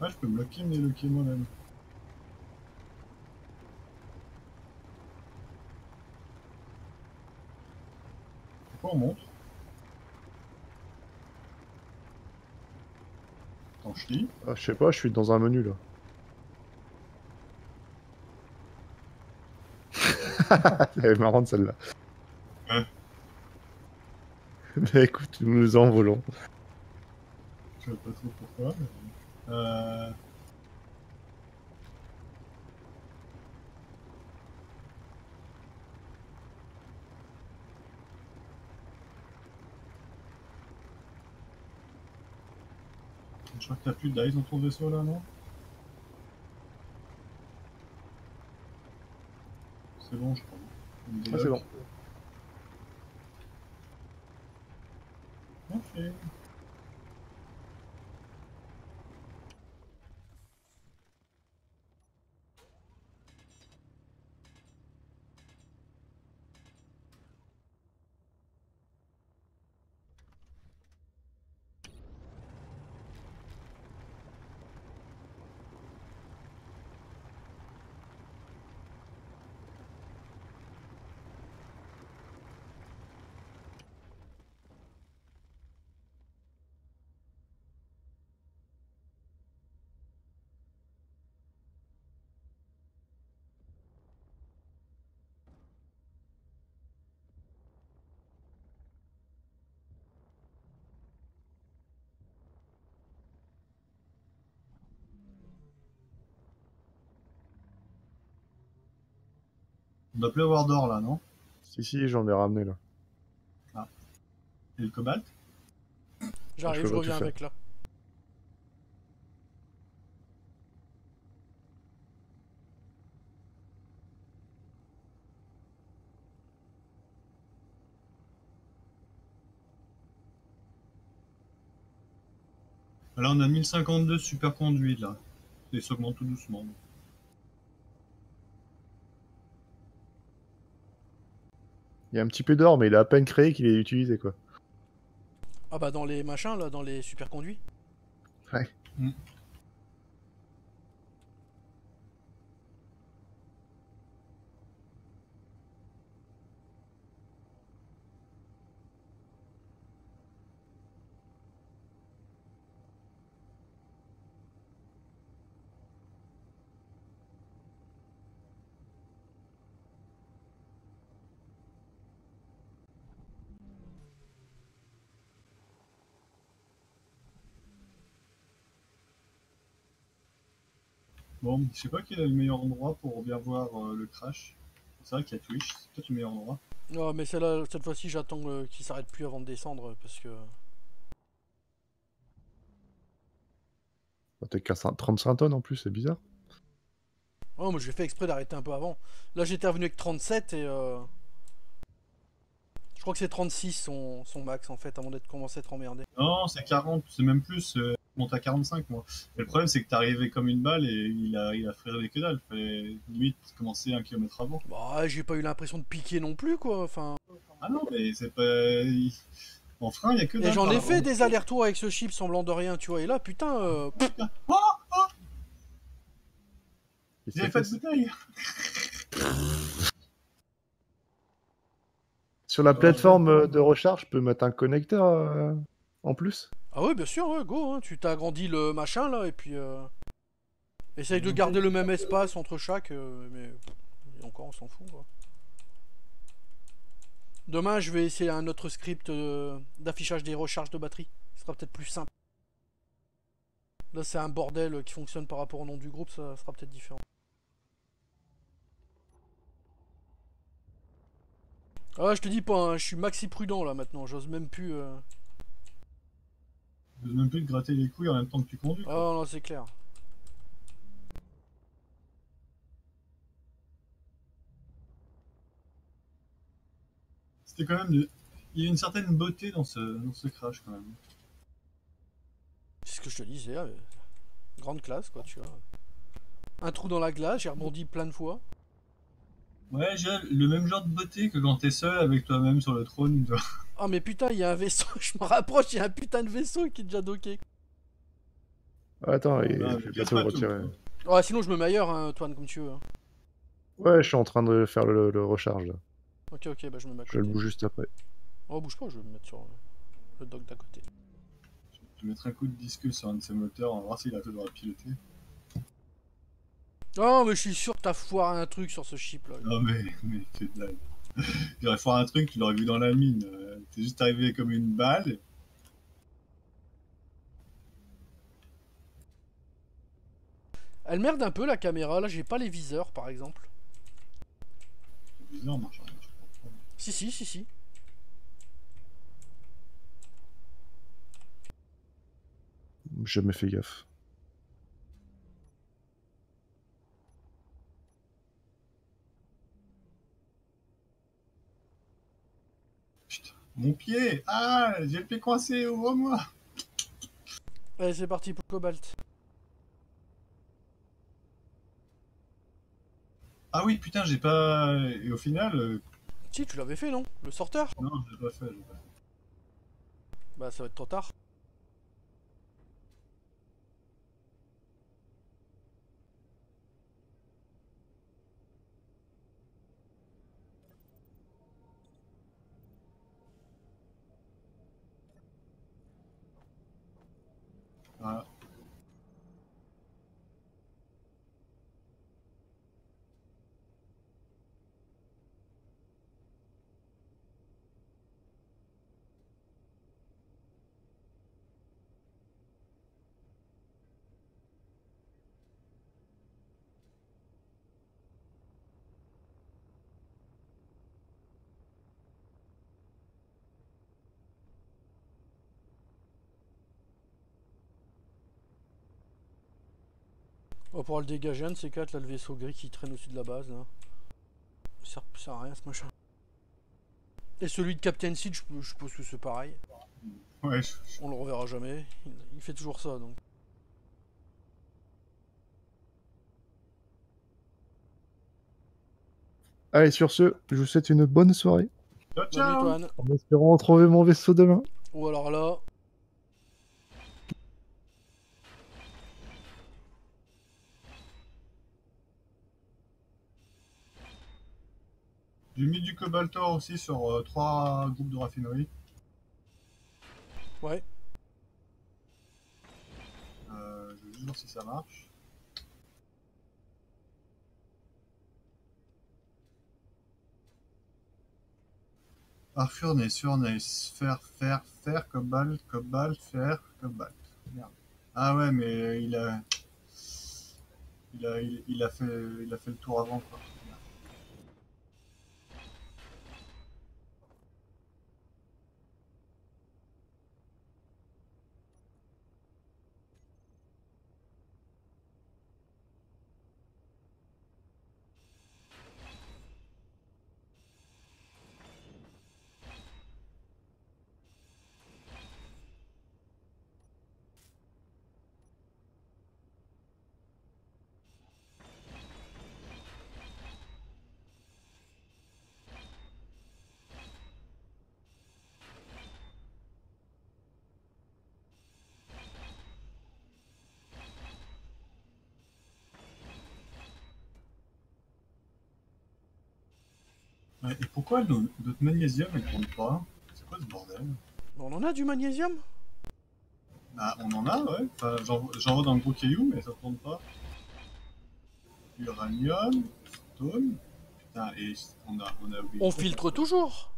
Ouais, je peux bloquer mes bloquer moi-même. Pourquoi on monte Attends, je lis. Ah, je sais pas, je suis dans un menu là. *laughs* Elle est marrante celle-là. Ouais. Mais *laughs* écoute, nous nous envolons. Je sais pas trop pourquoi. mais- Euh... Je crois que t'as plus d'ice dans ton vaisseau là, non? C'est bon, je crois. Ah, c'est bon. Ok. On doit plus avoir d'or là, non? Si, si, j'en ai ramené là. Et le cobalt? J'arrive, je je reviens avec là. Là, on a 1052 superconduits là. Et ça augmente tout doucement. Il y a un petit peu d'or, mais il a à peine créé qu'il est utilisé quoi. Ah bah dans les machins là, dans les superconduits. Ouais. Mm. Bon, je sais pas quel est le meilleur endroit pour bien voir euh, le crash. C'est vrai qu'il y a Twitch, c'est peut-être le meilleur endroit. Non mais celle-là, cette fois-ci j'attends euh, qu'il s'arrête plus avant de descendre parce que... T'es qu'à 35 tonnes en plus, c'est bizarre. Oh moi j'ai fait exprès d'arrêter un peu avant. Là j'étais revenu avec 37 et... Euh... Je crois que c'est 36 son, son max en fait avant d'être commencé à être emmerdé. Non, c'est 40, c'est même plus. Euh, monte à 45 moi. Et le problème, c'est que t'es arrivé comme une balle et il a, il a fréré les que dalle. Fallait limite commencer un kilomètre avant. Bah j'ai pas eu l'impression de piquer non plus quoi, enfin... Ah non, mais c'est pas. il- En frein, il y a que Et j'en ai fait des allers-retours avec ce chip semblant de rien, tu vois, et là putain... euh, Il J'avais pas de bouteille. Sur la plateforme de recharge, je peux mettre un connecteur. euh, en plus Ah ouais, bien sûr, ouais, go. hein. Tu t'as agrandi le machin là et puis. Euh... Essaye de garder le même espace entre chaque, euh, mais et encore on s'en fout quoi. Demain, je vais essayer un autre script euh, d'affichage des recharges de batterie. Ce sera peut-être plus simple. Là, c'est un bordel qui fonctionne par rapport au nom du groupe, ça sera peut-être différent. Ah, je te dis pas, hein, je suis maxi prudent là maintenant, j'ose même plus. euh, Je même plus te gratter les couilles en même temps que tu conduis. Quoi. non, c'est clair. C'était quand même. de- Il y a une certaine beauté dans ce, dans ce crash quand même. C'est ce que je te disais. euh, grande classe, quoi, tu vois. Un trou dans la glace, j'ai rebondi plein de fois. Ouais, j'ai le même genre de beauté que quand t'es seul avec toi-même sur le trône. Ah, mais putain, il y a un vaisseau, *laughs* je me rapproche, il y a un putain de vaisseau qui est déjà docké. Attends, et Bah, je vais bientôt le tout, retirer. Ouais, sinon je me mets ailleurs, hein, Antoine, comme tu veux. hein. Ouais, je suis en train de faire le, le recharge. là. Ok, ok, bah je me mets à Je le côté. bouge juste après. Oh, bouge pas, je vais me mettre sur euh, le dock d'à côté. Je vais mettre un coup de disque sur un de ses moteurs, on va voir s'il a toujours à piloter. Oh, mais je suis sûr que t'as foiré un truc sur ce chip là. Non mais, mais c'est de la... Il aurait fait un truc, tu l'aurais vu dans la mine. Euh, T'es juste arrivé comme une balle. Elle merde un peu la caméra, là j'ai pas les viseurs par exemple. C'est bizarre, marche rien, je comprends pas. Si, si, si, si. J'ai jamais fait gaffe. Mon pied Ah, j'ai le pied coincé, ouvre-moi Allez, c'est parti pour Cobalt. Ah oui, putain, j'ai pas... Et au final... euh, Si, tu l'avais fait, non? Le sorteur? Non, je l'ai pas fait, je l'ai pas fait. Bah, ça va être trop tard. Voilà. On va pouvoir le dégager un de ces quatre, là, le vaisseau gris qui traîne au-dessus de la base, là. Ça sert, à rien, ce machin. Et celui de Captain Seed, je, je suppose que c'est pareil. Ouais, On le reverra jamais. Il, il fait toujours ça, donc. Allez, sur ce, je vous souhaite une bonne soirée. Ciao, ciao. En espérant retrouver mon vaisseau demain. Ou alors là... J'ai mis du cobaltor aussi sur euh, trois groupes de raffinerie. Ouais. Euh, je vais juste voir si ça marche. Furnace, furnace, fer, fer, fer, cobalt, cobalt, fer, cobalt. Merde. Ah ouais, mais il a... Il a, il, il a, fait, il a fait le tour avant, quoi. Pourquoi notre magnésium ne tourne pas? C'est quoi ce bordel? On en a du magnésium? Bah, on en a, ouais. Enfin, j'en vois dans le gros caillou, mais ça tourne pas. Uranium, stone. Putain, et on a, on a oublié. On filtre toujours.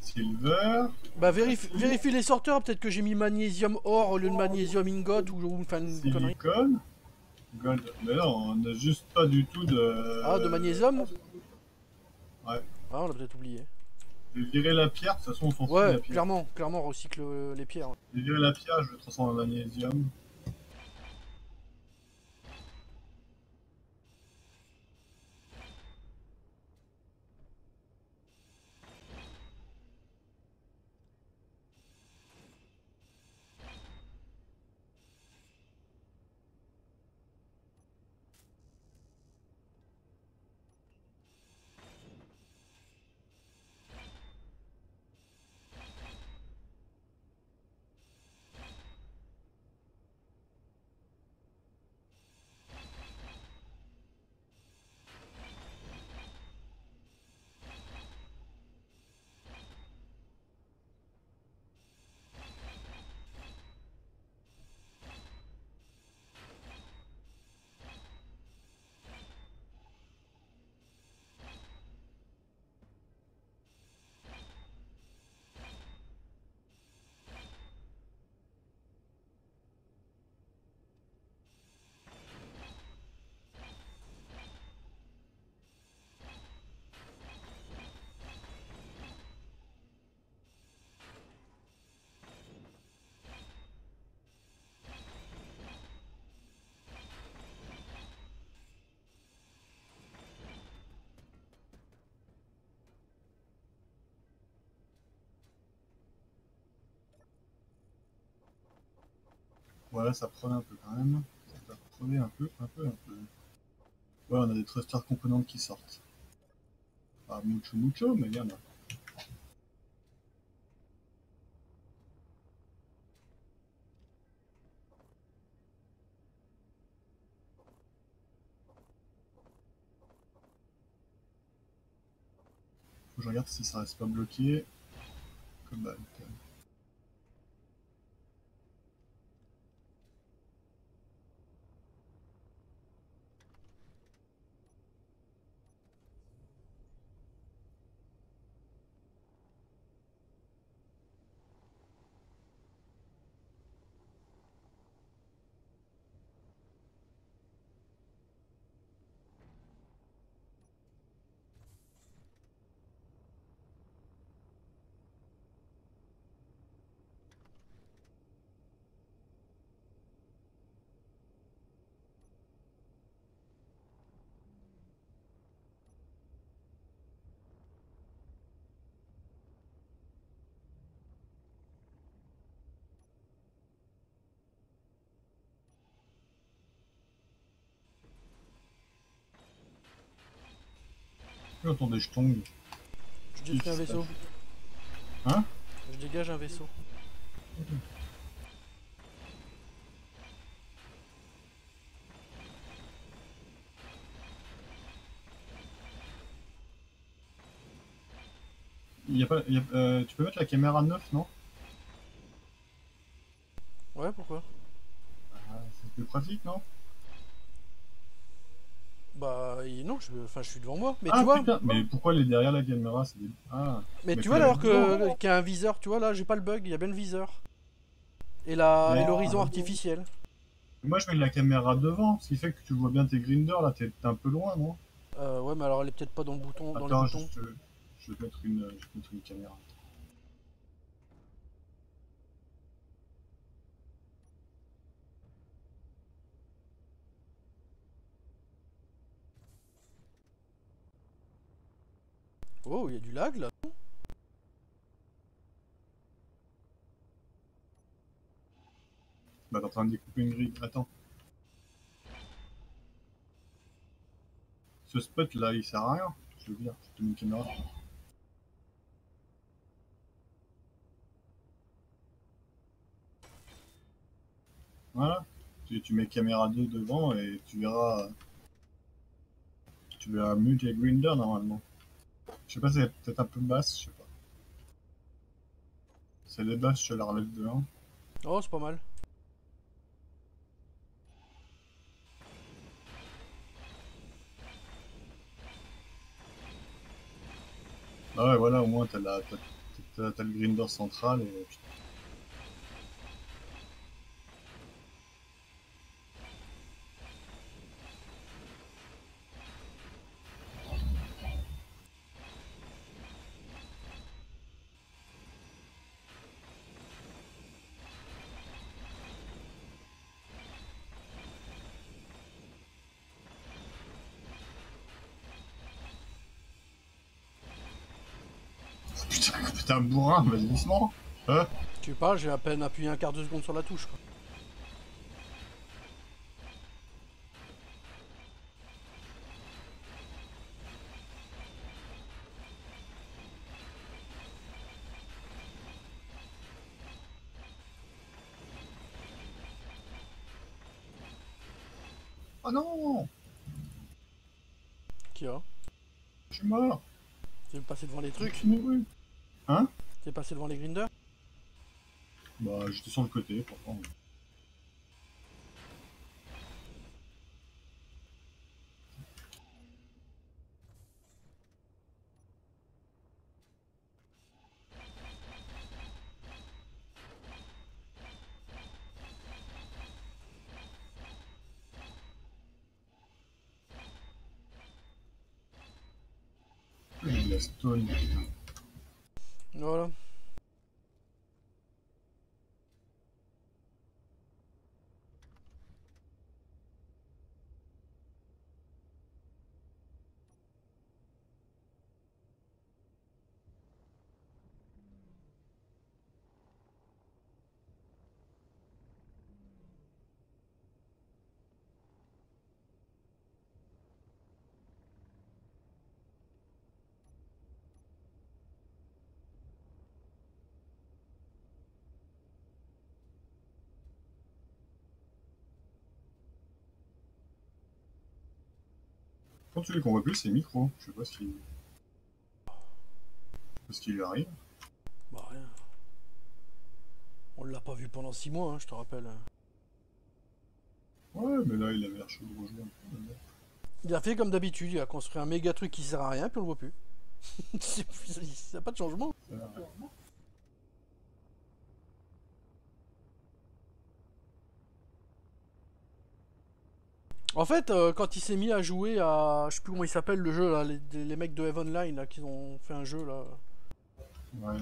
Silver. Bah vérifie, vérifie les sorteurs, peut-être que j'ai mis magnésium or au lieu de magnésium ingot ou ou- enfin une connerie. Silicone. Gold. Mais non, on n'a juste pas du tout de. Ah, de magnésium? Ah, on a peut-être oublié. Je vais virer la pierre, de toute façon on s'en fout Ouais, la clairement, clairement, on recycle euh, les pierres. Je vais virer la pierre, je vais transformer en magnésium. Voilà, ça prenait un peu quand même. Ça prenait un peu, un peu, un peu. Ouais, on a des thruster componentes qui sortent. Pas mucho mucho, mais il y en a. Faut que je regarde si ça reste pas bloqué. Cobalt. J'entends des jetons. Je détruis un vaisseau. Hein Je dégage un vaisseau. Y a pas, il y a- euh, tu peux mettre la caméra 9, non? Ouais, pourquoi? Ah, C'est plus pratique, non? Bah non, je, enfin, je suis devant moi. Mais Ah tu vois, putain, mais pourquoi elle est derrière la caméra des... Ah, mais mais tu vois alors que dit. qu'il y a un viseur, tu vois là, j'ai pas le bug, il y a bien le viseur. Et la et l'horizon artificiel. moi je mets la caméra devant, ce qui fait que tu vois bien tes grinders, là t'es un peu loin, non? Euh, ouais, mais alors elle est peut-être pas dans le bouton, dans Attends, le je, bouton. je- je vais mettre une, je vais mettre une caméra. Oh, il y a du lag là. Bah t'es en train de découper une grille, attends. Ce spot là il sert à rien, je veux dire, je te mets une caméra. Voilà, tu, mets caméra 2 devant et tu verras. Tu verras mute et grinder normalement. Je sais pas, c'est peut-être un peu basse, je sais pas. C'est les basse je la relève de 1. Oh, c'est pas mal. Ah ouais, voilà, au moins t'as le grinder central et... Putain, bourrin, vas-y doucement. Hein Tu sais pas, j'ai à peine appuyé un quart de seconde sur la touche. Quoi. Oh non Qui a Je suis mort T'es passé devant les Je trucs suis mouru T'es passé devant les grinders Bah, j'étais sur le côté, pourtant. Stone, putain. Voilà. Quand tu les qu'on voit plus, c'est micro. Je sais pas ce qui. Je sais pas ce qui lui arrive. Bah rien. On l'a pas vu pendant 6 mois, hein, je te rappelle. Ouais, mais là, il avait l'air chaud de rejoindre. Il a fait comme d'habitude, il a construit un méga truc qui sert à rien, puis on le voit plus. *laughs* Il n'y a pas de changement. Ça a l'air- En fait, euh, quand il s'est mis à jouer à. Je sais plus comment il s'appelle le jeu là, les, les mecs de Heaven Line là, qui ont fait un jeu là. Ouais.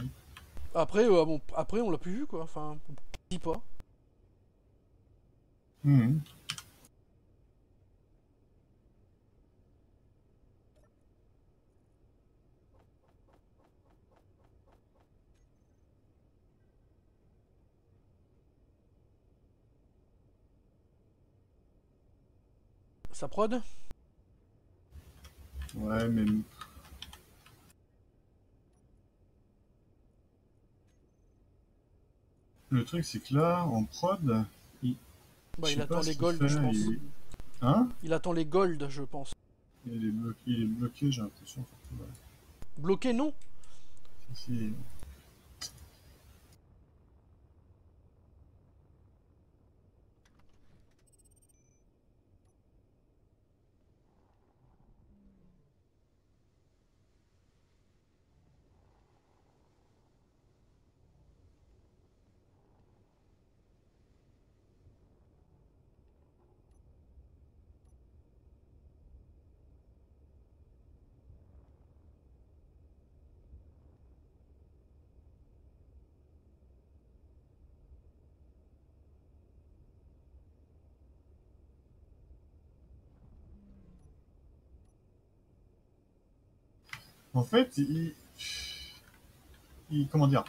Après, euh, bon, après on l'a plus vu quoi, enfin, dis pas. Mhm. Ça prod Ouais, mais. Le truc, c'est que là, en prod. Bah il sais attend les golds, je pense. il- Hein? Il attend les golds, je pense. il est, bloqué, il est bloqué, j'ai l'impression. ouais. Bloqué, non? Si, si. En fait, il... il- Comment dire?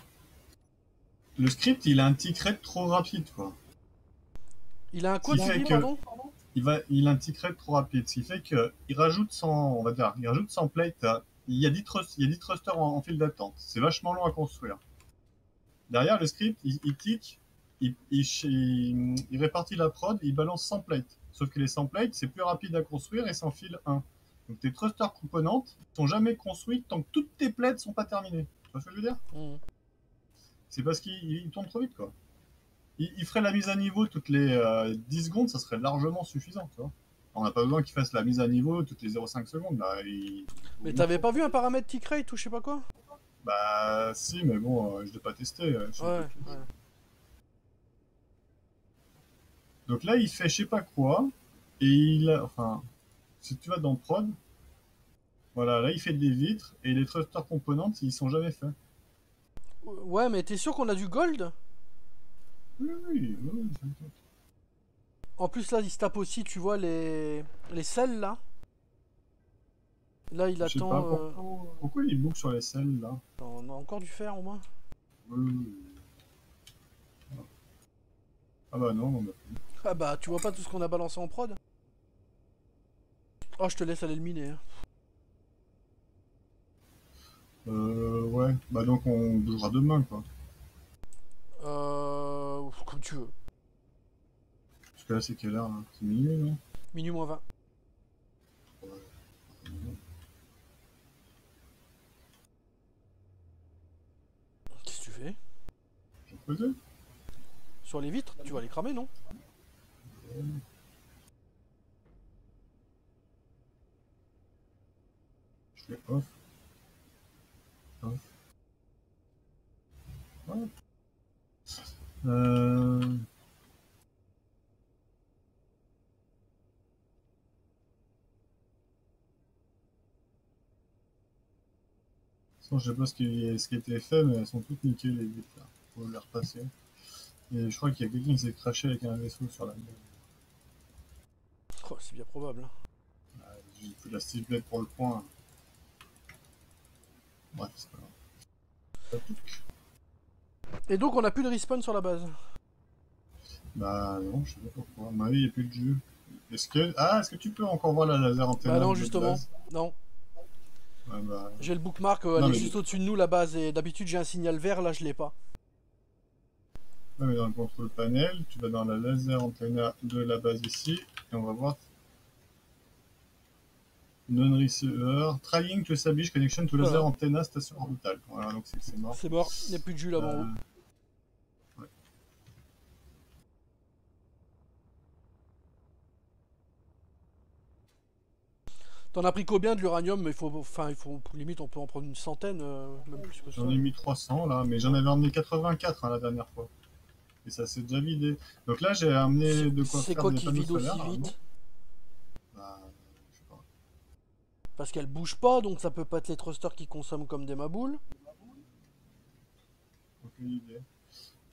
Le script, il a un tick rate trop rapide, quoi. Il a un quoi, fait que- pardon? Il, va... il a un tick rate trop rapide, ce qui fait qu'il rajoute 100... On va dire, il rajoute 100 plates. à- Il y a 10, trust- il y a 10 thrusters en, en file d'attente. C'est vachement long à construire. Derrière, le script, il, il clique, il, il, répartit la prod, il balance 100 plates. Sauf que les 100 plates, c'est plus rapide à construire et en file 1. Donc tes thrusters componentes sont jamais construites tant que toutes tes plates sont pas terminées. Tu vois ce que je veux dire Mhm. C'est parce qu'il il tourne trop vite, quoi. Il, il ferait la mise à niveau toutes les euh, 10 secondes, ça serait largement suffisant, tu vois. On n'a pas besoin qu'il fasse la mise à niveau toutes les 0,5 secondes, là. Mais t'avais pas vu un paramètre tick rate ou je sais pas quoi Bah, si, mais bon, euh, je l'ai pas testé. euh, Ouais, ouais. Donc là, il fait je sais pas quoi. Et il. Enfin, si tu vas dans prod, voilà, là, il fait des vitres. Et les thruster components, ils sont jamais faits. Ouais, mais t'es sûr qu'on a du gold? Oui, oui, oui. En plus, là, il se tape aussi, tu vois, les, les selles, là. Là, il attend... pas euh, pourquoi, il boucle sur les selles là? On a encore du fer, au moins oui, oui. Ah bah non, on a plus. Ah bah, tu vois pas tout ce qu'on a balancé en prod? Oh, je te laisse aller le miner. hein. Euh, ouais. Bah donc on bougera demain quoi. Euh... Comme tu veux. Parce que là, c'est quelle heure là C'est minuit, non? Minuit moins 20. Qu'est-ce que tu fais? Sur les vitres? Tu vas les cramer, non? Off. Off. Euh... Sinon, je sais pas ce qui, ce qui a été fait, mais elles sont toutes nickel les vitres là. Faut les repasser. Et je crois qu'il y a quelqu'un qui s'est craché avec un vaisseau sur la gueule. Oh, C'est bien probable. hein. Ah, J'ai pris la blade pour le point. C'est. Et donc, on a plus de respawn sur la base. Bah non, je sais pas pourquoi. Mon avis, il n'y a plus de jeu. Est-ce que... Ah, est-ce que tu peux encore voir la laser antenne Bah non, justement. Non. Ouais, bah... J'ai le bookmark, euh, Non, elle est mais- juste au-dessus de nous, la base. Et d'habitude, j'ai un signal vert, là, je l'ai pas. ouais, mais dans le contrôle panel, tu vas dans la laser antenna de la base ici, et on va voir... Non-receiver, trying to establish connection to laser Voilà. antenna station orbitale. Voilà, donc c'est c'est mort. C'est mort, il n'y a plus de jus là-bas en haut. Euh, ouais. T'en as pris combien de l'uranium? Mais il faut, enfin, il faut, limite, on peut en prendre une centaine, euh, même plus que ça. J'en ai mis 300 là, mais j'en avais emmené 84 hein, la dernière fois. Et ça s'est déjà vidé. Donc là, j'ai amené de quoi C'est faire quoi des qui panneaux vide aussi solaires, vite vraiment. Bah, je sais pas. Parce qu'elle bouge pas, donc ça peut pas être les thrusters qui consomment comme des maboules. Aucune idée.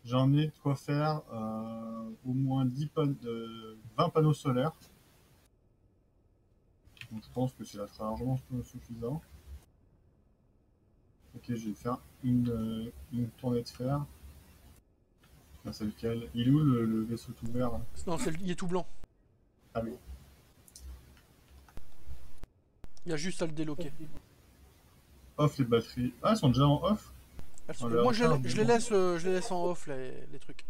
J'ai emmené de quoi faire euh, au moins 10 pan- euh, 20 panneaux solaires. Donc je pense que c'est largement suffisant. Ok, je vais faire une, euh, une tournée de fer. Ah, c'est lequel? Il est où le, le vaisseau tout vert là? Non, c'est le- il est tout blanc. Ah oui. Il y a juste à le déloquer. Off les batteries. Ah, elles sont déjà en off sont- les Moi, je les, je laisse, euh, je les laisse en off, les, les trucs.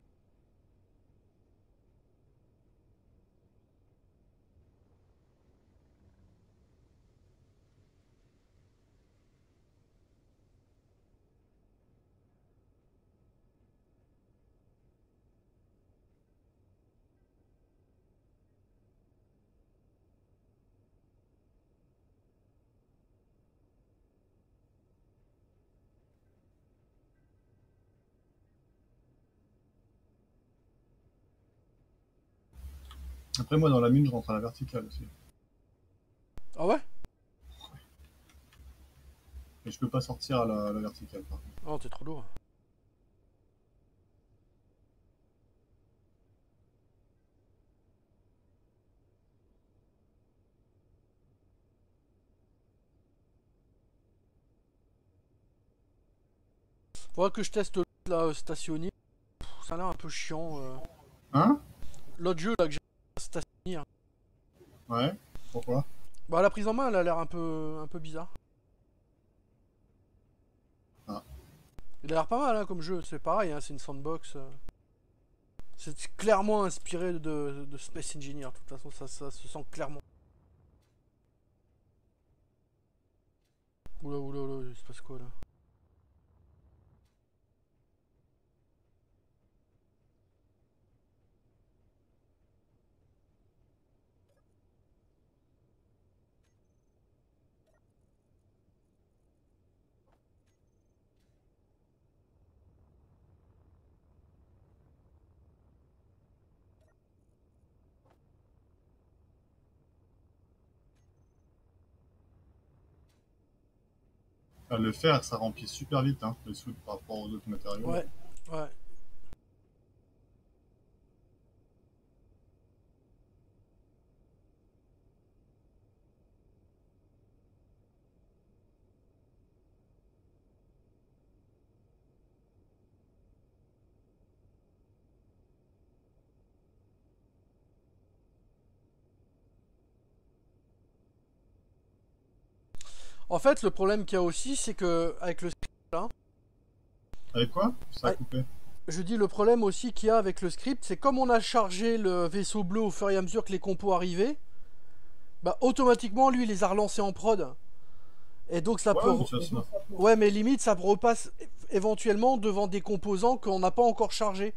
Après, moi, dans la mine, je rentre à la verticale aussi. Ah ouais? Mais je peux pas sortir à la, verticale, par contre. Oh, t'es trop lourd. Faudra que je teste la euh, stationnier. Ça a l'air un peu chiant. euh. Hein? L'autre jeu là que j'ai stationnier. Ouais Pourquoi? Bah la prise en main elle a l'air un peu un peu bizarre. Ah. Il a l'air pas mal hein, comme jeu, c'est pareil, hein, c'est une sandbox. euh. C'est clairement inspiré de, de Space Engineer, de toute façon ça, ça se sent clairement. Oula oula oula, il se passe quoi là? Le fer, ça remplit super vite, hein, le soude par rapport aux autres matériaux. En fait, le problème qu'il y a aussi, c'est que avec le Avec quoi? Ça a coupé. Je dis le problème aussi qu'il y a avec le script, c'est comme on a chargé le vaisseau bleu au fur et à mesure que les compos arrivaient, bah automatiquement lui il les a relancés en prod. Et donc ça Ouais, peut. mais ça. Ouais, mais limite ça repasse éventuellement devant des composants qu'on n'a pas encore chargés.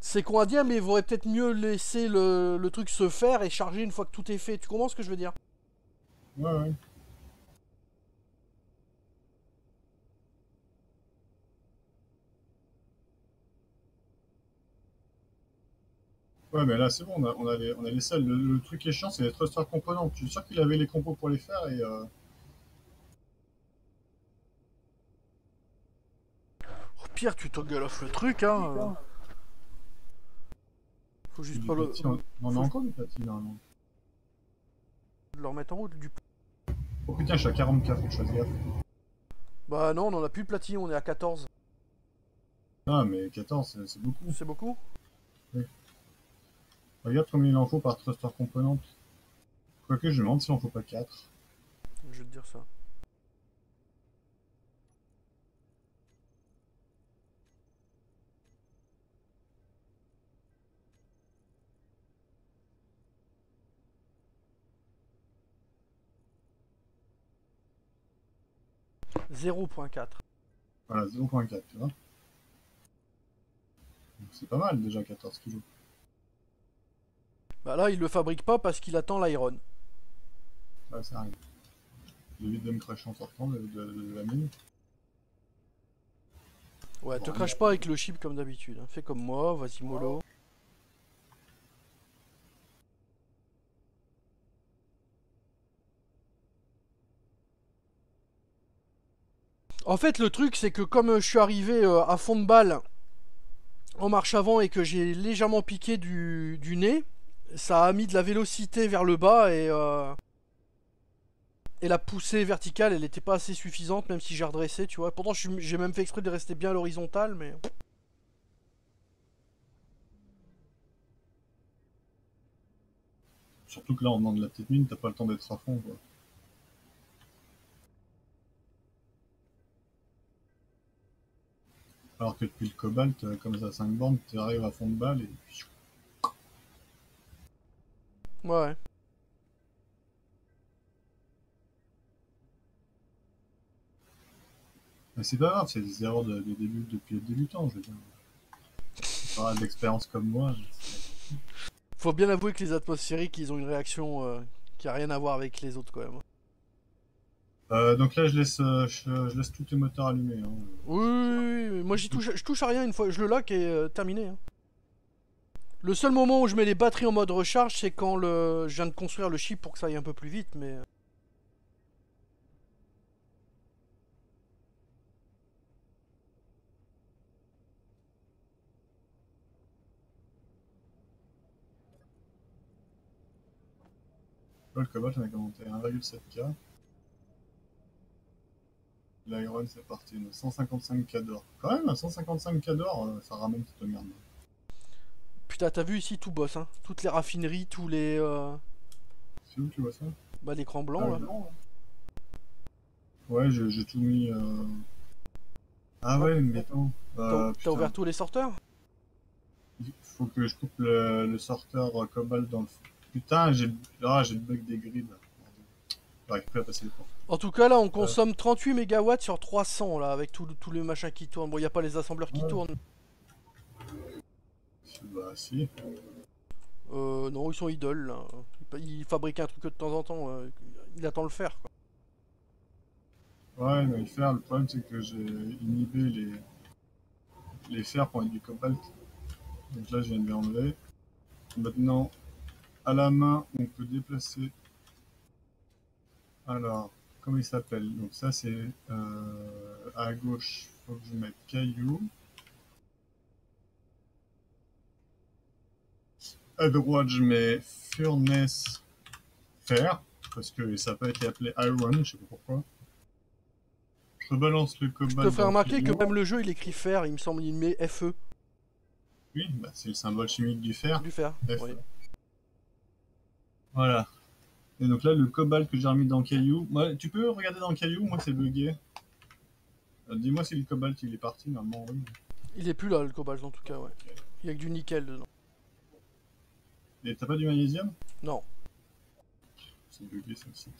C'est qu'on a dit, mais il vaudrait peut-être mieux laisser le, le truc se faire et charger une fois que tout est fait. Tu comprends ce que je veux dire? Ouais, ouais. Ouais, mais là, c'est bon, on a, on a les, on a les seuls. Le, le truc qui est chiant, c'est les thruster components. Je suis sûr qu'il avait les compos pour les faire et. euh, Au pire, tu t'engueules off le truc, hein. euh. Faut juste pas le, on, on faut- a encore du platine, normalement. le remettre en route. Du... Oh putain, je suis à 40k, faut que je fasse gaffe. Bah non, on en a plus de platine, on est à 14. Ah, mais 14, c'est- c'est beaucoup. C'est beaucoup? Regarde combien il en faut par thruster component. Quoique, je me demande si en faut pas 4. Je vais te dire ça. Zéro point quatre. Voilà, 0.4, tu vois. C'est pas mal déjà 14 kilos. Bah là, il le fabrique pas parce qu'il attend l'iron. Ouais, ça arrive. J'évite de me cracher en sortant de, de- de la mine. Ouais, te crache pas avec le chip comme d'habitude. hein. Fais comme moi, vas-y mollo. En fait, le truc, c'est que comme je suis arrivé euh, à fond de balle en marche avant et que j'ai légèrement piqué du, du nez, ça a mis de la vélocité vers le bas et, euh, et la poussée verticale, elle n'était pas assez suffisante, même si j'ai redressé, tu vois. Pourtant, j'ai même fait exprès de rester bien à l'horizontale, mais. Surtout que là, en venant de la petite mine, t'as pas le temps d'être à fond, quoi. Alors que depuis le cobalt, euh, comme ça 5 bornes, tu arrives à fond de balle et. Ouais, ouais. Mais c'est pas grave, c'est des erreurs de, de début depuis le débutant, je veux dire. Pas d'expérience comme moi. Faut bien avouer que les atmosphériques, ils ont une réaction euh, qui a rien à voir avec les autres quand même. Euh, donc là, je laisse, euh, je, je laisse tous tes moteurs allumés. Hein. Oui, oui, oui, moi j'y touche, je touche à rien une fois, je le lock et euh, terminé. hein. Le seul moment où je mets les batteries en mode recharge, c'est quand je viens de construire le chip pour que ça aille un peu plus vite, mais... euh, le cobalt, on a commenté 1,7K. L'iron, c'est parti, une 155K d'or. Quand même, 155K d'or, euh, ça ramène cette merde. Putain, t'as vu ici tout boss, hein Toutes les raffineries, tous les... euh, C'est où tu vois ça Bah l'écran blanc, Ah, là. ouais. Ouais, j'ai tout mis. euh, Ah ouais, mais attends. T'as Euh, t'as ouvert tous les sorteurs Il faut que je coupe le, le sorteur euh, cobalt dans le. Putain, j'ai ah, j'ai le bug des grids. J'arrive plus à passer les portes. En tout cas, là, on consomme 38 mégawatts sur 300, là, avec tout- tous les machins qui tournent. Bon, il a pas les assembleurs qui Ouais. tournent. Bah, si. Euh, non, ils sont idoles, là. Il fabrique un truc de temps en temps. euh, il attend le faire, quoi. Ouais, mais le fer, le problème c'est que j'ai inhibé les, les fers pour mettre du cobalt. Donc là, je viens de les enlever. Maintenant, à la main, on peut déplacer. Alors, comment il s'appelle? Donc ça c'est euh, à gauche, faut que je mette caillou. À droite, je mets furnace fer parce que ça n'a pas été appelé iron, je sais pas pourquoi. Je rebalance le cobalt. Je te fais remarquer que caillou. même le jeu il écrit fer, il me semble, il met FE Oui, bah, c'est le symbole chimique du fer. du fer. F. oui. Voilà. Et donc là, le cobalt que j'ai remis dans Caillou. Moi, tu peux regarder dans Caillou, moi c'est bugué. Euh, Dis-moi si le cobalt il est parti, normalement oui. Il est plus là le cobalt en tout cas, ouais. Il y a que du nickel dedans. Et t'as pas du magnésium? Non. C'est bugué ça aussi.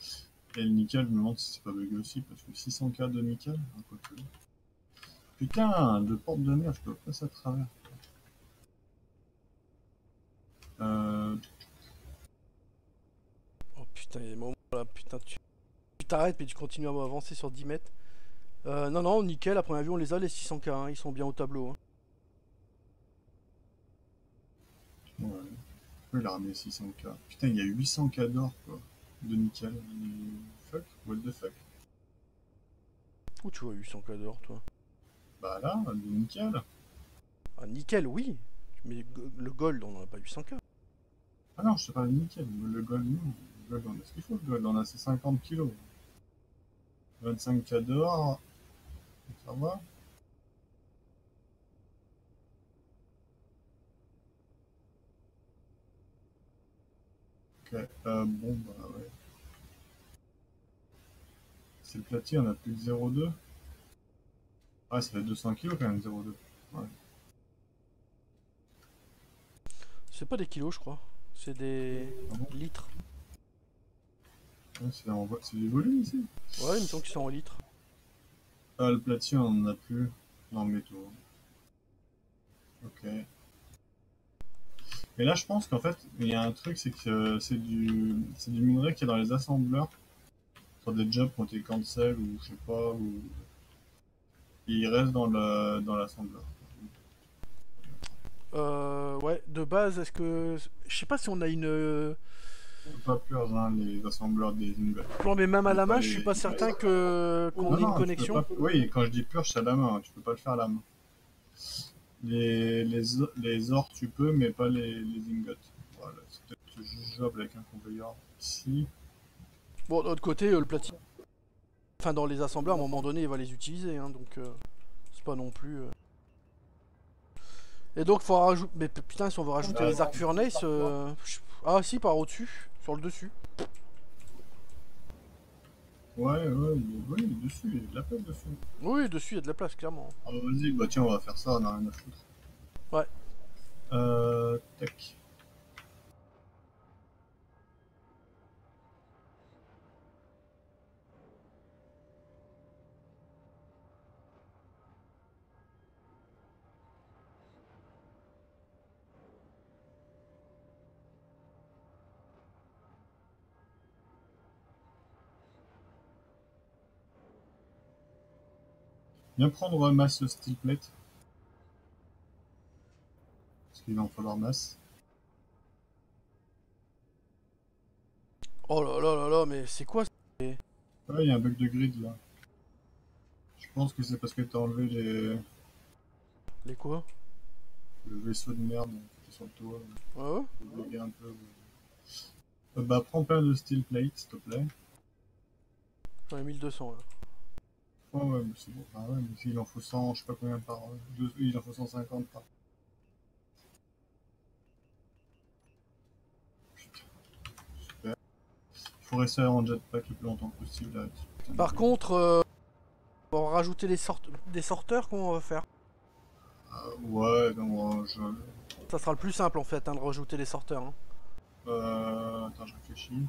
Et le nickel, je me demande si c'est pas bugué aussi, parce que 600k de nickel, hein, quoique. Putain, de porte de mer, je peux passer à travers. Euh, Oh putain, il y a des moments là, putain, tu tu t'arrêtes mais tu continues à avancer sur 10 mètres. Euh, non, non, nickel, à première vue on les a les 600K, hein, ils sont bien au tableau. hein. ouais. A ramené 600k Putain, il y a 800k d'or, quoi. De nickel. Fuck, what the fuck Où tu vois 800K d'or toi Bah là, de nickel. Ah, nickel, oui, mais le gold on en a pas 800K. Ah non, je te parle de nickel. Le gold, non. Le gold, on a ce qu'il faut. Le gold, on a ses 50 kilos. 25k d'or. Ça va Ok, euh, bon, bah ouais. C'est le platine, on a plus de 0,2. Ah, ça fait 200 kilos quand même, 0,2. C'est pas des kilos, je crois. C'est des Ah bon? litres. Ouais, C'est en du volume ici Ouais, il me semble qu'ils sont en litres. Ah, le platine, on en a plus. Non, métaux. Ok. Et là, je pense qu'en fait, il y a un truc, c'est que euh, c'est du, c'est du minerai qui est dans les assembleurs. Sur des jobs qui ont été cancel ou je sais pas, ou. Et il reste dans le dans l'assembleur. Euh, ouais, de base, est-ce que. Je sais pas si on a une. On peut pas purge, hein, les assembleurs des ingots. Plan, mais même à la main, les- je suis pas certain que qu'on Non, ait non, une connexion. pas- Oui, quand je dis purge, c'est à la main, hein, tu peux pas le faire à la main. Les, les, les ors, tu peux, mais pas les, les ingots. Voilà, c'est peut-être jugeable avec un conveyor ici. Bon, de l'autre côté, euh, le platine. Enfin, dans les assembleurs, à un moment donné, il va les utiliser, hein, donc euh, c'est pas non plus. euh. Et donc, faut rajouter. Mais putain, si on veut rajouter Ah, les arcs furnace. euh, Ah, si, par au-dessus, sur le dessus. Ouais, ouais, il est, dessus, il y a de la place dessus. Oui, dessus, il y a de la place, clairement. Ah bah vas-y, bah tiens, on va faire ça, on a rien à foutre. Ouais. Euh, tac. Viens prendre masse steel plate. Parce qu'il va en falloir masse. Oh là là là là, mais c'est quoi ça Ouais, il y a un bug de grid là. Je pense que c'est parce que t'as enlevé les... Les quoi le vaisseau de merde qui était sur le toit. Ouais, ouais. Un peu. Euh, bah, prends plein de steel plate, s'il te plaît. J'en ai 1200 là. Oh ouais, mais c'est bon. Ah ouais, mais il en faut 100, je sais pas combien par. deux- Il en faut 150 par. Putain. Super. Il faut rester en jetpack le plus longtemps possible là. Putain, Par mais- contre, euh, on va rajouter des, sort... des sorteurs, comment on va faire? Ah, ouais, non, je. Ça sera le plus simple en fait, hein, de rajouter des sorteurs. hein. Euh. Attends, je réfléchis.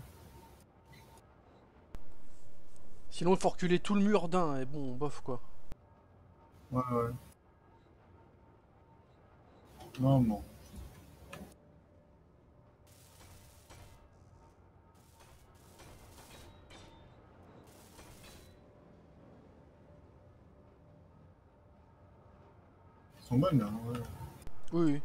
Sinon, il faut reculer tout le mur d'un, et bon, bof quoi. Ouais, ouais. Non, non. Ils sont bonnes, là, ouais. Oui,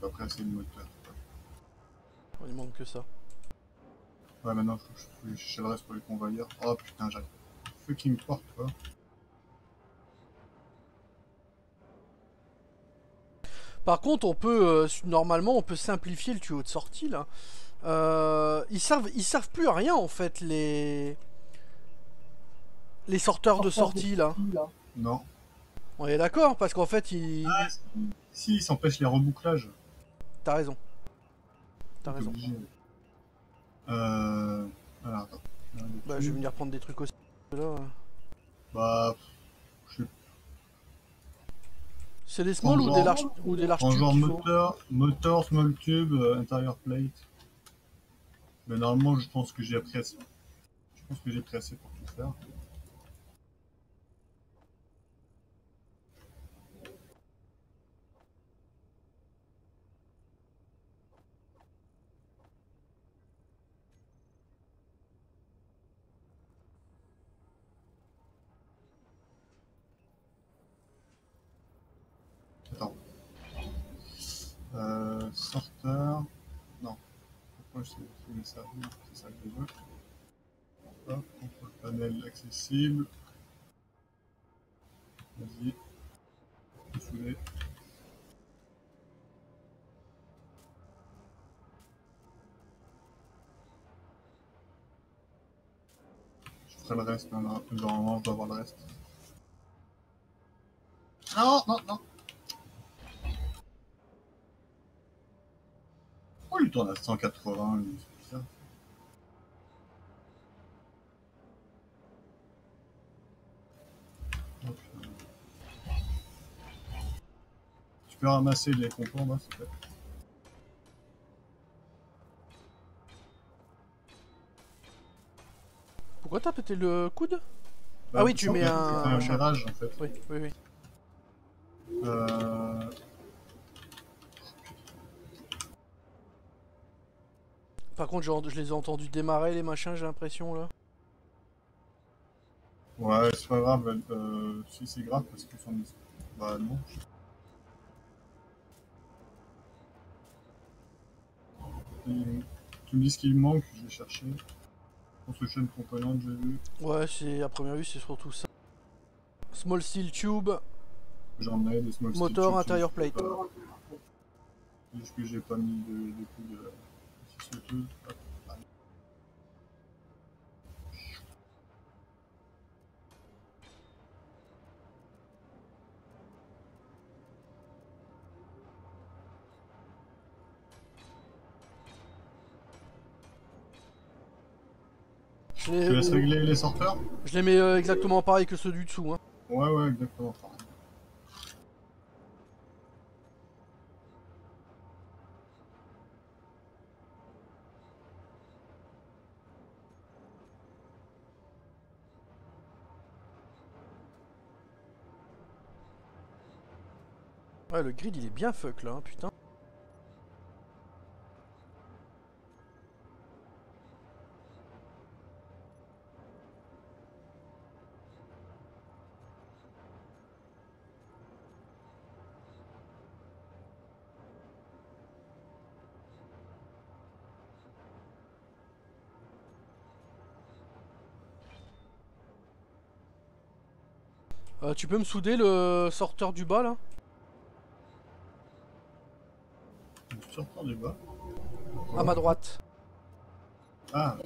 pas pris assez de moteur. Il manque que ça. Ouais, maintenant, faut que je faut que je cherche le reste pour les convoyeurs. Oh putain, j'ai fucking porte, quoi. Par contre, on peut euh, normalement on peut simplifier le tuyau de sortie là. Euh, ils servent ils servent plus à rien en fait les les sorteurs de sortie là. Non. On est d'accord parce qu'en fait ils Ah, si, ils s'empêchent les rebouclages. T'as raison. T'as raison. Euh. Alors, attends. Bah, je vais venir prendre des trucs aussi. Là. Bah. Je sais C'est des small ou genre- des larges ou des larges En tubes genre faut moteur, moteur, small tube, euh, intérieur plate. Mais normalement, je pense que j'ai pris assez. Je pense que j'ai pris assez pour tout faire. Attends. Euh, sorteur. Non. Pourquoi je sais mis ça Non, C'est ça que je veux. Hop, contrôle accessible. Vas-y. Je ferai le reste, normalement je dois avoir le reste. Non, non, non. Oh, il tourne à 180, lui, c'est bizarre. Hop, euh. Tu peux ramasser les composantes, hein, s'il te plaît. Pourquoi t'as pété le coude? Bah, Ah oui, tu mets un- un virage, en fait. Oui, oui, oui. Euh... Par contre, je les ai entendus démarrer les machins, j'ai l'impression là. Ouais, c'est pas grave, euh, si c'est grave parce qu'ils sont... Bah non. Et, tu me dis ce qu'il me manque, je vais chercher. Construction component, j'ai vu. Ouais, c'est à première vue, c'est surtout ça. Small steel tube, J'en ai des small steel intérieur plate. pas. Juste que j'ai pas mis de, de coup de... six sauteuses. Je Tu les, laisses régler les sorteurs je les mets euh, exactement pareil que ceux du dessous. Hein. Ouais, ouais, exactement. pareil. Ouais, le grid il est bien fuck là, hein, putain. Euh, tu peux me souder le sorteur du bas là Le sorteur du bas. À ma droite. Ah,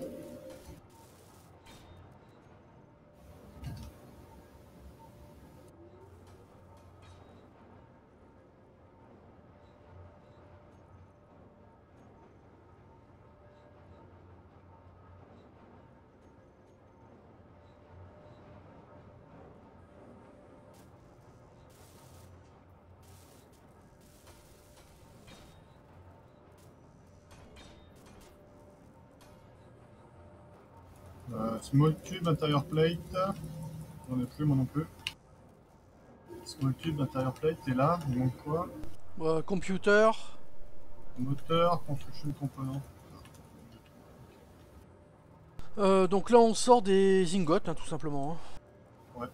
small tube, intérieur plate. J'en ai plus, moi non plus. Small tube, intérieur plate, t'es là, il manque quoi? Euh, computer. Moteur, construction component. Euh, donc là on sort des ingots hein, tout simplement. hein. Ouais.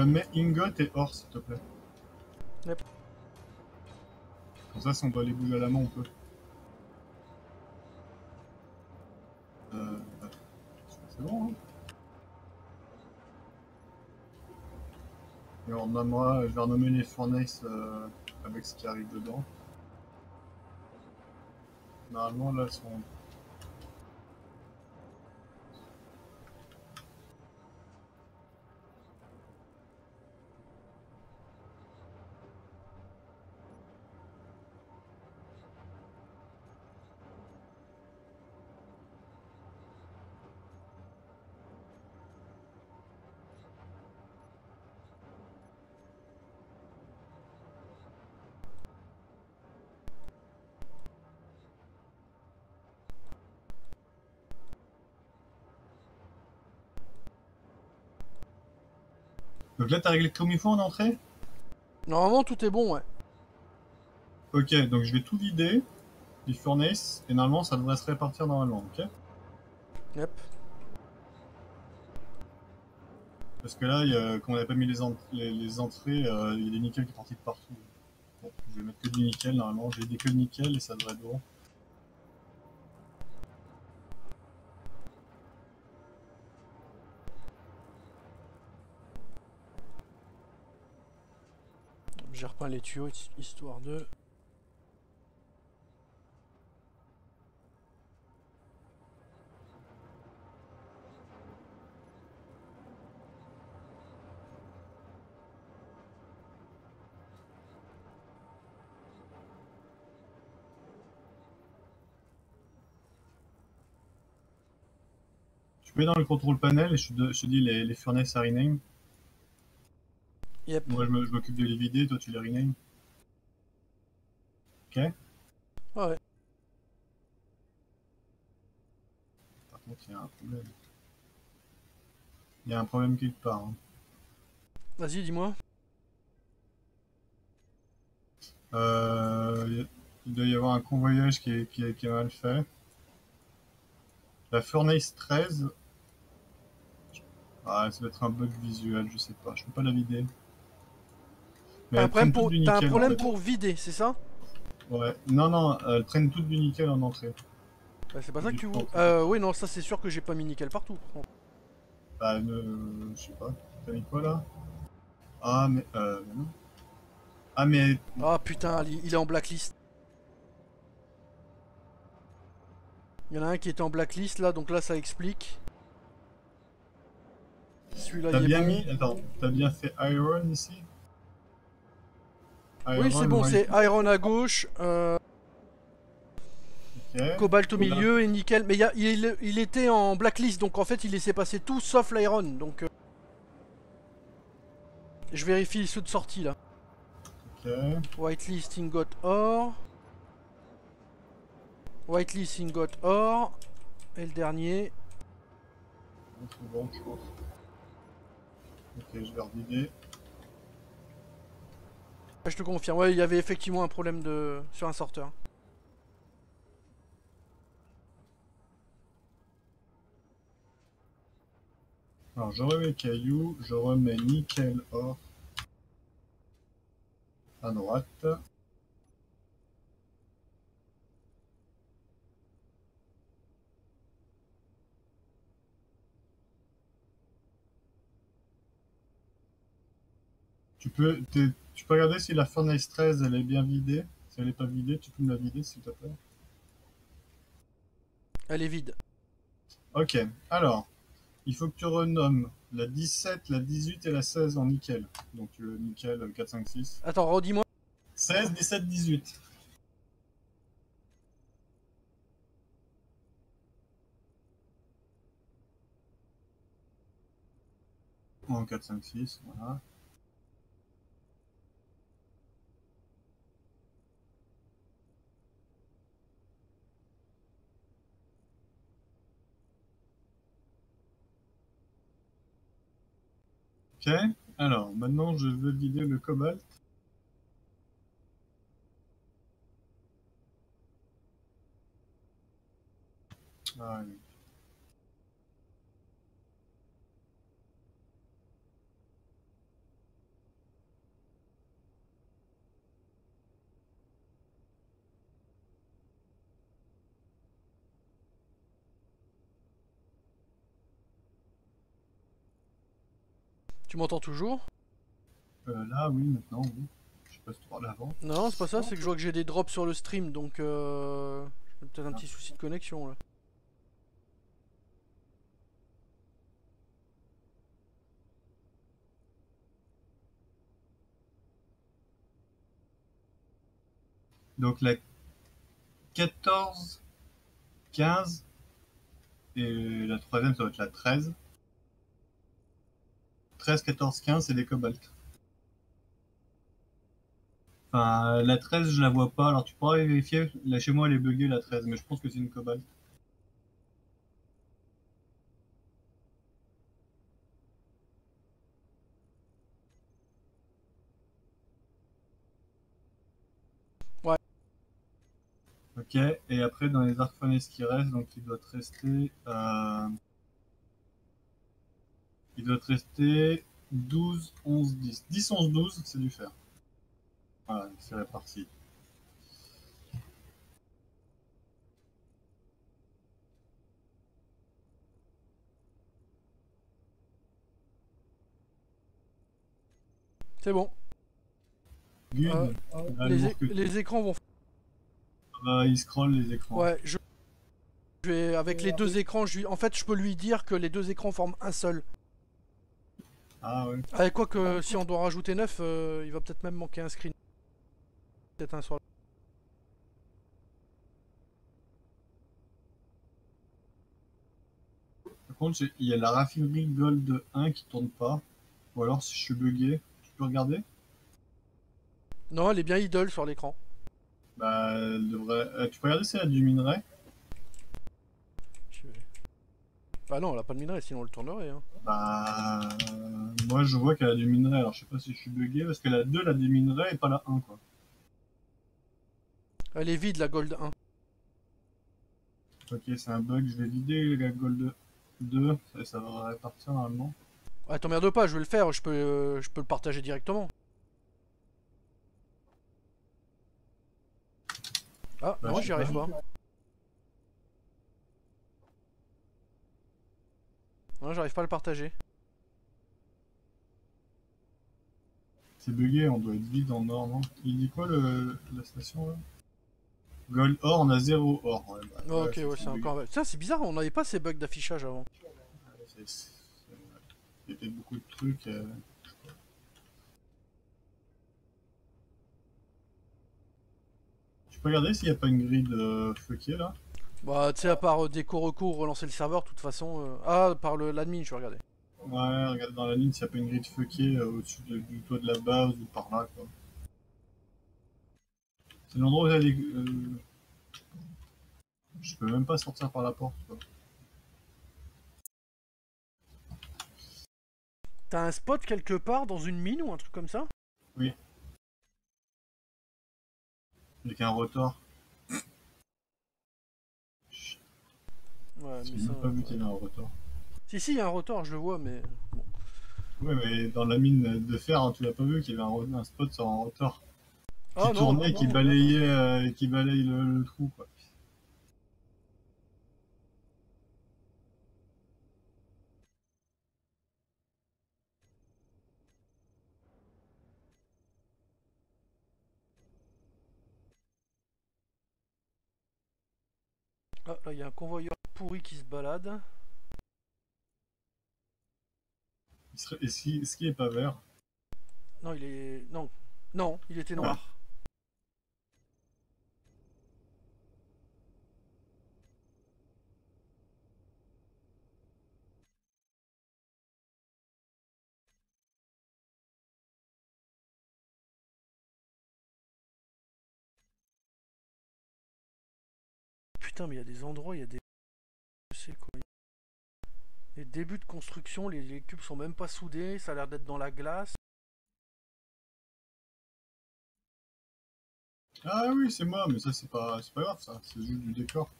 Euh, mets ingot et or, s'il te plaît. Yep. Comme ça, si on doit les bouger à la main, on peut. Euh, c'est bon, hein Et on nommera, je vais renommer les fournaces euh, avec ce qui arrive dedans. Normalement, là, sont Donc là, t'as réglé comme il faut en entrée? Normalement, tout est bon, ouais. Ok, donc je vais tout vider du furnace et normalement ça devrait se répartir normalement, ok? Yep. Parce que là, y a, quand on n'avait pas mis les, en- les, les entrées, euh, il y a des nickels qui sont partis de partout. Bon, je vais mettre que du nickel normalement, j'ai des que de nickel et ça devrait être bon. Je repeins les tuyaux his- histoire de. Peux aller dans le contrôle panel et je te, je dis les, les furnaces à rename. Yep. Moi je m'occupe de les vider, toi tu les renames. Ok Ouais. Par contre, il y a un problème. Il y a un problème quelque part. hein. Vas-y, dis-moi. Euh, il doit y avoir un convoyage qui est, qui est- qui est mal fait. La Furnace 13. Ah, ça doit être un bug visuel, je sais pas. Je peux pas la vider. T'as un problème, pour... un problème vider, c'est ça? Ouais. Non, non, elles prennent toutes du nickel en entrée. Bah, C'est pas ça que tu veux. Euh, oui, non, ça c'est sûr que j'ai pas mis nickel partout. Bah, euh, je sais pas. T'as mis quoi là? Ah, mais. Euh, non. Ah, mais. Ah putain, il est en blacklist. Il y en a un qui était en blacklist là, donc là ça explique. Celui-là T'as il est bien mis. Attends, t'as bien fait Iron ici? Oui, c'est bon, c'est iron à gauche, euh, cobalt au milieu et nickel. Mais il, y a- il, il était en blacklist, donc en fait il laissait passer tout sauf l'iron. Donc euh, je vérifie ceux de sortie là. Ok. Whitelist ingot or. Whitelist ingot or. Et le dernier. Bon, je. Ok, je vais. Ah, Je te confirme, ouais, il y avait effectivement un problème de sur un sorteur. Alors, je remets caillou, je remets nickel or à droite. Tu peux, tu peux regarder si la furnace 13 elle est bien vidée. Si elle n'est pas vidée, tu peux me la vider s'il te plaît. Elle est vide. Ok, alors, il faut que tu renommes la 17, la 18 et la 16 en nickel. Donc tu veux nickel euh, 4, 5, 6. Attends, redis-moi. 16, 17, 18. En 4, 5, 6, voilà. Alors maintenant je veux vider le cobalt. Ah. Tu m'entends toujours Euh, là, oui, maintenant, oui. Je sais pas si tu parlais avant. Non, c'est pas ça, c'est que je vois que j'ai des drops sur le stream, donc euh... j'ai peut-être un petit souci de connexion là. Donc la 14, 15 et la troisième ça va être la 13. 13, 14, 15 c'est des cobalts. Enfin, la 13 je la vois pas, alors tu pourras vérifier, là chez moi elle est buggée la 13, mais je pense que c'est une cobalt. Ouais. Ok, et après dans les arcs qui restent, donc il doit te rester. Euh... Il doit te rester 12, 11, 10. 10, 11, 12, c'est du fer. Voilà, c'est réparti. C'est bon. Good. Euh, les, écrans vont. Ah, il scroll les écrans. Ouais, je. je vais avec les deux écrans, je en fait, je peux lui dire que les deux écrans forment un seul. Ah ouais. Avec quoi que si on doit rajouter 9, il va peut-être même manquer un screen. Peut-être un sur la- Par contre, il y a la raffinerie Gold 1 qui tourne pas. Ou alors si je suis bugué, tu peux regarder? Non, elle est bien idle sur l'écran. Bah, elle devrait. euh, tu peux regarder si elle a du minerai? Bah non, elle a pas de minerai, sinon elle tournerait. Hein. Bah. Moi je vois qu'elle a du minerai, alors je sais pas si je suis bugué parce que la 2 elle a des minerais et pas la 1 quoi. Elle est vide la Gold 1. Ok, c'est un bug, je vais vider la Gold 2 et ça va répartir normalement. Ah, t'emmerdes pas, je vais le faire, je peux, euh, je peux le partager directement. Ah, Bah, non, j'y arrive pas. pas. Non, j'arrive pas à le partager. C'est bugué, on doit être vide en or, non Il dit quoi le, la station là Gold or, on a 0 or. Ouais, bah, Oh, ok, ouais, c'est encore. Tiens, c'est bizarre, on n'avait pas ces bugs d'affichage avant. Il y avait beaucoup de trucs. euh. Tu peux regarder s'il n'y a pas une grille de fucké là Bah, tu sais, à part euh, déco recours, relancer le serveur, de toute façon. euh, Ah, par le l'admin, je vais regarder. Ouais, regarde dans la ligne s'il n'y a pas une grille de fucké euh, au-dessus de- du toit de la base ou par là quoi. C'est l'endroit où il y a des. euh, Je peux même pas sortir par la porte quoi. T'as un spot quelque part dans une mine ou un truc comme ça? Avec un rotor. Ouais, J'ai même pas vu qu'il y avait un rotor. Si, si, il y a un rotor, je le vois, mais. Bon. Ouais, mais dans la mine de fer, hein, tu l'as pas vu qu'il y avait un, un spot sur un rotor qui Ah non, tournait, non, qui non, balayait, euh, qui balaye le, le trou quoi. Ah, là, il y a un convoyeur pourri qui se balade. Il serait- Est-ce qu'il est pas vert Non, il est. Non. Non, il était noir. Putain, mais il y a des endroits, il y a des. Les débuts de construction, les, les cubes sont même pas soudés, ça a l'air d'être dans la glace. Ah oui, c'est moi, mais ça c'est pas, pas grave ça, c'est juste du décor.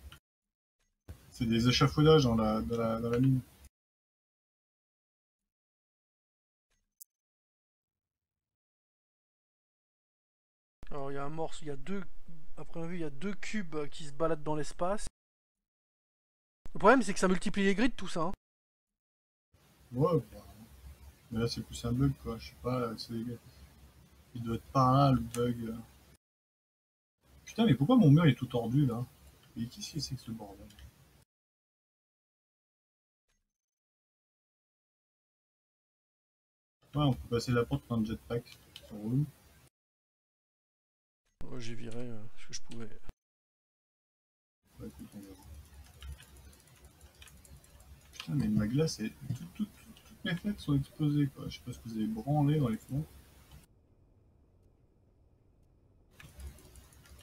C'est des échafaudages dans la, dans la, dans la mine. Alors il y a un morceau, il y a deux, à première vue, il y a deux cubes qui se baladent dans l'espace. Le problème c'est que ça multiplie les grids tout ça. hein. Ouais, bah, Mais là, c'est plus un bug, quoi. Je sais pas, c'est... Il doit être par là, le bug. Putain, mais pourquoi mon mur est tout tordu, là? Et qu'est-ce que c'est que ce bordel? Ouais, on peut passer la porte dans le jetpack. Ça roule. Ouais, J'ai viré euh, ce que je pouvais. Ouais, écoute, on verra. Putain, mais ma glace, est... tout- tout- mes fenêtres sont explosées, quoi. Je sais pas ce que vous avez branlé dans les fonds.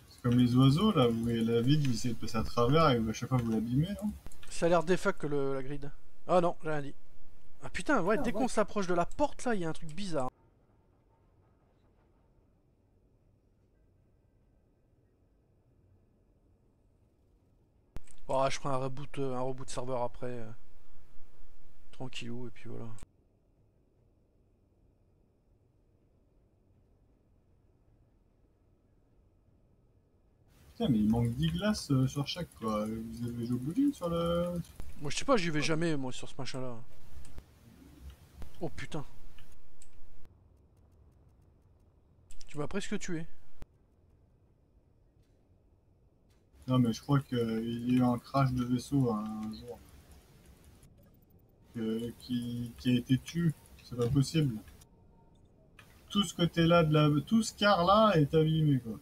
C'est comme les oiseaux, là, vous voyez la vide, vous essayez de passer à travers et à chaque fois vous l'abîmez, non? Ça a l'air défac que le, la grid. Ah non, j'ai rien dit. Ah putain, ouais, dès qu'on s'approche de la porte là, il y a un truc bizarre. Ah, je prends un reboot, euh, un reboot serveur après. Tranquillou, et puis voilà. Putain, mais il manque 10 glaces euh, sur chaque, quoi. Vous avez joué au bowling sur le... Moi, je sais pas, j'y vais jamais, moi, sur ce machin là. Oh putain. Tu m'as presque tué. Non, mais je crois qu'il y a eu un crash de vaisseau un jour. Qui a été tué. C'est pas possible. Tout ce côté-là de la... Tout ce quart-là est abîmé, quoi.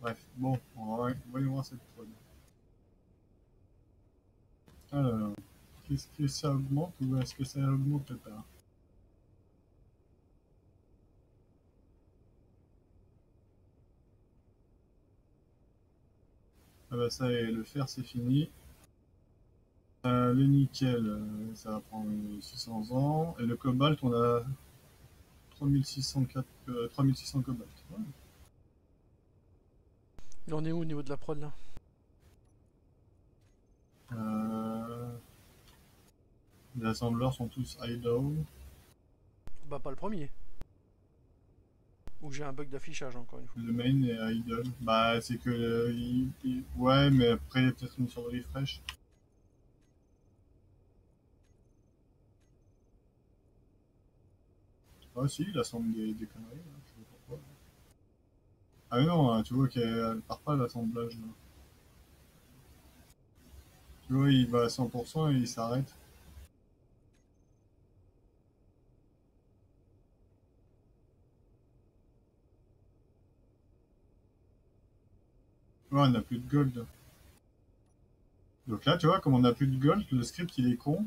Bref, bon, on va, voyons voir cette prod. Alors, qu'est-ce que ça augmente ou est-ce que ça augmente pas? Ah bah ça y est, le fer c'est fini. Euh, le nickel, euh, ça va prendre 600 ans. Et le cobalt, on a 3604, euh, 3600 cobalt. Ouais. Il en est où au niveau de la prod là? Euh, les assembleurs sont tous idle. Bah, pas le premier. Ou j'ai un bug d'affichage encore une fois. Le main est idle. Bah c'est que... euh, Ouais, mais après il y a peut-être une sorte de refresh. Ah si, il assemble des, conneries, là, je sais pas pourquoi. Ah mais non, hein, tu vois qu'elle part pas l'assemblage. Tu vois, il va à 100% et il s'arrête. Ouais, on n'a plus de gold. Donc là, tu vois, comme on n'a plus de gold, le script il est con.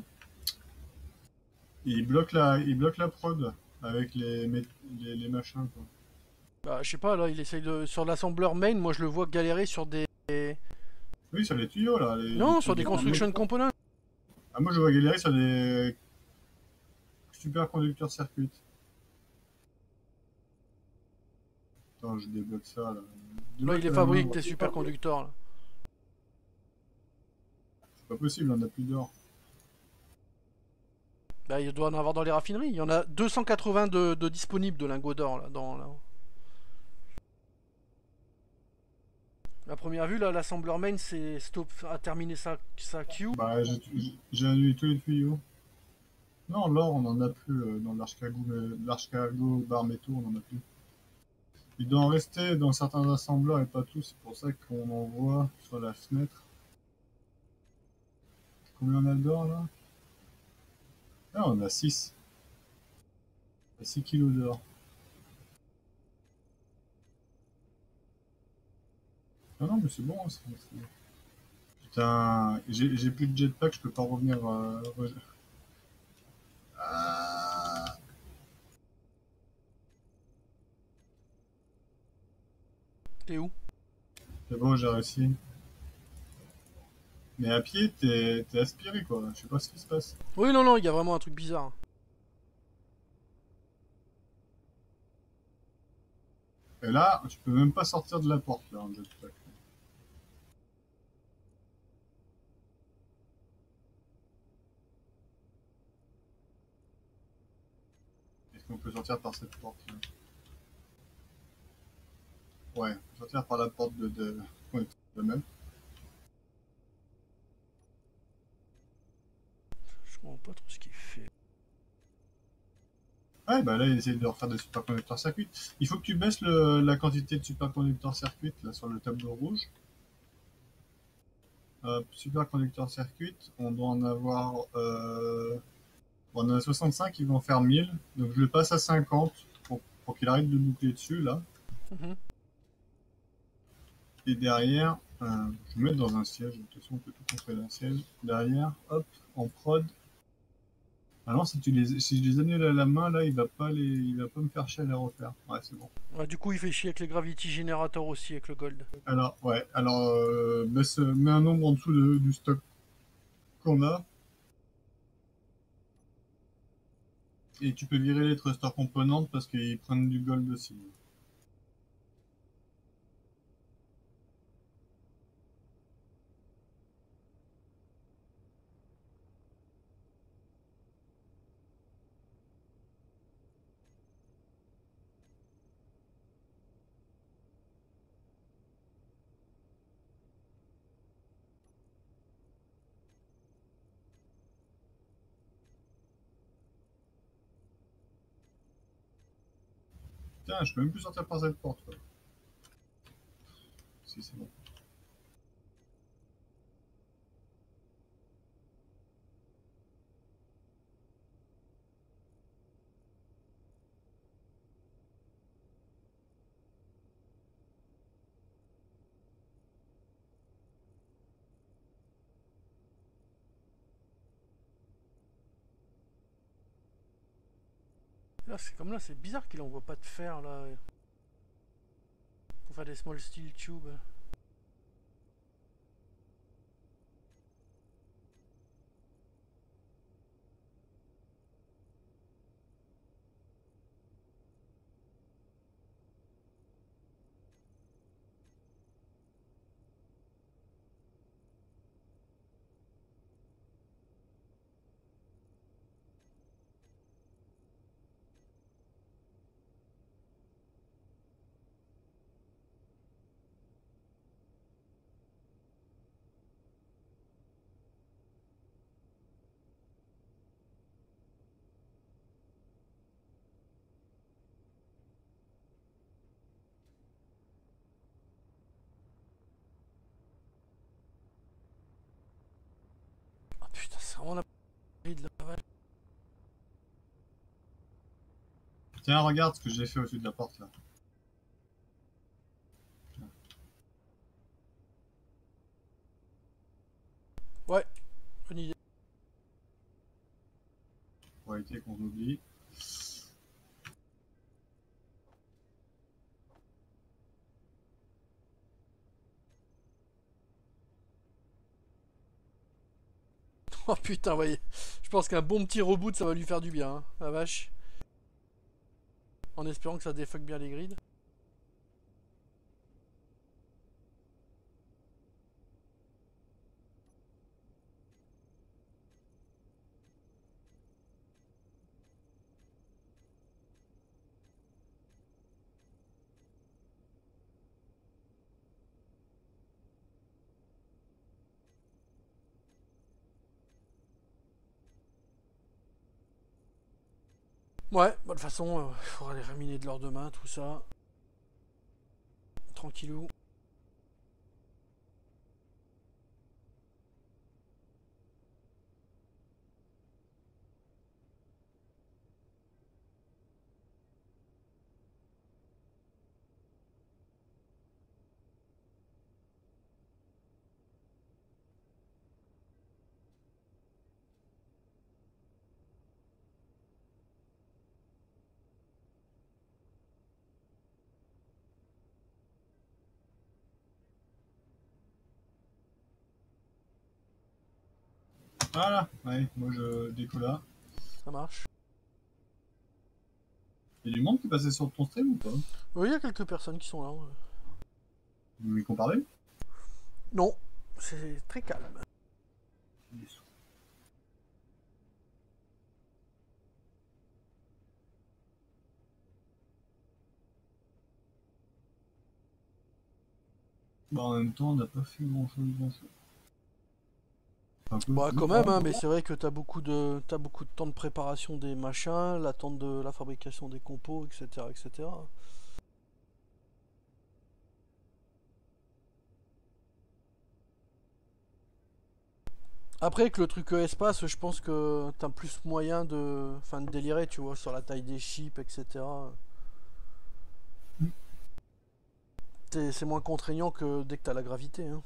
Il bloque la, il bloque la prod avec les, les, les machins quoi. Bah, je sais pas, là, il essaye de. Sur l'assembleur main, moi je le vois galérer sur des. Oui, sur les tuyaux là. les- Non, les sur des construction components. Ah, moi je vois galérer sur des superconducteurs circuits. Attends, je débloque ça là. Là, il est fabrique des superconducteurs. C'est pas possible, on a plus d'or. Bah, il doit en avoir dans les raffineries. Il y en a 280 de, de disponibles de lingots d'or là, dans là. La première vue, là, l'assembleur main c'est stop a terminé sa, sa queue. Bah, j'ai- annulé tous les tuyaux. Non, l'or, on en a plus euh, dans euh, cargo bar métaux, on en a plus. Il doit en rester dans certains assembleurs et pas tous, c'est pour ça qu'on en voit sur la fenêtre. Combien on a d'or là? Ah, on a 6. 6 kilos d'or. Ah non, mais c'est bon, c'est Putain, j'ai plus de jetpack, je peux pas revenir. euh, Ah. T'es où? C'est bon, j'ai réussi. Mais à pied, t'es aspiré quoi, je sais pas ce qui se passe. Oui, non, non, il y a vraiment un truc bizarre. Et là, tu peux même pas sortir de la porte là en jetpack. Est-ce qu'on peut sortir par cette porte là? Ouais, sortir par la porte de, de... ouais, de même. pas trop ce qu'il fait. Ouais, bah là, il essaie de refaire des superconducteurs circuits. Il faut que tu baisses le- la quantité de superconducteurs circuits là sur le tableau rouge. Superconducteurs circuits, on doit en avoir. Euh... On en a 65, ils vont faire 1000. Donc je le passe à 50 pour, pour qu'il arrête de boucler dessus là. Mhm. Et derrière, euh, je vais mettre dans un siège. De toute façon, on peut tout construire dans un siège. Derrière, hop, en prod. Non, si, tu les, si je les annule à la main, là, il va pas, les, il va pas me faire chier à les refaire. Ouais, c'est bon. Ouais, du coup, il fait chier avec les Gravity Generator aussi, avec le Gold. Alors, ouais, alors, euh, baisse- mets un nombre en dessous de- du stock qu'on a. Et tu peux virer les thruster componentes parce qu'ils prennent du gold aussi. Je peux même plus sortir par cette porte. Quoi. Si, c'est bon. Là, c'est comme là, c'est bizarre qu'il envoie pas de fer là. Pour faire des small steel tubes. Ah putain, c'est vraiment la de la vache. Tiens, regarde ce que j'ai fait au-dessus de la porte là. Bonne idée. Pour éviter qu'on oublie. *laughs* Oh putain, voyez. Je pense qu'un bon petit reboot, ça va lui faire du bien, hein, la vache. En espérant que ça défuck bien les grids. Ouais, bah, de toute façon, euh, il faudra les raminer de l'or demain, tout ça. Tranquillou. Voilà, ouais, moi je décolle là. Ça marche. Il y a du monde qui passait sur ton stream ou pas? Oui, il y a quelques personnes qui sont là. ouais. Vous voulez qu'on parlait Non, c'est très calme. Bah en même temps, on n'a pas fait grand chose grand chose. Bah quand même, quoi. hein, mais c'est vrai que t'as beaucoup de t'as beaucoup de temps de préparation des machins, l'attente de la fabrication des compos, etc., etc. Après que le truc espace, je pense que t'as plus moyen de, enfin, de délirer, tu vois, sur la taille des chips, etc. Mm. C'est moins contraignant que dès que t'as la gravité. hein.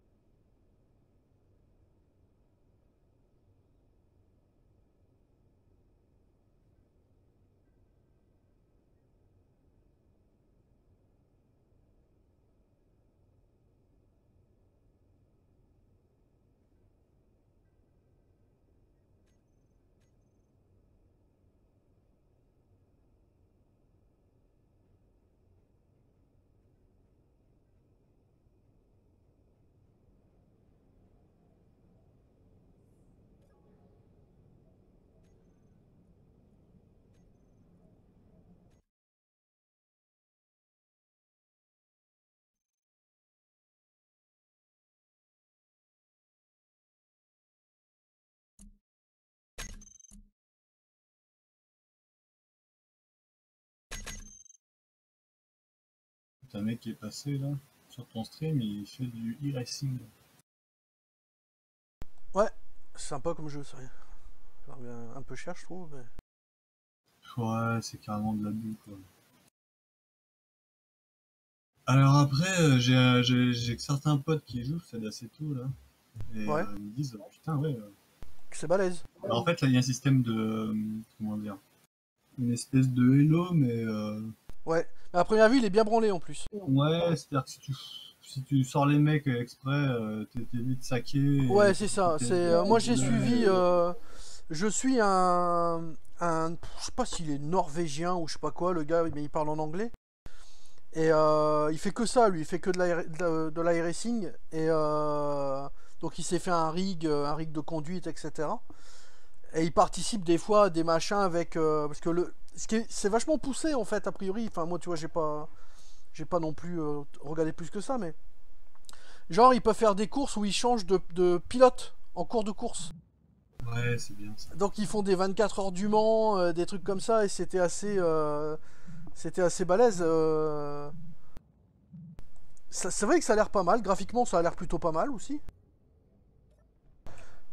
Un mec qui est passé là sur ton stream, il fait du e-racing. Sympa comme jeu, revient un peu cher, je trouve. mais- Ouais, c'est carrément de l'abus quoi. Alors après, euh, j'ai que certains potes qui jouent, c'est assez tôt là. Et Ouais. euh, ils me disent, oh, putain, ouais. euh. C'est balèze. Alors, en fait, là, il y a un système de. euh, Comment dire Une espèce de hello, mais. euh, Ouais. Mais à première vue, il est bien branlé en plus. Ouais, c'est-à-dire que si tu, si tu sors les mecs exprès, euh, t'es vite saqué. et Ouais, c'est ça. C'est euh, moi j'ai suivi. euh, je suis un, un, je sais pas s'il est norvégien ou je sais pas quoi. Le gars, mais il parle en anglais. Et euh, il fait que ça, lui. Il fait que de l'air- de, de l'iRacing. Et euh, donc il s'est fait un rig, euh, un rig de conduite, etc. Et il participe des fois à des machins avec euh, parce que le, ce qui est- c'est vachement poussé en fait a priori. Enfin moi tu vois j'ai pas, j'ai pas non plus euh, regardé plus que ça, mais genre il peut faire des courses où il change de, de pilote en cours de course. Ouais, c'est bien ça. Donc ils font des 24 heures du Mans, euh, des trucs comme ça, et c'était assez, euh, c'était assez balèze. C'est vrai que ça a l'air pas mal, graphiquement ça a l'air plutôt pas mal aussi.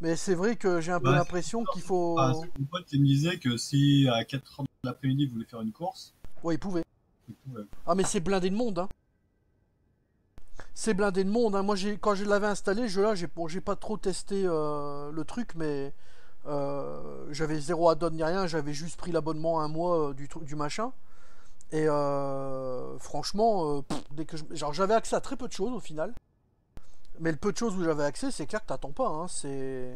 Mais c'est vrai que j'ai un peu l'impression qu'il faut... Ah, c'est mon pote qui me disait que si à 4h de l'après-midi voulez faire une course, Ouais, il pouvait. Ah mais c'est blindé de monde, hein. C'est blindé de monde. Hein. Moi, j'ai quand je l'avais installé, je là, j'ai bon, j'ai pas trop testé euh, le truc, mais euh, j'avais zéro add-on ni rien. J'avais juste pris l'abonnement un mois euh, du machin. Et franchement, pff, dès que je- genre j'avais accès à très peu de choses au final. Mais le peu de choses où j'avais accès, c'est clair que t'attends pas. Hein. C'est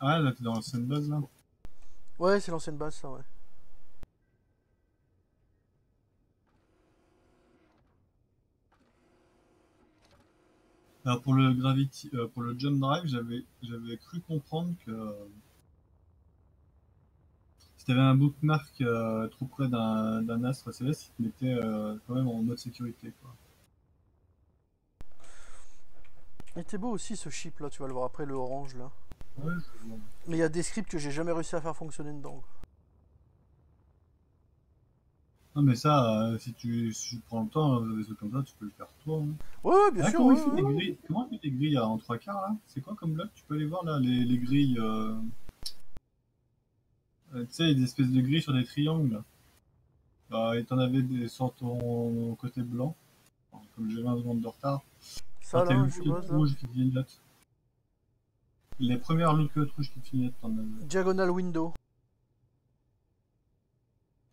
Ah, là, t'es dans l'ancienne base là ouais, c'est l'ancienne base, ça, ouais. Alors pour le Gravity, euh, pour le Jump Drive, j'avais j'avais cru comprendre que euh, si t'avais un bookmark euh, trop près d'un d'un astre céleste, il te mettait euh, quand même en mode sécurité. Quoi. Il était beau aussi ce chip là, tu vas le voir après, le orange là. Ouais. Mais il y a des scripts que j'ai jamais réussi à faire fonctionner dedans. Non mais ça, euh, si, tu, si tu prends le temps, euh, des trucs comme ça, tu peux le faire toi. hein. Ouais, ouais, bien Ah, sûr. comment, ouais, il fait ouais, des ouais. grilles? Comment grilles en trois quarts là? C'est quoi comme bloc? Tu peux aller voir là les, les grilles. Euh... euh, tu sais, il y a des espèces de grilles sur des triangles. Bah, et t'en avais des sur ton côté blanc. Comme j'ai 20 secondes de retard. Ça t'as là, le je look vois ça. rouge qui clignote. Les premières rouges qui te clignotent, t'en avais. Diagonal window.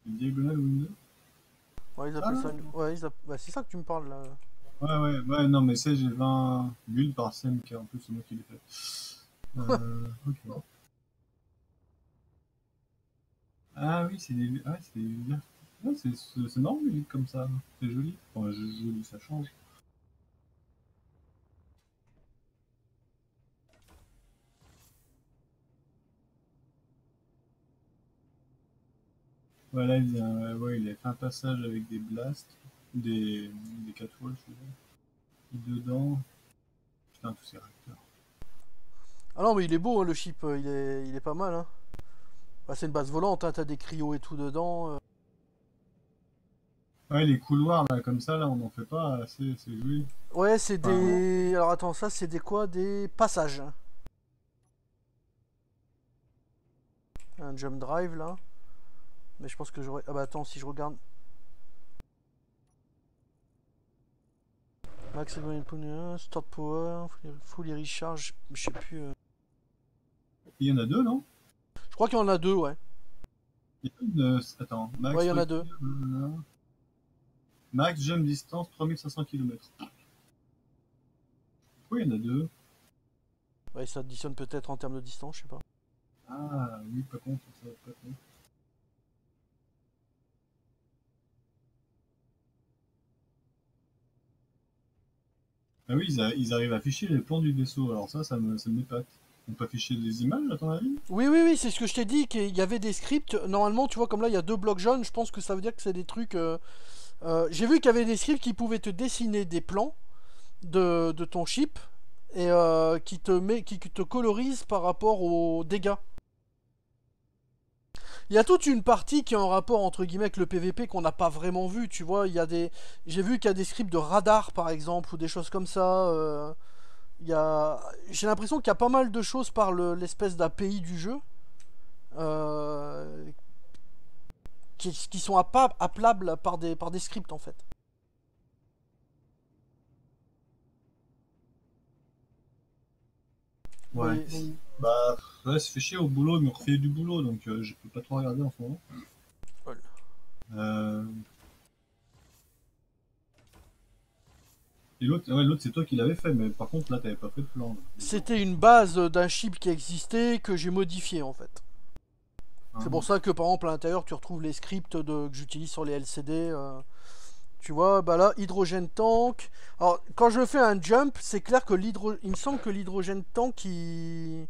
Diagonal window Ouais, ils appellent Ah. ça. une- Ouais, ils bah, c'est ça que tu me parles là. Ouais, ouais, ouais, non, mais c'est, j'ai 20 bulles par SMK, en plus, c'est moi qui l'ai fait. *laughs* Euh, ok. Ah oui, c'est des, ah, c'est des, ouais, c'est, mais comme ça, c'est joli. Enfin, je- joli, ça change. Voilà, il, a, ouais, il a fait un passage avec des blasts, des, des catwalks, je. Et dedans, Putain, tous ces réacteurs. Ah non, mais il est beau, hein, le chip, euh, il est, il est pas mal. Hein. Bah, c'est une base volante, hein, t'as des cryos et tout dedans. euh. Ouais, les couloirs, là, comme ça, là, on n'en fait pas assez, c'est joli. Ouais, c'est des. Alors attends, ça c'est des quoi? Des passages. Un jump drive là. Mais je pense que j'aurais. Ah bah attends, si je regarde. Max Start Power, Fully Recharge, je sais plus. euh. Il y en a deux, non? Je crois qu'il y en a deux, ouais. Il y a une, euh, Attends, Max. Ouais, il y en a deux. euh, Max Jump Distance 3500 km. Oui, il y en a deux? Ouais, ça additionne peut-être en termes de distance, je sais pas. Ah, oui, pas con, ça, pas con. Ah oui, ils, arrivent à afficher les plans du vaisseau, alors ça, ça me, ça. On peut afficher des images, à ton avis? Oui, oui, oui, c'est ce que je t'ai dit, qu'il y avait des scripts. Normalement, tu vois, comme là, il y a deux blocs jaunes, je pense que ça veut dire que c'est des trucs. euh, euh, J'ai vu qu'il y avait des scripts qui pouvaient te dessiner des plans de, de ton chip et euh, qui, te met, qui te colorisent par rapport aux dégâts. Il y a toute une partie qui est en rapport entre guillemets avec le PVP qu'on n'a pas vraiment vu, tu vois. Il y a des, j'ai vu qu'il y a des scripts de radar par exemple ou des choses comme ça. euh, il y a... J'ai l'impression qu'il y a pas mal de choses par le- l'espèce d'API du jeu euh, qui, qui sont appelables par des, par des scripts en fait. Ouais. Oui. Bah, ouais, ça fait chier au boulot, mais on refait du boulot, donc euh, je peux pas trop regarder en ce moment. Voilà. Euh... Et l'autre, ouais, l'autre c'est toi qui l'avais fait, mais par contre là t'avais pas fait de plan. C'était une base d'un chip qui existait que j'ai modifié en fait. C'est pour ça que par exemple à l'intérieur tu retrouves les scripts de, que j'utilise sur les LCD. euh, tu vois, bah là, hydrogène tank. Alors quand je fais un jump, c'est clair que l'hydro... il me semble que l'hydrogène tank il,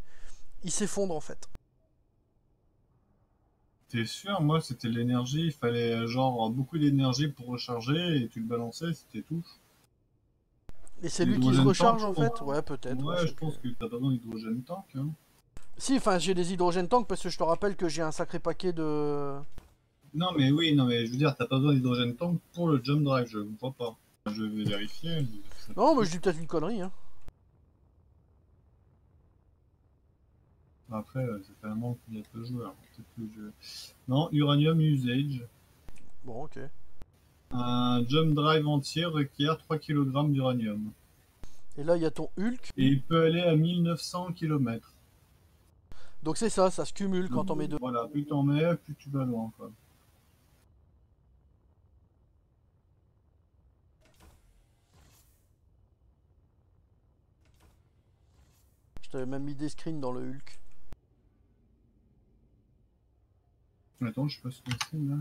il s'effondre en fait. T'es sûr? Moi c'était l'énergie, il fallait genre beaucoup d'énergie pour recharger et tu le balançais, c'était tout. Et c'est lui qui se recharge tank, en fait? Ouais, peut-être. Ouais, ouais, je pense plus. que t'as pas besoin d'hydrogène tank. Hein. Si, enfin j'ai des hydrogène tanks parce que je te rappelle que j'ai un sacré paquet de. Non mais oui, non mais je veux dire, t'as pas besoin d'hydrogène tank pour le jump drive, je ne crois pas. Je vais vérifier. Non, mais je dis peut-être une connerie. Hein. Après, euh, ça fait un moment qu'il y a joueurs. peut-être que je- Non, uranium usage. Bon, ok. Un jump drive entier requiert 3 kg d'uranium. Et là, il y a ton Hulk. Et il peut aller à 1900 km. Donc c'est ça, ça se cumule quand on met deux. Voilà, plus t'en mets, plus tu vas loin. Quoi. Je t'avais même mis des screens dans le Hulk. Attends, je passe le screen là.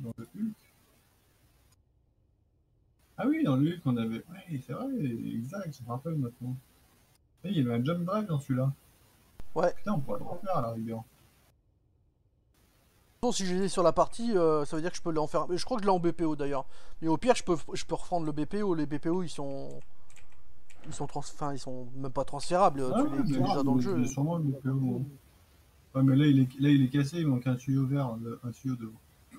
Dans le Hulk. Ah oui, dans le Hulk, on avait. Oui, c'est vrai, exact, je me rappelle maintenant. Et il y avait un jump drive dans celui-là. Ouais. Putain, on pourrait le refaire à la rigueur. Bon, si je les ai sur la partie, euh, ça veut dire que je peux l'en faire. Je crois que je l'ai en BPO d'ailleurs. Mais au pire, je peux, je peux reprendre le BPO. Les BPO, ils sont. Ils sont trans... enfin, ils sont même pas transférables. Ah tu les, ouais, tu les as dans le je- jeu. je l'ai sûrement le BPO. Ouais, mais là il, est, là, il est cassé, il manque un tuyau vert, un tuyau devant. *laughs*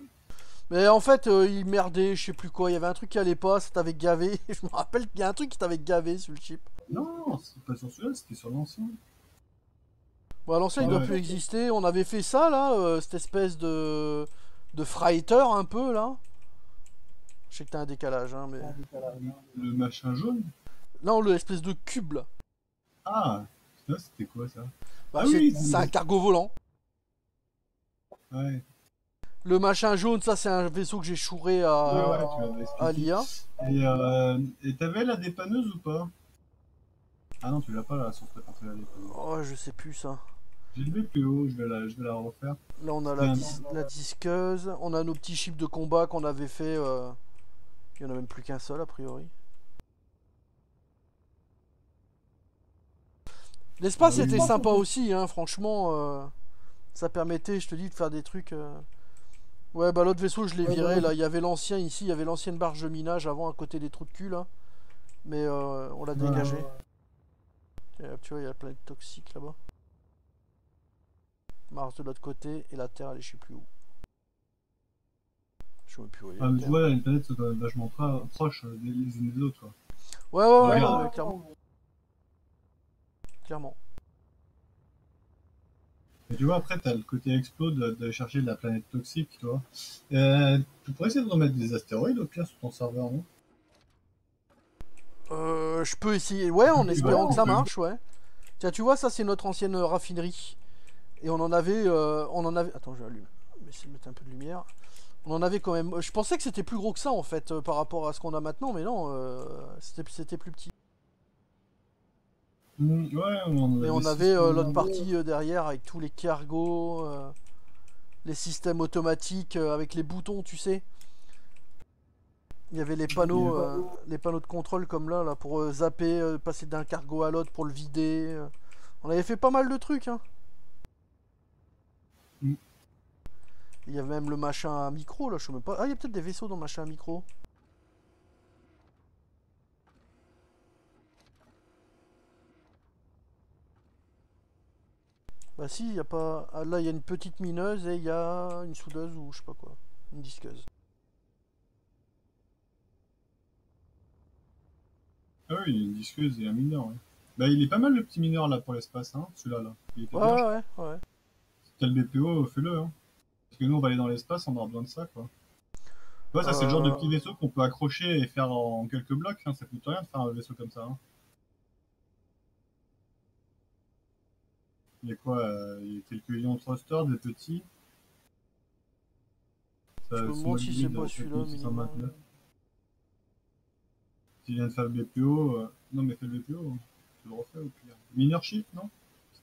Mais en fait, euh, il merdait, je sais plus quoi. Il y avait un truc qui allait pas, ça t'avait gavé. *laughs* je me rappelle qu'il y a un truc qui t'avait gavé sur le chip. Non, c'est pas sur celui-là, c'était sur l'ancien. Bon, l'ancien, il doit ouais. plus exister. On avait fait ça, là, euh, cette espèce de. de freighter, un peu, là. Je sais que t'as un décalage, hein, mais. Le machin jaune Non, l'espèce de cube, là. Ah, ça, c'était quoi ça Bah, Ah c'est oui, c'est un cargo volant. Ouais, Le machin jaune, ça, c'est un vaisseau que j'ai chouré à, ouais, ouais, à l'IA. Et euh, t'avais la dépanneuse ou pas? Ah non, tu l'as pas là, sur ta partie la dépanneuse. Oh, je sais plus, ça. J'ai le BPO, je vais la, je vais la refaire. Là, on a un- la disqueuse. On a nos petits chips de combat qu'on avait fait. euh, Il y en a même plus qu'un seul, a priori. L'espace était sympa aussi, hein, franchement. euh, Ça permettait, je te dis, de faire des trucs. euh. Ouais, bah l'autre vaisseau, je l'ai viré. Là, il y avait l'ancien ici, il y avait l'ancienne barge de minage avant à côté des trous de cul, là. Mais euh, on l'a Ouais. dégagé. Et, tu vois, il y a la planète toxique là-bas. Mars de l'autre côté et la Terre, elle est je sais plus où. Je sais même plus où elle est. Ah, la mais tu vois, les planètes sont quand même vachement pro- proches euh, les unes des autres. Quoi. Ouais, ouais, ouais, Ouais. ouais, clairement. Clairement. Et tu vois, après, t'as le côté explo de- d'aller chercher de la planète toxique, tu vois. Euh, tu pourrais essayer de remettre des astéroïdes au pire sur ton serveur, non? Euh, je peux essayer. Ouais, en Tu espérant que ça marche, ouais. Tiens, tu vois, ça c'est notre ancienne raffinerie. Et on en avait, euh, on en avait. Attends, je vais allumer. Je vais essayer de mettre un peu de lumière. On en avait quand même. Je pensais que c'était plus gros que ça en fait euh, par rapport à ce qu'on a maintenant, mais non, euh, c'était plus petit. Ouais, on Et on six avait euh, l'autre partie euh, derrière avec tous les cargos, euh, les systèmes automatiques avec les boutons, tu sais. Il y avait les panneaux, les panneaux de contrôle comme là, là pour zapper, passer d'un cargo à l'autre pour le vider. On avait fait pas mal de trucs. Hein. Mm. Il y avait même le machin à micro là, je sais même pas. Ah, il y a peut-être des vaisseaux dans le machin à micro. Bah si, il y a pas. Ah, là, il y a une petite mineuse et il y a une soudeuse ou je sais pas quoi. Une disqueuse. Ah oui, il y a une disqueuse et un mineur, ouais. Bah, il est pas mal le petit mineur là pour l'espace, hein, celui-là. Là. Ouais, ouais, ouais. Si t'as le BPO, fais-le. Hein. Parce que nous, on va aller dans l'espace, on aura besoin de ça, quoi. Ouais, ça, c'est le genre de Euh. petit vaisseau qu'on peut accrocher et faire en quelques blocs. Hein. Ça coûte rien de faire un vaisseau comme ça. Hein. Il y a quoi euh, Il y a quelques ions thrusters, des petits. Ça, Je me ce demande si c'est pas celui-là, 4629. minimum. Tu viens de faire le BPO. euh, Non, mais fais le BPO. hein. Tu le refais au pire. Minorship, non?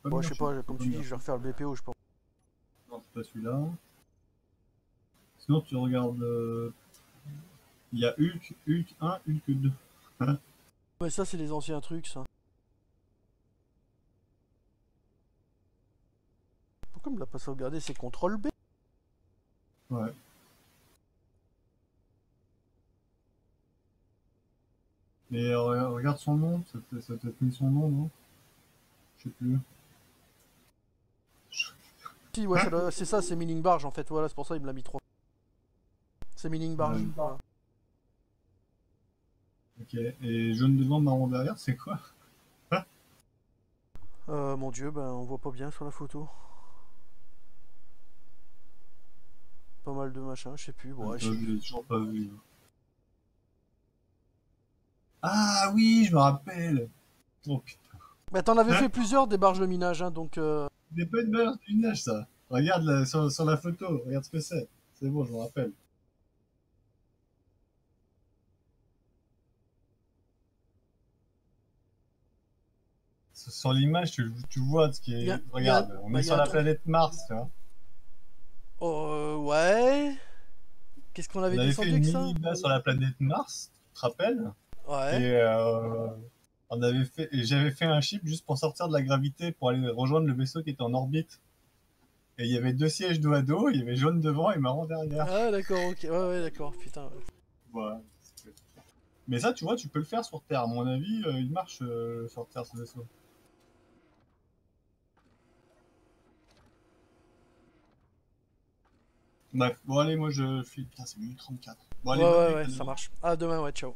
Pas Ouais, je sais pas, comme tu dis, je vais refaire le BPO, je pense. Non, c'est pas celui-là. Sinon, tu regardes. euh, Il y a Hulk, Hulk 1, Hulk 2. Mais ça, c'est les anciens trucs, ça. Pourquoi il me l'a pas sauvegardé C'est CTRL B Ouais. Et euh, regarde- son nom, ça t'a t'a mis son nom, non? Je sais plus. Si, ouais, doit- c'est ça, c'est Meaning Barge en fait. Voilà, c'est pour ça il me l'a mis 3. C'est Meaning Barge. Ouais. voilà. Ok, et jaune devant, marron derrière, c'est quoi? Euh, mon dieu, ben on voit pas bien sur la photo. Pas mal de machins, je sais plus. Bon, ouais, je Je sais plus. l'ai toujours pas vu. Ah oui, je me rappelle Oh putain. Mais t'en avais Hein fait plusieurs des barges de minage, hein, donc. euh, C'est pas une valeur du neige, ça. Regarde sur, sur la photo, regarde ce que c'est. C'est bon, je me rappelle. Sur l'image, tu, tu vois ce qui est. A- regarde, a- on bah, est sur la planète Mars, tu vois. Euh, ouais. Qu'est-ce qu'on On avait fait descendu une avec ça mini sur la planète Mars, tu te rappelles Ouais. Et euh, on avait fait, j'avais fait un chip juste pour sortir de la gravité pour aller rejoindre le vaisseau qui était en orbite. Et il y avait deux sièges dos à dos, il y avait jaune devant et marron derrière. Ah, d'accord, ok. Ouais, ouais, d'accord, putain. ouais. Mais ça, tu vois, tu peux le faire sur Terre. À mon avis, euh, il marche euh, sur Terre ce vaisseau. Bref, bon allez, moi je file. Putain, c'est minute 34. Bon allez, ouais, ouais, ouais, ça marche. Ah, demain, ouais, ciao.